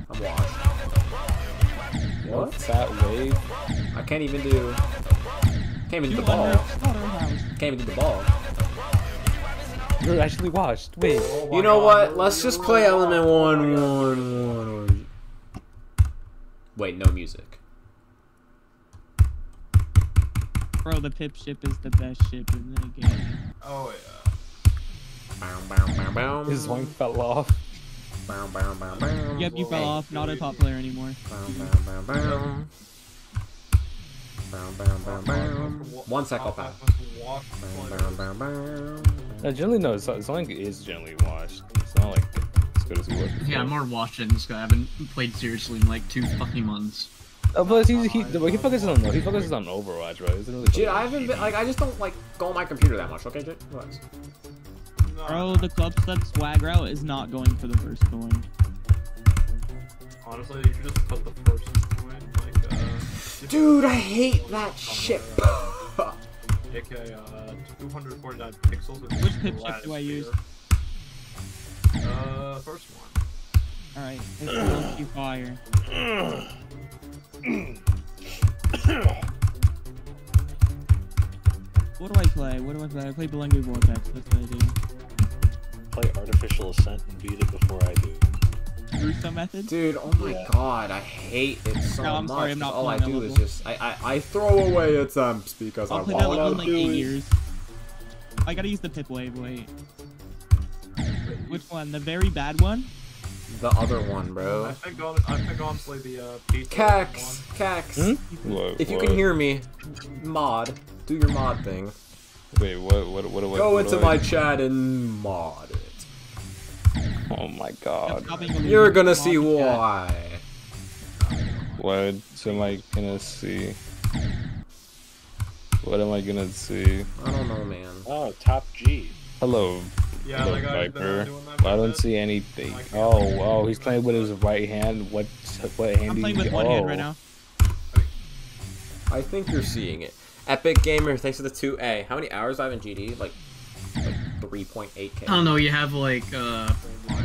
I'm washed. What? What? Fat wave. I can't even do. Can't even do the ball. Can't even do the ball. You're actually washed. Wait. You know what? Let's just play Element One, One, One. Wait, no music. Bro, the pip ship is the best ship in the game. Oh Bow, bow, bow, bow. His Zoink fell off. Yep, you fell off. Not a top player anymore. Bow, bow, bow, bow. Bow, bow, bow, bow. One sec, I'll pass. Bow, bow, bow, bow. No, generally, no. Z- Zoink is generally washed. It's not like as good as he was. Before. Yeah, I'm more washed than this guy. I haven't played seriously in like two fucking months. Oh, plus he, he, he focuses on he focuses on Overwatch, right? Isn't really Jit, I haven't been like I just don't like go on my computer that much. Okay, Jit, relax. Bro, the club step swag route is not going for the first coin. Honestly, you should just put the first one, like, uh... Dude, I hate that shit. AK, uh, 249 pixels. Which pip flat chip do I sphere. use? Uh, first one. Alright, it's low key fire. What do I play? What do I play? I play Belengu Vortex. That's what I do. Play Artificial Ascent and beat it before I do. Russo method? Dude, oh my Yeah. god, I hate it so No, I'm much. sorry, I'm 'cause not all I do that is level. just I, I I throw away attempts because I I'll play that want level in like to eight it. years. I gotta use the pip wave, wait. Which one? The very bad one? The other one, bro. I bro. think, on, I think honestly the, uh, pizza Cax, Cax. Hmm? What, If you what? can hear me, mod, do your mod thing. Wait, what? What? What? what Go what into do my I- chat and mod it. Oh my god. Stop being a You're gonna see why. What am I gonna see? What am I gonna see? I don't know, man. Oh, top G. Hello. Yeah, Hello, the Viper. doing that I don't see anything. I Oh, see oh, he's playing with his right hand. What? What hand? I'm do playing you- with one oh. hand right now. I think you're seeing it. Epic Gamer, thanks for the 2A. How many hours do I have in GD? Like, like 3.8k. I don't know. You have like uh,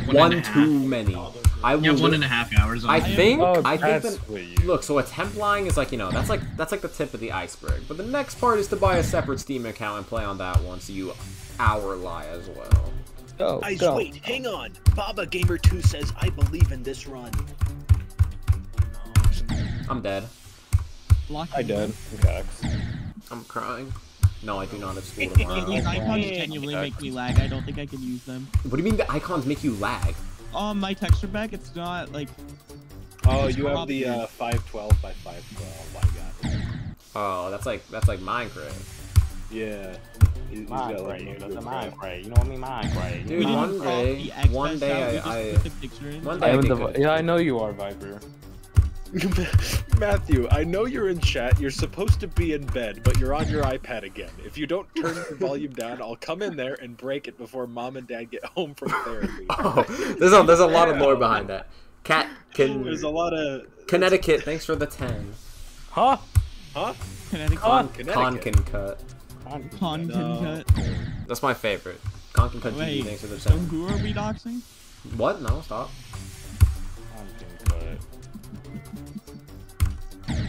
one, One and a half. too many. I You have will one li- and a half hours on I it. think Oh, I think that, look, so a temp lying is like you know that's like that's like the tip of the iceberg. But the next part is to buy a separate Steam account and play on that one, so you hour lie as well. Go, Guys, go. wait, hang on. Baba Gamer 2 says, I believe in this run. I'm dead. I did. Okay. I'm crying. No, I do not have school tomorrow. These icons genuinely make me lag. I don't think I can use them. What do you mean the icons make you lag? On my texture pack, it's not like. Oh, you have the cropped. uh, 512 by 512. I got. Oh, that's like that's like Minecraft. Yeah. He's, he's Mine like, cray, That's a good mine crap. cray. You know what I mean? Minecraft. Dude, We didn't one day, the X one day out, I, I put the picture in. one I day I am get the, good. yeah, I Matthew, I know you're in chat. You're supposed to be in bed, but you're on your iPad again. If you don't turn the volume down, I'll come in there and break it before mom and dad get home from therapy. Oh, there's a there's a lot of lore behind that. Cat can There's a lot of Connecticut. Thanks for the ten. Huh? huh? Connecticut. Con, Connecticut. con can cut. Con No. can cut. That's my favorite. Con can cut TV. Wait, Thanks for the so ten. who are we doxing? What? No, stop.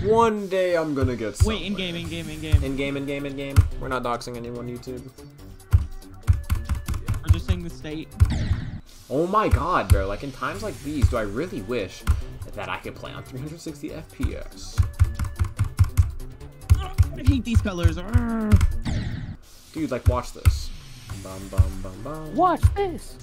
One day I'm gonna get. Somewhere. Wait, in game, in game, in game. In game, in game, in game. We're not doxing anyone. YouTube. We're just saying the state. Oh my god, bro. Like in times like these, do I really wish that I could play on 360 FPS? I hate these colors. Dude, like watch this. Bum bum bum bum. Watch this.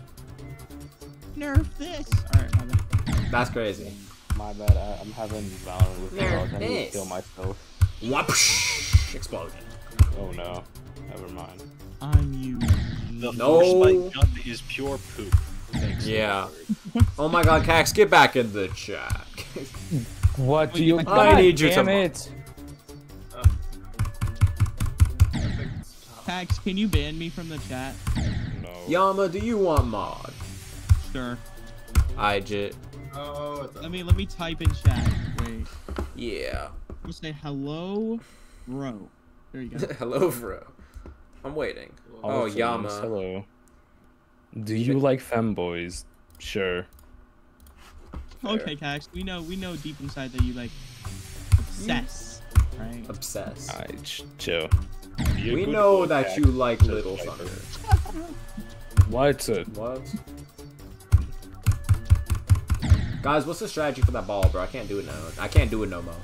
Nerf this. Alright, my. That's crazy. My bad. I, I'm having Valorant with Nerf girls. I need this. to kill myself. Whoosh! Explosion. Oh no. Never mind. I'm you. The No. force gun is pure poop. Thanks. Yeah. Oh my god, Cax, get back in the chat. What do you? I God need you to damn mo- it. Tax, can you ban me from the chat? No. Yama, do you want mod? Sure. I jit. Oh, Let me let me type in chat. Wait. Yeah. You say hello, bro. There you go. Hello, bro. I'm waiting. Oh, Awesome. Yama. Hello. Do you like femboys? Sure. Okay, Cax, we know we know deep inside that you like obsess, right? Obsess. I ch- chill. We know boy, that Jack. you like Says Little Viper. Thunder. What's it? What? Guys, what's the strategy for that ball, bro? I can't do it now. I can't do it no more.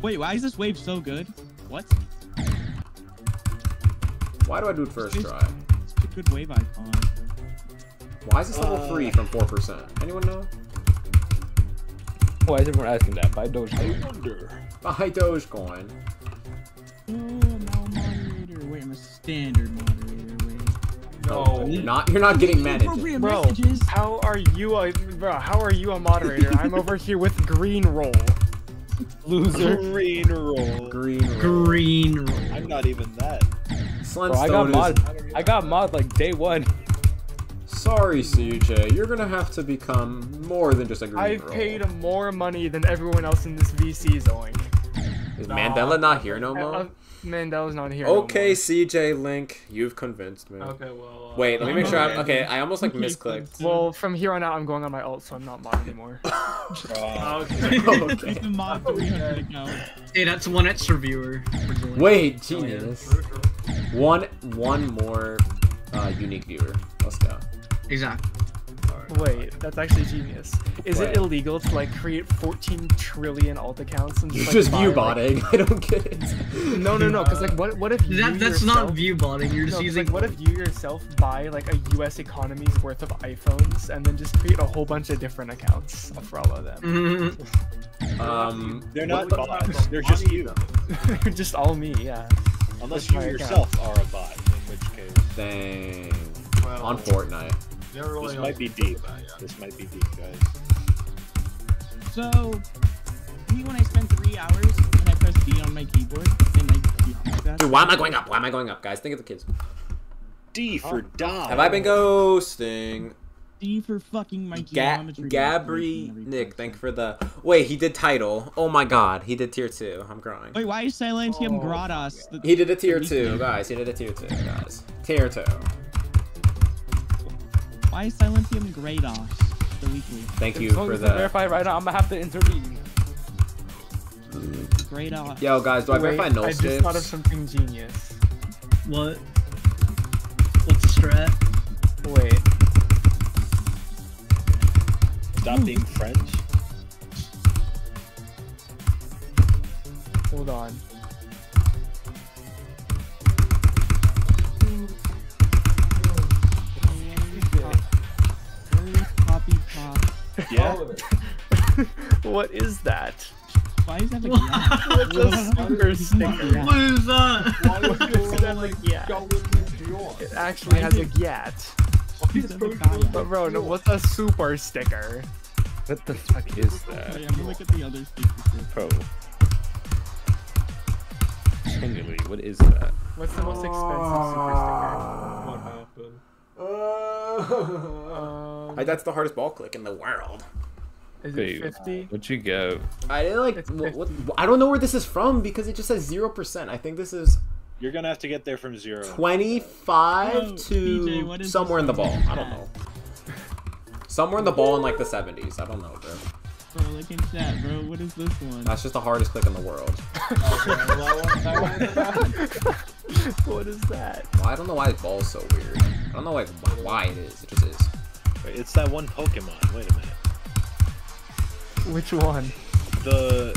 Wait, why is this wave so good? What? Why do I do it first It's- try? It's a good wave icon. Why is this level Uh, 3 from 4%? Anyone know? Why is everyone asking that? By Dogecoin. Wonder. Buy Dogecoin. Oh, now moderator. Wait, I'm a standard moderator. Wait. No. You're not, you're not getting managed. Bro, messages. how are you a bro? How are you a moderator? I'm over here with green roll. Loser. Green roll. Green roll. Green roll. I'm not even that. Slime Bro, I got Stone mod. I got mod like day one. Sorry, CJ. You're gonna have to become more than just a green I've roll. paid more money than everyone else in this VC zoing. Is Mandela not here no Uh, more? uh, Mandela's not here. no Okay, CJ Link, you've convinced me. Okay, well. Uh, Wait, let me make sure. I'm, Okay. okay, I almost like misclicked. Well, from here on out, I'm going on my alt, so I'm not mod anymore. Uh, Okay. okay. Make the mod 300 account. Hey, that's one extra viewer. Wait, genius. One, one more uh, unique viewer. Let's go. Exactly. Wait, that's actually genius. Is What? it illegal to like create 14 trillion alt accounts and You're just, like, just buy, view like- botting. I don't get it. No, no, no. Because like, what what if you that's yourself... not view botting. You're No, just 'cause, using. like, what if you yourself buy like a U.S. economy's worth of iPhones and then just create a whole bunch of different accounts for all of them? Mhm. Um, They're what not the- bots. They're just you. They're just all me, yeah. Unless That's you my account. yourself are a bot, in which case Dang. Well, On Fortnite. Never really this might be what to do deep. about it, yeah. This might be deep, guys. So, me when I spend three hours and I press D on my keyboard and like, yeah, like that. Dude, why am I going up? Why am I going up, guys? Think of the kids. D for die. Have I been ghosting? D for fucking my Ga- geometry. Gabri Nick, thank you for the. Wait, he did title. Oh my god, he did tier two. I'm crying. Wait, why is Silentium Oh, Gradas? The... He did a tier two, guys. He did a tier two, guys. Tier two. Why is Silentium Grados? the weekly. Thank you for as it's that. verified right now, I'm gonna have to intervene. Great eye. Yo, guys, do I Wait, verify no I just thought of something genius. What? What's strat? Wait. Stop being French. Hold on. Poppy pop. Yeah. what is that? Why is that a It's a super sticker. What is that? It actually has a gat. But bro, no, what's a super sticker? What the fuck is oh, that? Wait, I'm gonna look at the other stickers. Pro. Genuinely, what is that? What's the most expensive super sticker? What happened? sticker? Um, I, that's the hardest ball click in the world. is it 50? What you got? I didn't like. What, what, I don't know where this is from because it just says zero percent. I think this is You're gonna have to get there from zero. twenty-five Bro, to PJ, somewhere in the ball. I don't know. Somewhere in the ball in like the seventies. I don't know, bro. Bro, look in chat, bro. What is this one? That's just the hardest click in the world. what is that? Well, I don't know why this ball's so weird. I don't know like wh- why it is. It just is. Wait, it's that one Pokemon. Wait a minute. Which one? The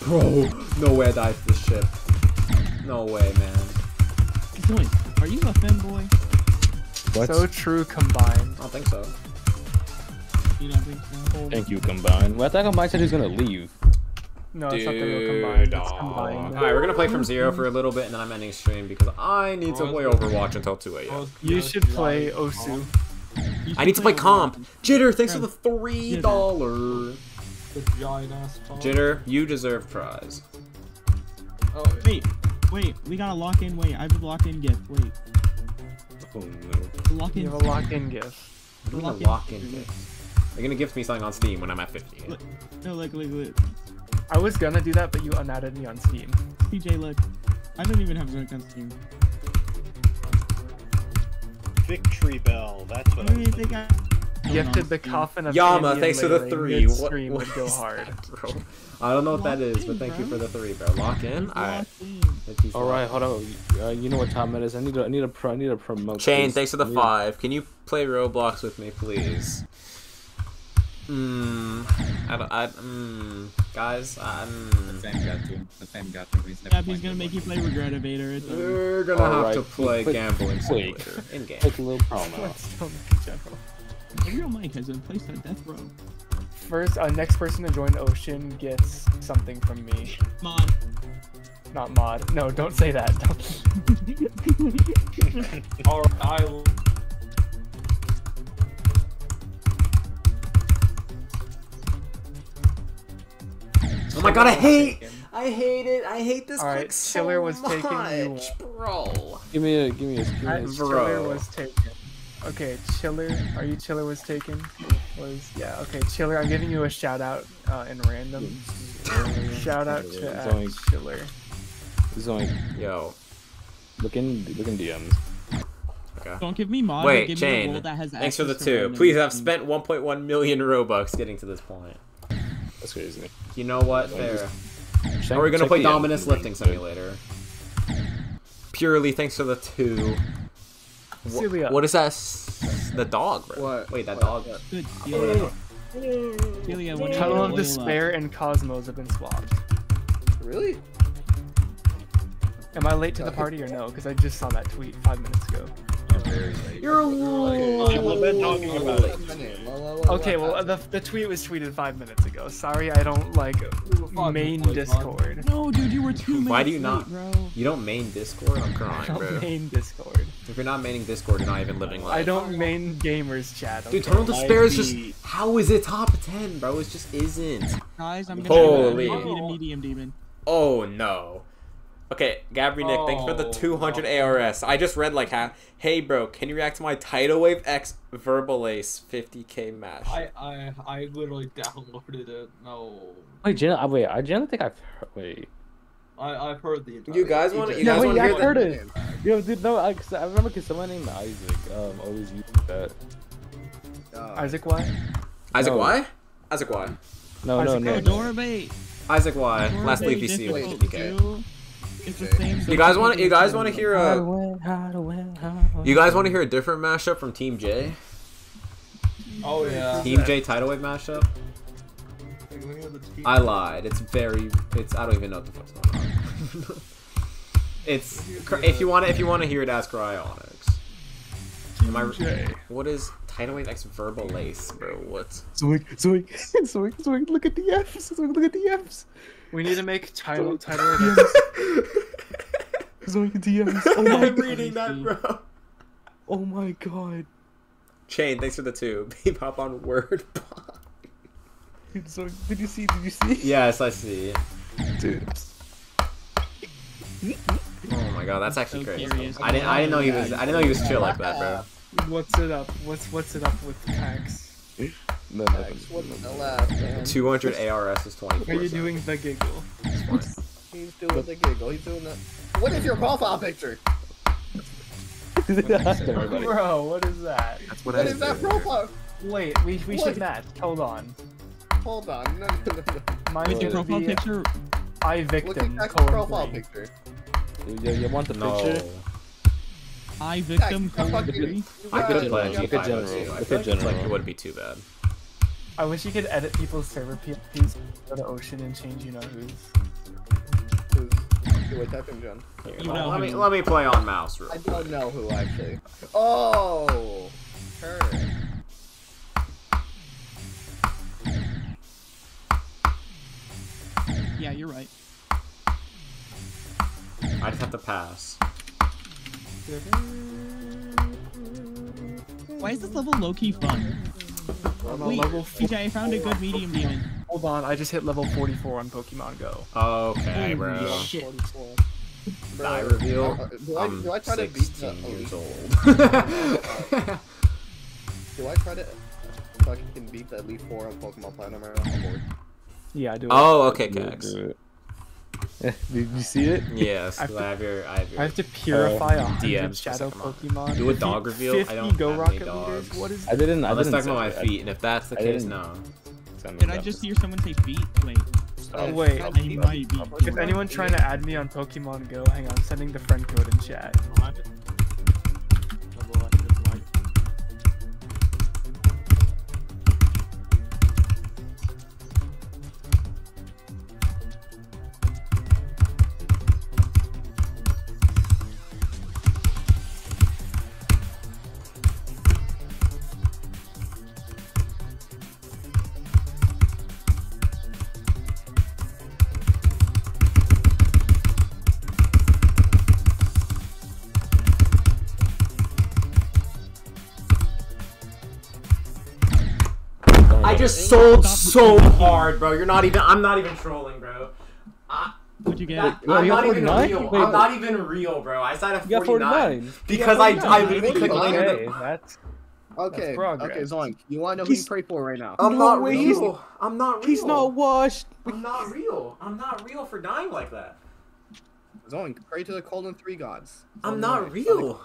Bro, no way I died to this ship. No way, man. Zoink, are you a femboy? What? So true combined. I don't think so. You don't think so? Thank you, Combine. Well, I thought Combine said he was gonna leave. No, it's not the real Dude, combined. It's combined. Alright, we're gonna play from zero for a little bit and then I'm ending stream because I need to oh, play Overwatch until 2 a.m. Oh, you should play Osu. I need to play comp. Jitter, thanks for the three dollar. Giant ass phone. Jitter, you deserve prize. Oh, Wait, wait, we gotta lock in. Wait, I have a lock in gift. Wait, Oh no. lock in. You have a lock-in gift. What do you mean a Lock-in. lock-in gift? You're gonna gift me something on Steam when I'm at 50. Look, no, look, look, look. I was gonna do that, but you unadded me on Steam. PJ, look. I don't even have Zoink on Steam. Victory Bell. That's what I was Wait, they got. Gifted the coffin of Yama, Indian thanks for the three. What, Midstream what would go hard. that, bro? I don't know what that Lock is, but in, thank you for the three, bro. Lock in. All right. All right, hold on. Uh, you know what time it is? I need to. I need to. Pro, I need to promote. Chain, this. thanks for the five. Can you play Roblox with me, please? Hmm. I don't. I. Hmm. Guys, I'm. The fame got to him. The fame got to him. He's Yeah, he's gonna make you play Regret Evader. It's We're gonna have Alright, to play quick- Gambling quick. Simulator in game. Take a little promo. Let's film in general. The real Mike has been placed on death row. First, uh, next person to join Ocean gets something from me. Mod. Not mod. No, don't say that. Don't. Alright, I will. Oh my god, I hate. I hate it. I hate this All right, click so Chiller was taken, you- much, bro. Give me a. Give me a. Give me a Bro. Chiller was taken. Okay, Chiller. Are you Chiller was taken? Was yeah. Okay, Chiller. I'm giving you a shout out uh, in random. shout out to at Zoink. Chiller. Zoink. Yo. Look in. Look in DMs. Okay. Don't give me mod. Wait, give me a Chain. role that has Thanks for the two. Please, I've spent 1.1 million Robux getting to this point. That's crazy. You know what? There. Check- Are we gonna check play Dominus DMs. Lifting Simulator? Purely thanks for the two. Wha- Celia. what is that? The dog, bro. What? Wait, that What? dog. Good. Celia. Celia, what Tunnel of Despair and Cosmos have been swapped. Really? Am I late to the party or no? Because I just saw that tweet five minutes ago. You're a People have been talking about it. Okay, well the, the tweet was tweeted five minutes ago. Sorry, I don't like main Discord. No, dude, you were two minutes Why do you not? bro. You don't main Discord? I'm crying, bro. main Discord. If you're not maining Discord, you're not even living life. I don't main gamers chat. Dude, okay? Tunnel to Despair is just. How is it top 10, bro? It just isn't. Guys, I'm gonna Holy. I'm a medium demon. Oh no. Okay, Gabri Nick, thanks for the Oh, 200 no. ARS. I just read like half. Hey, bro, can you react to my Tidal Wave X Verbal Ace 50k match? I, I, I literally downloaded it. No. Wait, Jen. I Wait, I genuinely think I've. Heard, wait. I, I've heard the entire You guys wanna- you Yeah, guys wait, wanna yeah, hear I've the- heard it. Yo, dude, no, I, 'cause I remember because someone named Isaac um always used that. Isaac Y? Isaac No. Y? Isaac Y. No, no, Isaac no. Y. Adorable. Isaac Y. Adorable Last leaf VC with difficult 50k. to- It's the same. You guys want? You guys want to hear a? win, how to win, how to You guys want to hear a different mashup from Team J? Oh yeah. Team J tidal wave mashup. I lied. It's very. It's. I don't even know what the fuck's going on. it's. If you want to, if you want to hear it, ask Cryonics. Am I? J. What is tidal wave X verbal lace, bro? What? Zoink, zoink, zoink, zoink, look at the F's, zoink, look at the F's. We need to make title Zoink. title. Zoink DMs. Oh my I'm god. reading that, bro. Oh my god. Chain, thanks for the two. Beep hop on word. Dude, Zoink, did you see? Did you see? yes, I see. Dude. Oh my god, that's actually So crazy. curious. I didn't. I didn't know he was. I didn't know he was chill like that, bro. What's it up? What's what's it up with Cax? No, What's the last 200 ARS is twenty. Are you doing the giggle? He's doing the giggle. He's doing the. What is your profile picture? Bro, what is that? That's what What I is that profile? Wait, we, we What? should match. Hold on. Hold on. No, no, no, no. Mine With your profile be picture. I victim. Look victim at Cax's colon profile three. picture. You, you want the No. picture? I victim Cax, colon fucking- you I could it. have played Look at G5 general. I Look feel like, like general. it wouldn't be too bad. I wish you could edit people's server PFPs, go to Ocean and change you know who's. Who's- Wait, type in John. Here, You let, know let me let me play on mouse real I quick. don't know who I actually. Oh, her. Yeah, you're right. I just have to pass. Why is this level low key fun? I'm Wait, level PJ, I found a good medium demon. Hold on, I just hit level 44 on Pokemon Go. Okay, bro. Holy shit. Die reveal. Uh, do I- I'm do I try to beat the 16 years old. Do I try to fucking beat the Elite Four on Pokemon Platinum right now? Yeah, I do. oh, okay, Do it, Cax. Do it. Eh, Did you see it? Yes, I have 'cause to- I have your. I have your. I have to purify a hundred DMs shadow. Pokemon. Do a dog reveal? I don't Go have Rocket any leaders. dogs. What is I didn't. I Oh, let's didn't talk about my feet, and if that's the I case, no. Did I just hear someone say feet? Wait. Oh, wait. I he might be. If anyone's trying to add me on Pokemon Go, hang on, I'm sending the friend code in chat. Sold so hard, bro. You're not even. I'm not even trolling, bro. What'd you get? That, Wait, I'm not even real. Wait, I'm not even real, bro. I started at You got 49 49. because I I literally clicked Okay, later. Hey, than- that's Okay, progress. okay, Zoink. You wanna know who you pray for right now? I'm No not way, he's- real. I'm not real. he's not washed. I'm not real. I'm not real for dying like that. Zoink, pray to the Golden Three Gods. I'm Zoink, not real.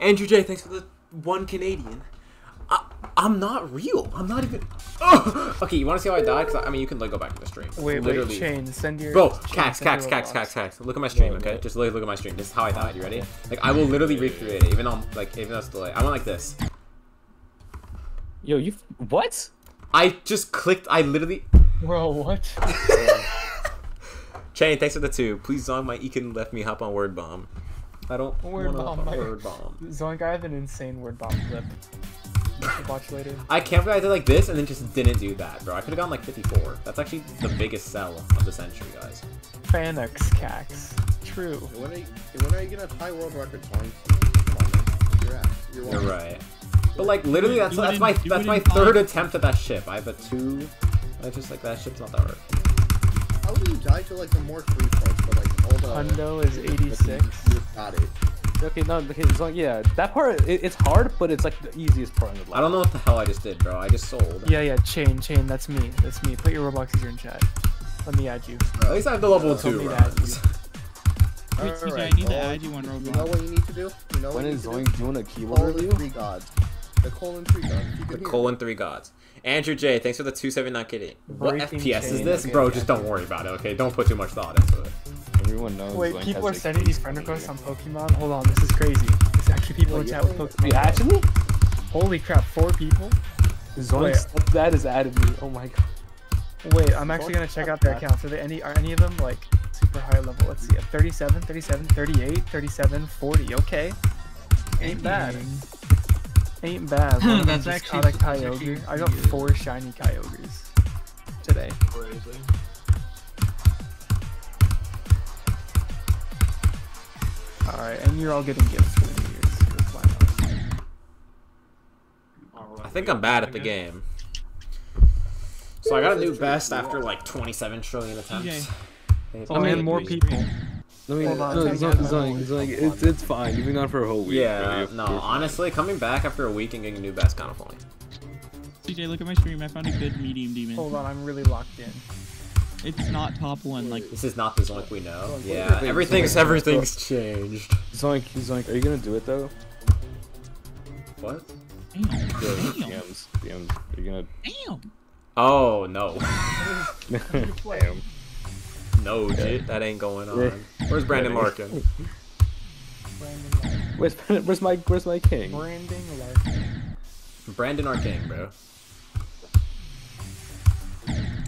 Andrew J, thanks for the one Canadian. I, I'm not real. I'm not even. Ugh! Okay, you want to see how I died? Cause I, I mean, you can like go back to the stream. Wait, Literally. wait, Chain, send your. Bro, cax, cax, cax, cax, cax. Look at my stream, No, okay? no. Just look, look at my stream. This is how I died. You ready? Like, I will literally recreate it, even though, like, even though it's delayed. I went like this. Yo, you what? I just clicked. I literally. Bro, what? Chain, thanks for the two. Please, on my Ekin left me hop on word bomb. I don't Word bomb. hop on my- word bomb. Zoink, I have an insane word bomb clip. You watch later. I can't believe I did like this and then just didn't do that, bro. I could have gotten like 54. That's actually the biggest sell of the century, guys. Fanux Cax. True. When are you, when are you gonna tie world record points? On, man. You're at. You're, You're right. But like literally, that's that's my that's my third attempt at that ship. I have a two. I just like that ship's not that hard. How do you die to like the more free parts, but like all the. Hundo is 86. You got it. Okay, no, okay, it's like yeah, that part it, it's hard, but it's like the easiest part of the I don't know what the hell I just did, bro. I just sold. Yeah, yeah, Chain, Chain, that's me. That's me. Put your Roblox user in chat. Let me add you. At least I have the level Tell two me add you. runs. Wait, TJ, I Alright, need to add you on You know what you need to do? You know When what you to Zoink doing a do? keyboard review? three gods. The colon three gun. If you The hear colon three gods. Andrew J, thanks for the 279 kitty. What Breaking FPS is this? Okay, Bro, yeah. just don't worry about it, okay? Don't put too much thought into it. Everyone knows. Wait, Link people are has a sending key these friend requests on Pokemon? Hold on, this is crazy. There's actually people in oh, chat with Pokemon. Yeah, actually? Holy crap, four people? Zoink's stepdad has added me. Oh my god. Wait, I'm actually gonna check out their accounts. Are they any are any of them like super high level? Let's see. 37, 37, 38, 37, 40. Okay. Ain't bad. Ain't bad. That's actually- caught a that's actually Kyogre. I got four shiny Kyogres today. Alright, and you're all getting gifts for the New Year's. 'cause? I think I'm bad at the game. So I got a new best after like 27 trillion attempts. Hey, Oh man, more people. Let me, Hold on, no, take Zoink, that Zoink, one. Zoink, it's, it's fine. You've been gone for a whole week. Yeah, bro. no, honestly, coming back after a week and getting a new best kind of funny. CJ, look at my stream. I found a good medium demon. Hold on, I'm really locked in. It's not top one. Like This is not the Zoink we know. Zoink, Yeah, wait, everything's Zoink, everything's changed. Zoink, Zoink, are you gonna do it though? What? Damn. The DMs, DMs. Are you gonna? Damn. Oh no. Damn. no, Jit, that ain't going on. Where's Brandon Larkin? Where's where's my where's my king? Brandon Larkin. Brandon our king, bro.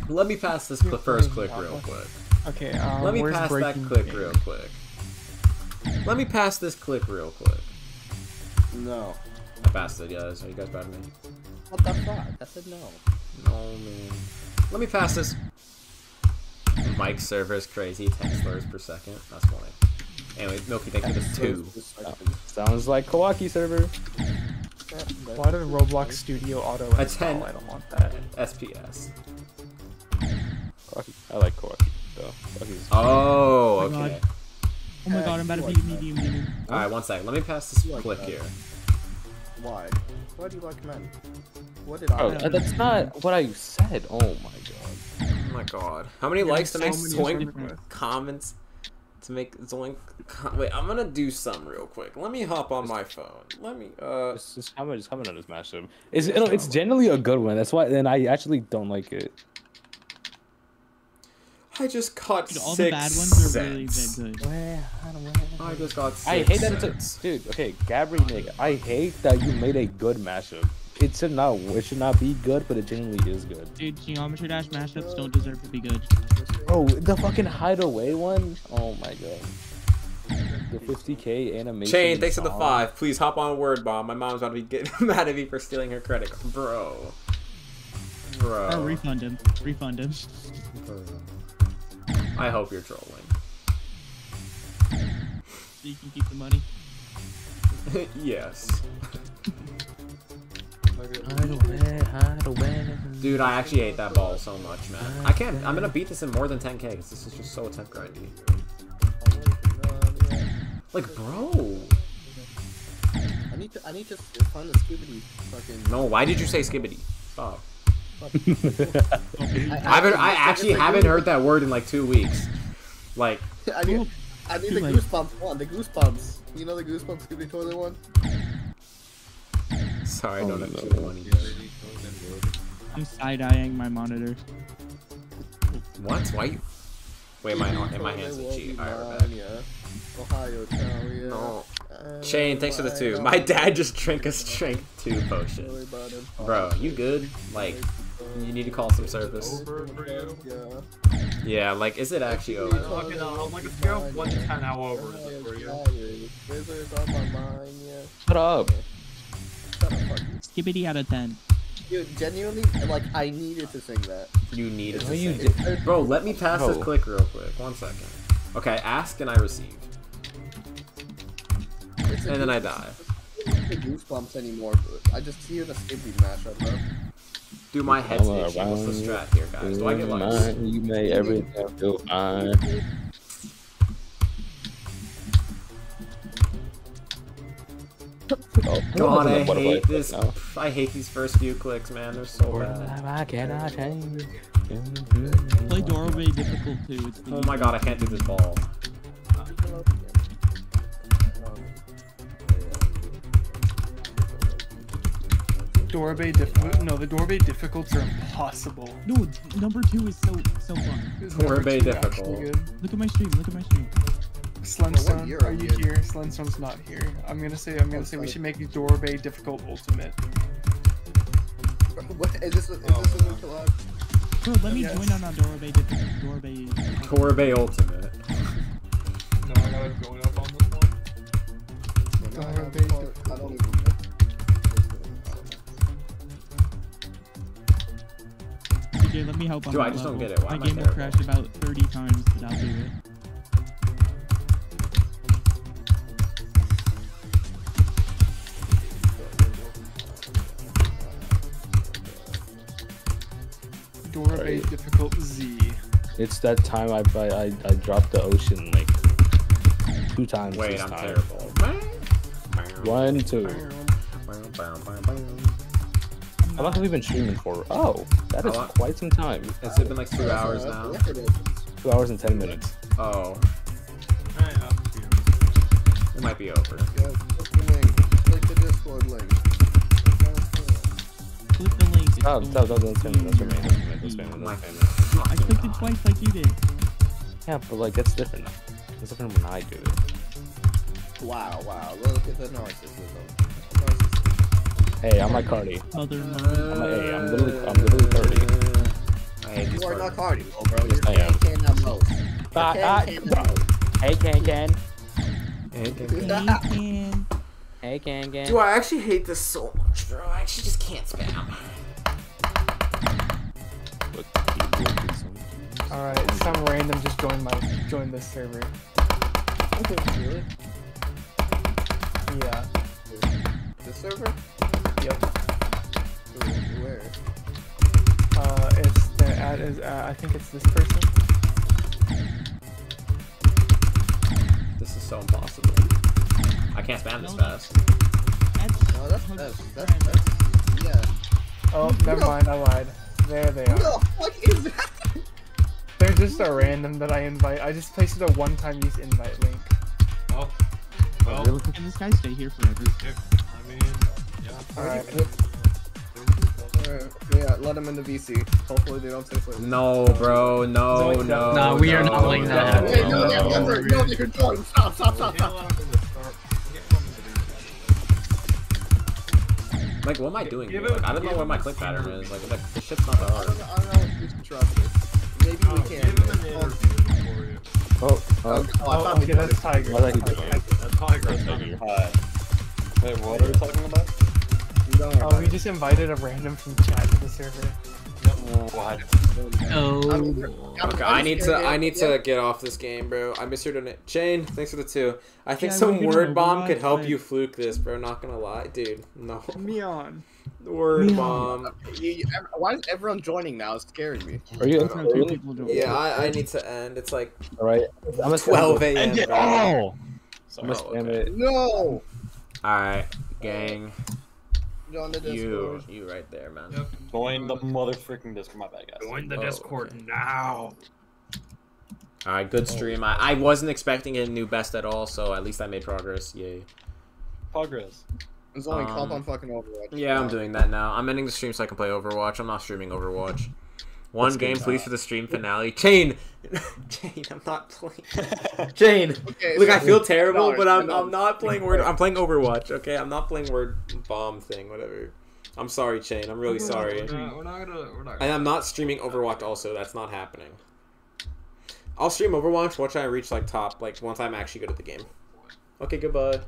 Let me pass this cl- first click real quick. Okay, um, Let me pass that Breaking click real quick. Let me pass this click real quick. No. I passed it, guys. Are you guys proud of me? What the fuck? I said no. No, man. Let me pass this. Mike's server is crazy. 10 slurs per second. That's funny. Anyway, Milky, thank you for the two. Sounds like Kawaki server. Why did Roblox Studio auto A install? 10 I don't want that. SPS. Kawaki. I like Kawaki though. Kawaki's Oh, Oh okay. God. Oh my god, I'm about to beat a medium demon. Alright, one sec. Let me pass this You like clip that. here. Why? Why do you like men? What did I? Oh, do? that's not what I said. Oh my god. Oh my god. How many You're likes to so make many Zoink comments? To make Zoink. Com- Wait, I'm gonna do some real quick. Let me hop on my phone. Let me, uh. Just, just comment, just comment on this matchup. It's, it's generally a good one. That's why. Then I actually don't like it. I just caught Dude, all six the bad ones are really good. I just got six I hate that it's a dude. Okay, Gabri, Nick. I hate that you made a good mashup. It should not. It should not be good, but it genuinely is good. Dude, Geometry Dash mashups don't deserve to be good. Oh, the fucking hideaway one. Oh my god. The 50k animation. Chain, thanks for the five. Please hop on word bomb. My mom's about to be getting mad at me for stealing her credit, bro. Bro. Or refund him. Refund him. Bro. I hope you're trolling. So you can keep the money. yes. Hideaway, hideaway. Dude, I actually hate that ball so much, man. I can't. I'm gonna beat this in more than 10k. 'cause this is just so attempt grindy. Like, bro. I need to. I need to find the Scooby fucking. No, why did you say skibidi? Stop. I, I haven't. I actually haven't heard that word in like two weeks. Like, I need. I need the Too goosebumps one. The goosebumps. You know the goosebumps Scooby toilet one. sorry, I Oh, don't have no. money. I'm side eyeing my monitor. What? Why you? Wait, my in my hands are cheat. Alright, we're back. Ohio town, yeah. No. Uh, Shane, thanks for the two. My dad just drank a strength two potion. Really bad Bro, you good? Like, you need to call some service. Yeah. Yeah, like, is it actually over? Fucking, uh, like a scale of 1 to 10, how over is it for you? Wizards on my mind, yeah. Shut up. Shut up, fuck you. Skibidi out of 10. Dude, genuinely, like, I needed to sing that. You needed No, to you say it. did- Bro, let me pass this Bro. click real quick. One second. Okay, asked and I received. It's a And then I goose- die. it's not the goosebumps anymore, but I just hear the Skippy mashup, bro. Dude, my head's All itchy. What's the strat here, guys? Do I get you, You made everything feel fine. Oh, God, I hate this. now. I hate these first few clicks, man. They're so bad. Why can I change? Play Doro very difficult too. Oh my god, I can't do this ball. Doorway diff- no, the doorway difficults are impossible. No, number two is so so fun. Doorway difficult. Look at my stream. Look at my stream. Slenstone, year are are you we in? here? Slenstone's not here. I'm gonna say I'm gonna say we should make Doorway difficult ultimate. What is this? Is this a new collab? Bro, let me Yes. join on on Doorway. Doorway. Torbay Ultimate. No, I gotta join up on this one. No, I have to call it- I don't even know. CJ, let me help on Dude, I that just don't get it. Why My game will crash about 30 times, but I'll do it. Doorway difficult Z. It's that time I I I, I dropped the ocean like two times. Wait, this I'm time. terrible. One, two. How long have we been streaming for? Oh, that is How is quite some time. It's been like two hours now. Two hours and ten minutes. Oh. It might be over. Yeah, click the link. Click the Discord link. Click the link. It's Oh, going that, that, that's him. That's for me. That's for me. That's for me. That's for me. I clicked it twice like you did. Yeah, but like that's different. It's different when I do it. Wow, wow. Look at the narcissism. Hey, I'm like Cardi. Mother, I'm like, hey, I'm literally, I'm literally Cardi. I hate You are not Cardi, bro. bro. You're I am. can can at most. Ah, Can can at most. Hey, Can Can. Hey, Hey, can. Hey, Can Can. Dude, I actually hate this so much, bro. I actually just can't spam. Alright, some random just joined my joined this server. Really? Yeah. The server? Yep. Where? Uh, it's the ad is uh, I think it's this person. This is so impossible. I can't spam this fast. No, that's that's that's, that's yeah. Oh, never mind, I lied. There they Who are. the fuck is that? They're just a random that I invite. I just pasted a one-time use invite link. Oh. Well, Can this guy stay here forever? Yeah. Alright. Alright, Yeah, let them in the VC. Hopefully they don't say something. No, bro. No, No, no. Nah, we are no, not letting that no, happen. Wait, no, no. no, no, no, they can join. Stop, stop, stop, We stop. let them in the start. We can't let them do Like, what am I doing? Give here? Like, I don't know give where my click pattern is. Like, like this shit's not that I hard. don't, I don't know if we can trust this. Maybe we Oh, can. give him an oh. interview before. Oh, Oh, oh. oh, I Oh, thought okay, that's. Tiger. That's I do? Tiger. That's Tiger. That's Tiger. Hi. Wait, what are we talking about? You don't Oh, we just invited a random from chat to the server. What? Oh. I'm- Okay, I need to I need to get off this game, bro. I miss your donate. Chain, thanks for the two. I think Yeah, some word bomb could help like- you fluke this, bro. Not gonna lie, dude. No. Neon. Word Neon. bomb. You, you, why is everyone joining now? It's scaring me. Are you? That's how two join. Yeah, I, I need to end. It's like All right. I'm gonna 12 spam it. a.m. it. bro. I'm Sorry. gonna Oh, spam okay. it. No! Alright, gang. Join the You, Discord. you right there, man. Yep. Join the motherfucking Discord. My bad, guys. Join the Oh, Discord okay. now. Alright, good stream. I, I wasn't expecting a new best at all, so at least I made progress. Yay. Progress. It's only Um, comp on fucking Overwatch. Yeah, I'm doing that now. I'm ending the stream so I can play Overwatch. I'm not streaming Overwatch. One That's game, please, for the stream finale. Chain! Chain, I'm not playing. Chain! Okay, Look, so- I feel terrible, but I'm. I'm not playing Word. I'm playing Overwatch, okay? I'm not playing Word Bomb thing, whatever. I'm sorry, Chain. I'm really sorry. We're not, we're not gonna. We're not. And Gonna. I'm not streaming Overwatch also. That's not happening. I'll stream Overwatch once I reach like top, like once I'm actually good at the game. Okay, goodbye.